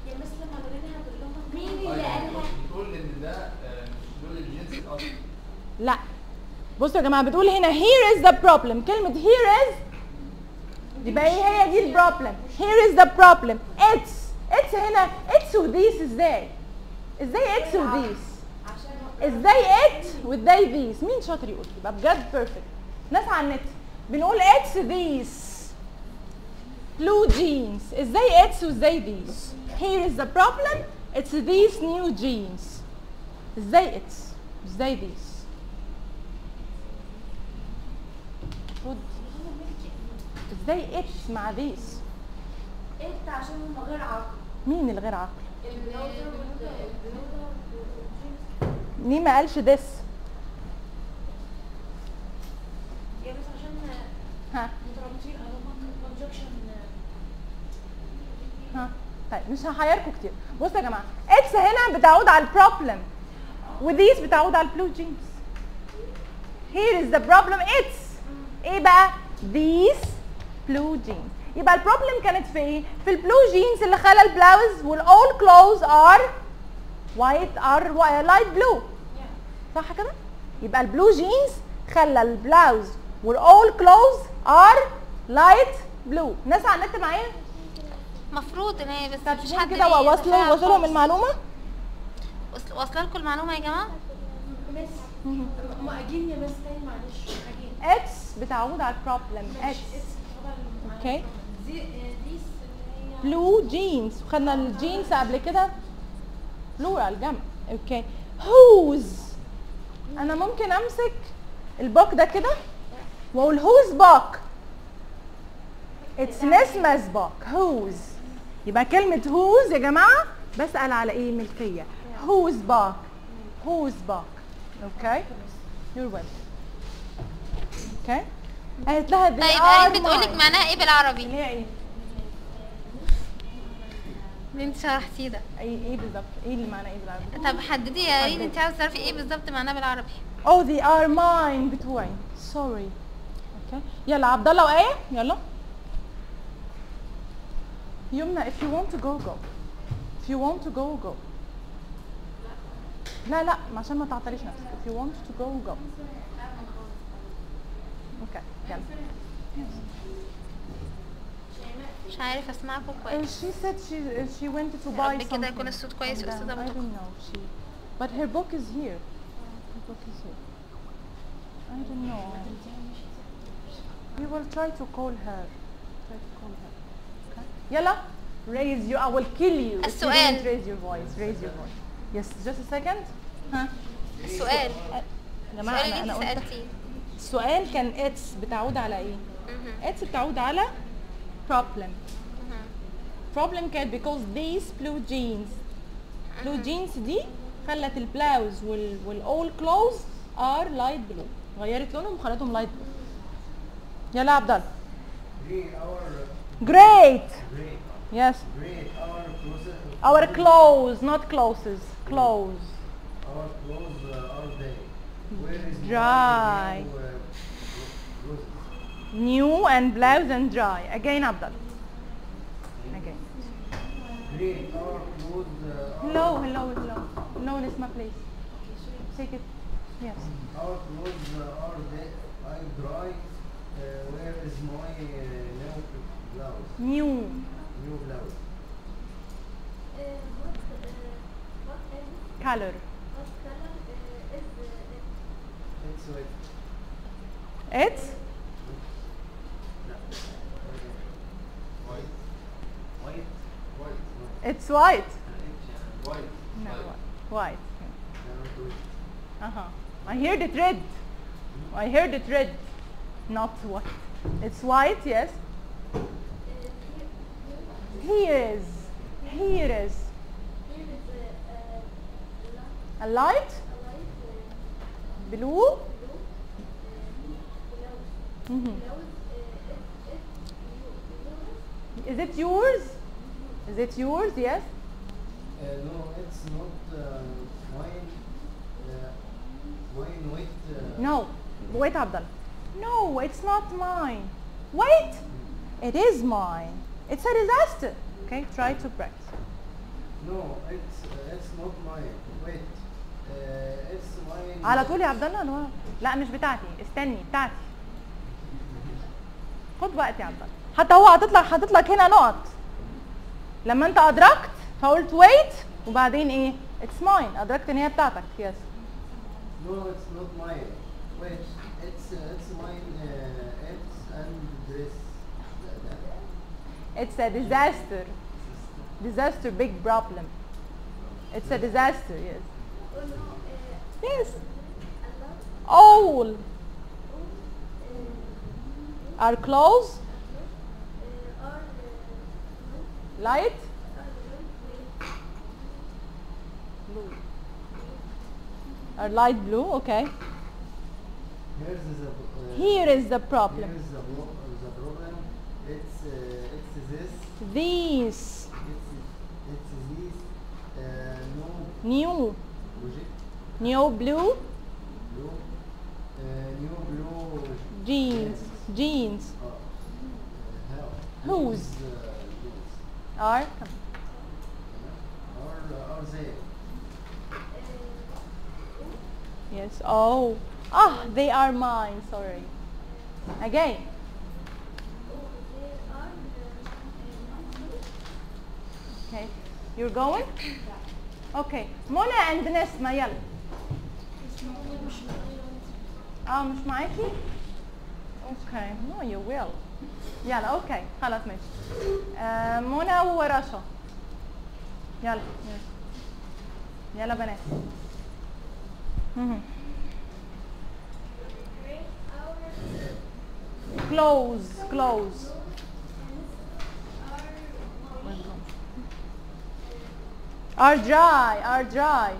يعني هتقول لهم مين اللي أيوة، قالها؟ بتقول إن ده آه، مش لون الجنس الاصلي لا. بصوا يا جماعة بتقول هنا here is the problem. كلمة here is يبقى إيه هي دي البروبلم here is the problem. It's it's هنا it's و this إزاي؟ إزاي it's و this إزاي it وازاي this مين شاطر يقول يبقى بجد perfect. ناس على النت بنقول it's these. Blue jeans. إزاي it's وازاي these? Here is the problem. It's these new jeans. إزاي it's إزاي these المفروض إزاي اتس مع ذيس انت عشان هم غير عقل مين الغير عقل ليه ما قالش ذس يا بس عشان ها مترابطين أو هم كونجكشن ها طيب مش هحيركم كتير. بصوا يا جماعة اتس هنا بتعود على البروبلم وذيس بتعود على البلو جينز here is the problem it's إيه بقى؟ These blue jeans. يبقى البروبلم كانت في إيه؟ في البلو جينز اللي خلى البلاوز والاول كلوز ار وايت ار لايت بلو صح كده؟ يبقى البلو جينز خلى البلاوز والاول كلوز ار لايت بلو ناس على النت معايا؟ مفروض إن هي بس طب شوفوا حد كده وصلهم خالص. المعلومه واصلة لكم المعلومة يا جماعة؟ هم اجين يا بس تاني معلش اجين اتس بتعود على البروبلم اتس أوكي بلو جينز خدنا الجينز قبل كده. بلورال جمع. أوكي هوز أنا ممكن أمسك البوك ده كده وأقول هوز بوك اتس نسمس بوك هوز يبقى كلمة هوز يا جماعة بسأل على إيه؟ ملكية. هوز بوك هوز بوك أوكي يور ويلكم أوكي قالت لها they طيب are قالت بتقولك mine. معناها إيه بالعربي؟ اللي هي إيه؟ اللي انت شرحتيه ده. إيه إيه بالظبط إيه اللي معناه إيه بالعربي؟ طب حددي يا ريت انت عاوزه تعرفي إيه بالظبط معناه بالعربي؟ Oh they are mine بتوعي. Sorry. Okay. يلا عبد الله وآية؟ يلا. يمنى if you want to go go if you want to go go لا لا عشان ما تعطليش نفسك if you want to go go اوكي يلا مش عارف اسمعكم Uh, كويس she said she uh, she went to يا buy رب كده something يكون الصوت كويس يا from أستاذة them. I بطل. don't know she but her book is here her book is here I don't know we will try to call her يلا. Raise you I will kill you. السؤال. raise your voice raise your voice. Yes just a second. ها السؤال يا جماعة السؤال أنا قلت السؤال كان اتس بتعود على إيه. اتس بتعود على problem. problem كانت because these blue jeans. Blue jeans دي خلت البلاوز وال والاول clothes are light blue. غيرت لونهم وخلتهم light blue. يلا يا عبد الله. Great. Yes. Great. Our, our clothes, not closes. Clothes. Our clothes uh, are day. Where is dry. Uh, new, and blouse and dry. Again, Abdul. Again. Great. Our clothes. Uh, hello, hello, hello. No, Nesma, please. Take it. Yes. Our clothes uh, are? I'm dry. Uh, where is my? Uh, uh, new blouse? new New blouse. color It's with it's White. white. White. it's white White. no White. white uh-huh I heard it red I heard it red not white it's white yes here is here is a a light blue Mhm. is it yours is it yours yes Uh, no, it's not uh, wine. Uh, wine with. Uh, No, wait, Abdul. No, it's not mine. Wait, it is mine. It's a disaster. Okay, try to practice. No, it's uh, it's not mine. Wait, uh, it's mine. على طول يا عبد الله أنا ورا. لا مش بتاعتي استني بتاعتي خد وقت يا عبد الله حتى هو حاطط لك حاطط لك هنا نقط لما انت أدركت فقلت wait وبعدين إيه it's mine أدركت إن هي بتاعتك yes No, it's not mine. Wait, it's uh, it's mine. Uh, it's a disaster. Disaster big problem. It's a disaster yes. Yes. All. Are clothes light. Blue. Are light blue? Okay. Uh, here is the problem. Here's the, problem. It's uh, it's this. these this. Uh, no new new blue blue. Uh, new blue. jeans jeans Uh, uh, how? Whose? These, uh, these. are Are are they? Yes. Oh. Ah, they are mine. Sorry. Again. Okay. You're going? Okay. Mona and Nesma يلا. آه مش معاكي؟ Okay. No, you will. يلا أوكي خلاص ماشي. آه منى ورشا. يلا يلا. بنات. close close are dry are dry.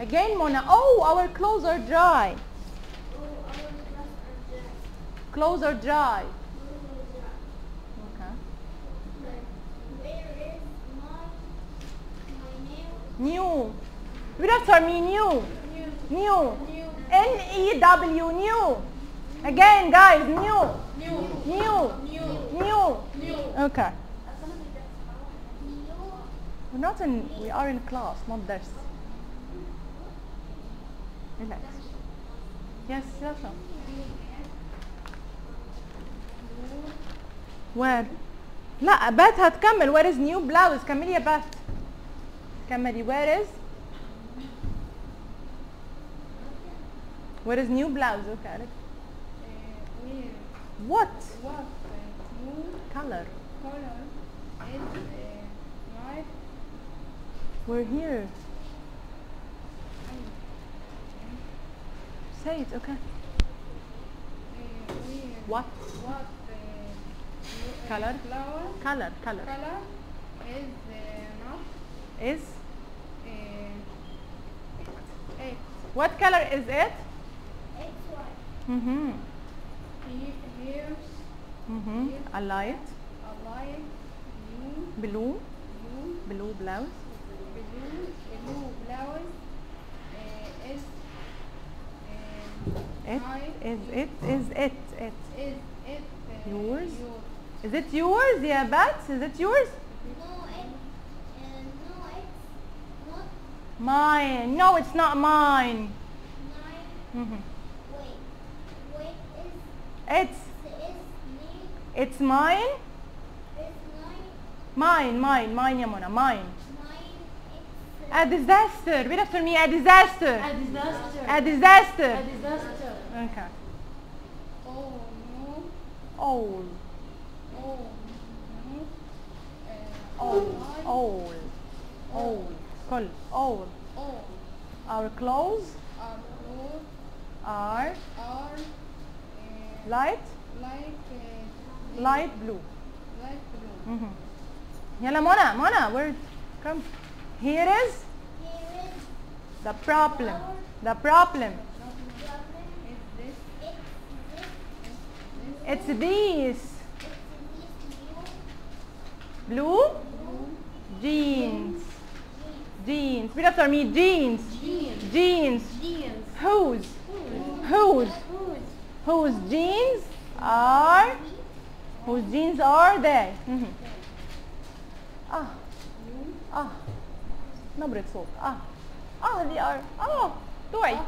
Again Mona. Oh our clothes are dry. Clothes are dry. Okay. New. Read after me new. New. N E W new. Again guys New. new. New. New. Okay we're not in we are in class not this relax yes Sasha where لا بات هتكمل where is new blouse كملي يا بات كملي where is where is new blouse okay Alex. where what what new color color is uh, light we're here. Say it okay. Uh, what? What uh, Color? flower color color. Color is? Uh, not is uh, it what color is it? It's white. mm-hmm. He- here's mm-hmm. A light? A light blue blue. Blue blue blouse it is it is it it is it uh, yours? yours? Is it yours? Yeah, bat. Is it yours? No, it, uh, no, it's not mine. No, it's not mine. Mine. It's. It's mine. It's mine. Mine, mine, mine, Yamuna, mine. a disaster read after me a disaster A disaster. a disaster A disaster. okay Oh no, all oh no, uh, all I- all all كل all all our clothes our clothes are are uh, light like uh, light blue light blue. mm-hmm. يلا منى منى where come here is the problem. The problem. It's these blue jeans. Jeans. Repeat after me. Jeans. Jeans. Whose? Whose? Whose jeans are? Whose jeans are they? Mm-hmm. Ah. Ah. نبرة صوت آه. آه they are. آه. توعي. they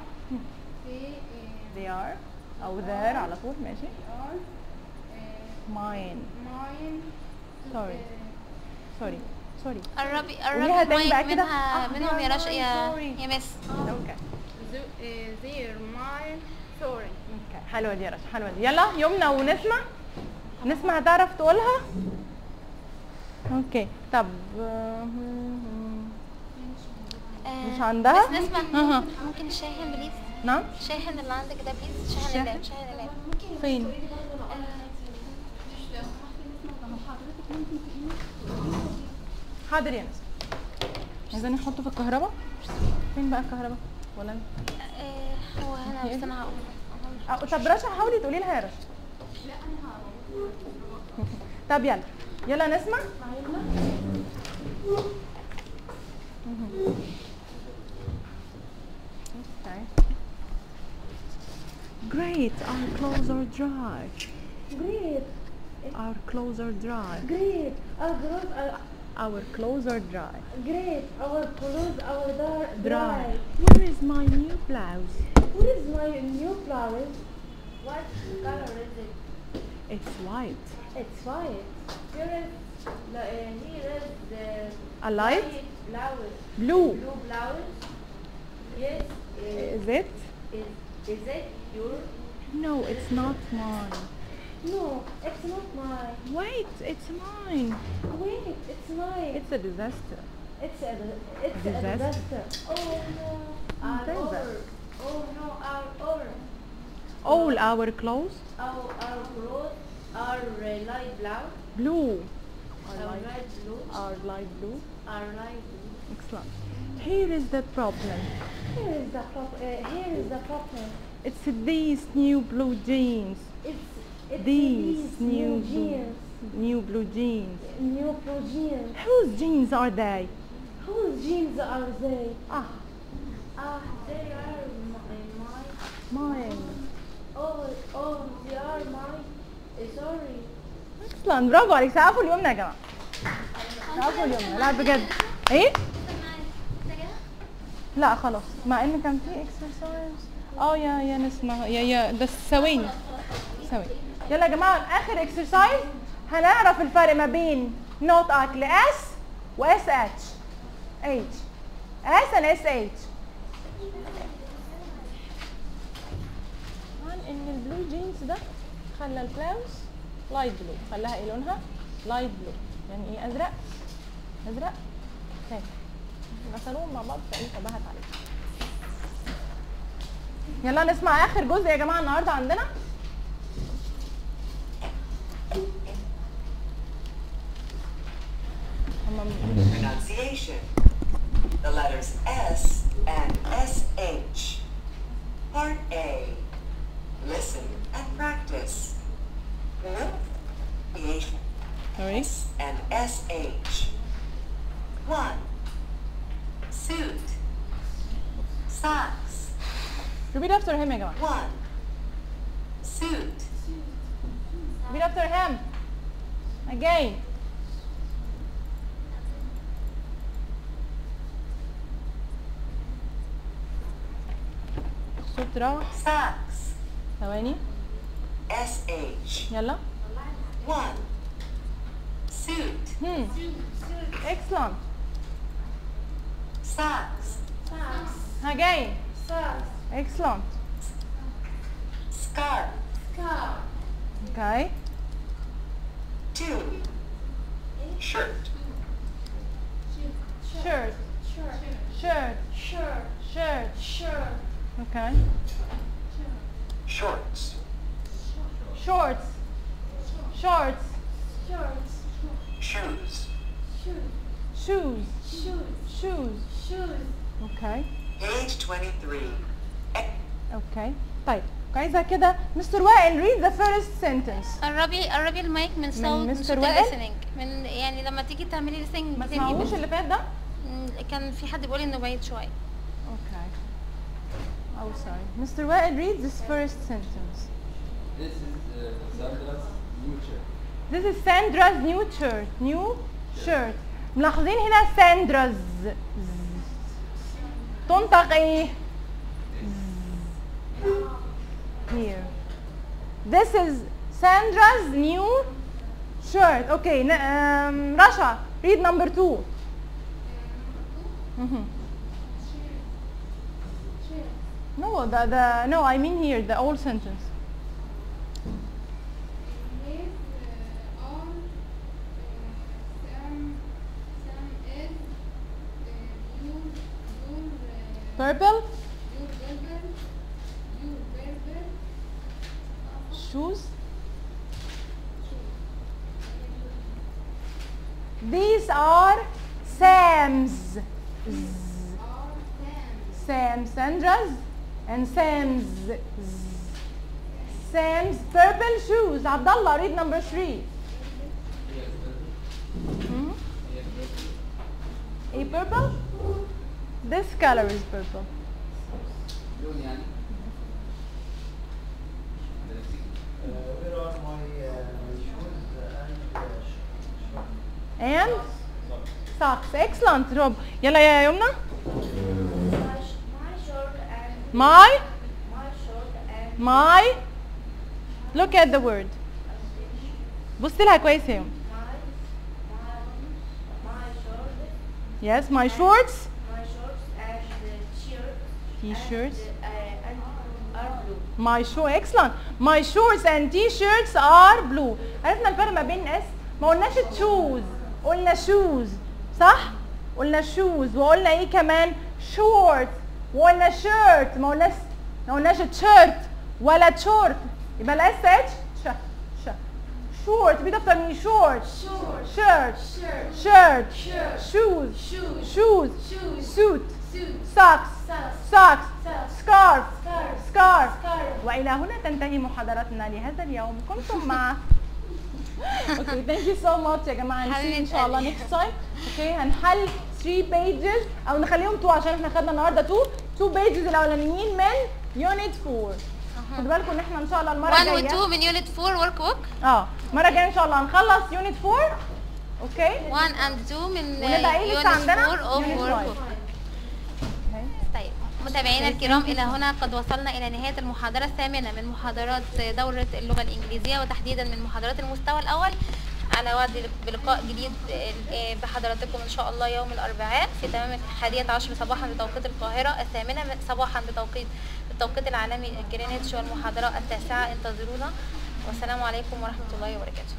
uh, they are. أو there على طول. ماشي. Uh, mine. Mine. Sorry. Sorry. Sorry. قربي قربي. منها آه، منهم يا رشا يا sorry. يا مس. أوكي the, uh, they're mine. Sorry. أوكي حلوة دي يا رشا حلوة دي. يلا يمنى ونسمع. نسمع هتعرف تقولها؟ أوكي طب آه، مش عندها؟ بس نسمع. ممكن الشاحن بليز. نعم؟ الشاحن اللي عندك ده بليز. شاحن؟ اللاب شاحن اللاب. فين؟ حاضر يا ناس. عايزين نحطه في الكهرباء؟ فين بقى الكهرباء؟ ولا أنا؟ آه، هو هنا بس أنا هقوم أو طب رشا حاولي تقولي لها يا رشا. طب يلا. يلا نسمع. Great, our clothes are dry. Great. Our clothes are dry. Great. Our clothes are Our clothes are dry. great. Our clothes are Dry. dry. Where is my new blouse? Where is my new blouse? What color is it? It's white. It's white. Here is the, uh, here is the A light? blouse. Blue. Blue blouse. Yes. uh, Is it? Is, is it your? No, it's not mine. No, it's not mine. Wait, it's mine. Wait, it's mine. It's a disaster. It's a it's Disaster. a disaster. Oh no. Our Disaster. over. Oh no, our over. All our clothes Our our clothes are uh, light blue. Our light blue. Are light blue. Our light blue. Excellent. Here is the problem. Here is the prop. Uh, here is the problem. It's these new blue jeans. It's it's These new blue, jeans. new blue jeans. New blue jeans. Whose jeans are they? Whose jeans are they? Ah, Ah, they are my. my mine. oh, oh, they are mine. Uh, sorry. Excellent. برافو عليك. سقفوا اليومنا يا جماعة. سقفوا اليومنا. لا بجد. ايه؟ لا خلاص مع ان كان في اكسرسايز آه يا يا نسمع. يا يا ده ثواني. ثواني. يلا يا جماعة آخر اكسرسايز هنعرف الفرق ما بين نوت ارك لاس واس اتش اتش اس and اس اتش طبعا إن البلو جينز ده خلى الكلاوز لايت بلو خلاها إيه لونها؟ لايت بلو يعني إيه أزرق؟ أزرق. أوكي غسلوهم مع بعض فايه فبهت عليهم. يلا نسمع اخر جزء يا جماعة النهارده عندنا Pronunciation. The letters S and SH. Part A. Listen and practice. Pronunciation. S and SH. One. Suit. Socks. repeat after him يا جماعه One. Suit. repeat after him again صوت راح Socks. ثواني SH. يلا One. Suit. hmm excellent Socks. again excellent Scarf. Scar. Okay Two. Shirt. shirt shirt shirt Shirt. Shirt. Shirt. okay Shorts. shorts shorts Shorts. Shoes. Shoes. Shoes. shoes shoes okay Page 23. Okay. طيب. عايزه كده مستر وائل read the first sentence. قربي قربي المايك من صوت من مستر وائل؟ من يعني لما تيجي تعملي listening ما تسمعوش اللي فات ده؟ كان في حد بيقول إنه بعيد شوية. Okay. Oh sorry. مستر وائل read this first sentence. This is uh, Sandra's new shirt. This is Sandra's new shirt. New shirt. ملاحظين هنا Sandra's. تنطق إيه؟ Here. This is Sandra's new shirt. Okay, um, read number two. Mhm. No, the, the no, I mean here the whole sentence. Purple shoes. These are Sam's. Sam Sandra's and Sam's. Sam's purple shoes. Abdullah, read number three. Hmm? A purple? This color is purple. and uh, sh- shorts? And socks. Excellent, Rob. يلا يا يمنى. My my look at the word. بص لها كويس يا يمنى. Yes, my shorts, t-shirts. My shoe excellent. My shorts and t-shirts are blue. عرفنا الفرق ما بين اس ما قلناش shoes قلنا shoes صح؟ قلنا shoes وقلنا ايه كمان shorts وقلنا shirt ما قلناش ما قلناش shirt ولا short يبقى الاس اتش ش ش short بيت اكتر من short shirt shirt shoes shoes suit socks Socks. Scarf. Scarf. وإلى هنا تنتهي محاضرتنا لهذا اليوم. كنتم مع أوكي ثانك يو سو ماتش يا جماعة. نسي إن شاء الله نيكست تايم أوكي هنحل 3 pages أو نخليهم 2 عشان إحنا خدنا النهارده 2 2 pages الأولانيين من يونت 4 خدوا بالكم إن إحنا إن شاء الله المرة 1 و الجايه 2 من يونت 4 ورك بوك آه المرة الجاية إن شاء الله هنخلص يونت 4 أوكي 1 and 2 من يونت عندنا؟ 4 اوف ورك. بوك متابعينا الكرام إلى هنا قد وصلنا إلى نهاية المحاضرة الثامنة من محاضرات دورة اللغة الإنجليزية وتحديدا من محاضرات المستوى الأول. على وعد بلقاء جديد آه، بحضراتكم إن شاء الله يوم الأربعاء في تمام الحادية عشر صباحا بتوقيت القاهرة الثامنة صباحا بتوقيت التوقيت العالمي جرينتش والمحاضرة التاسعة. انتظرونا. والسلام عليكم ورحمة الله وبركاته.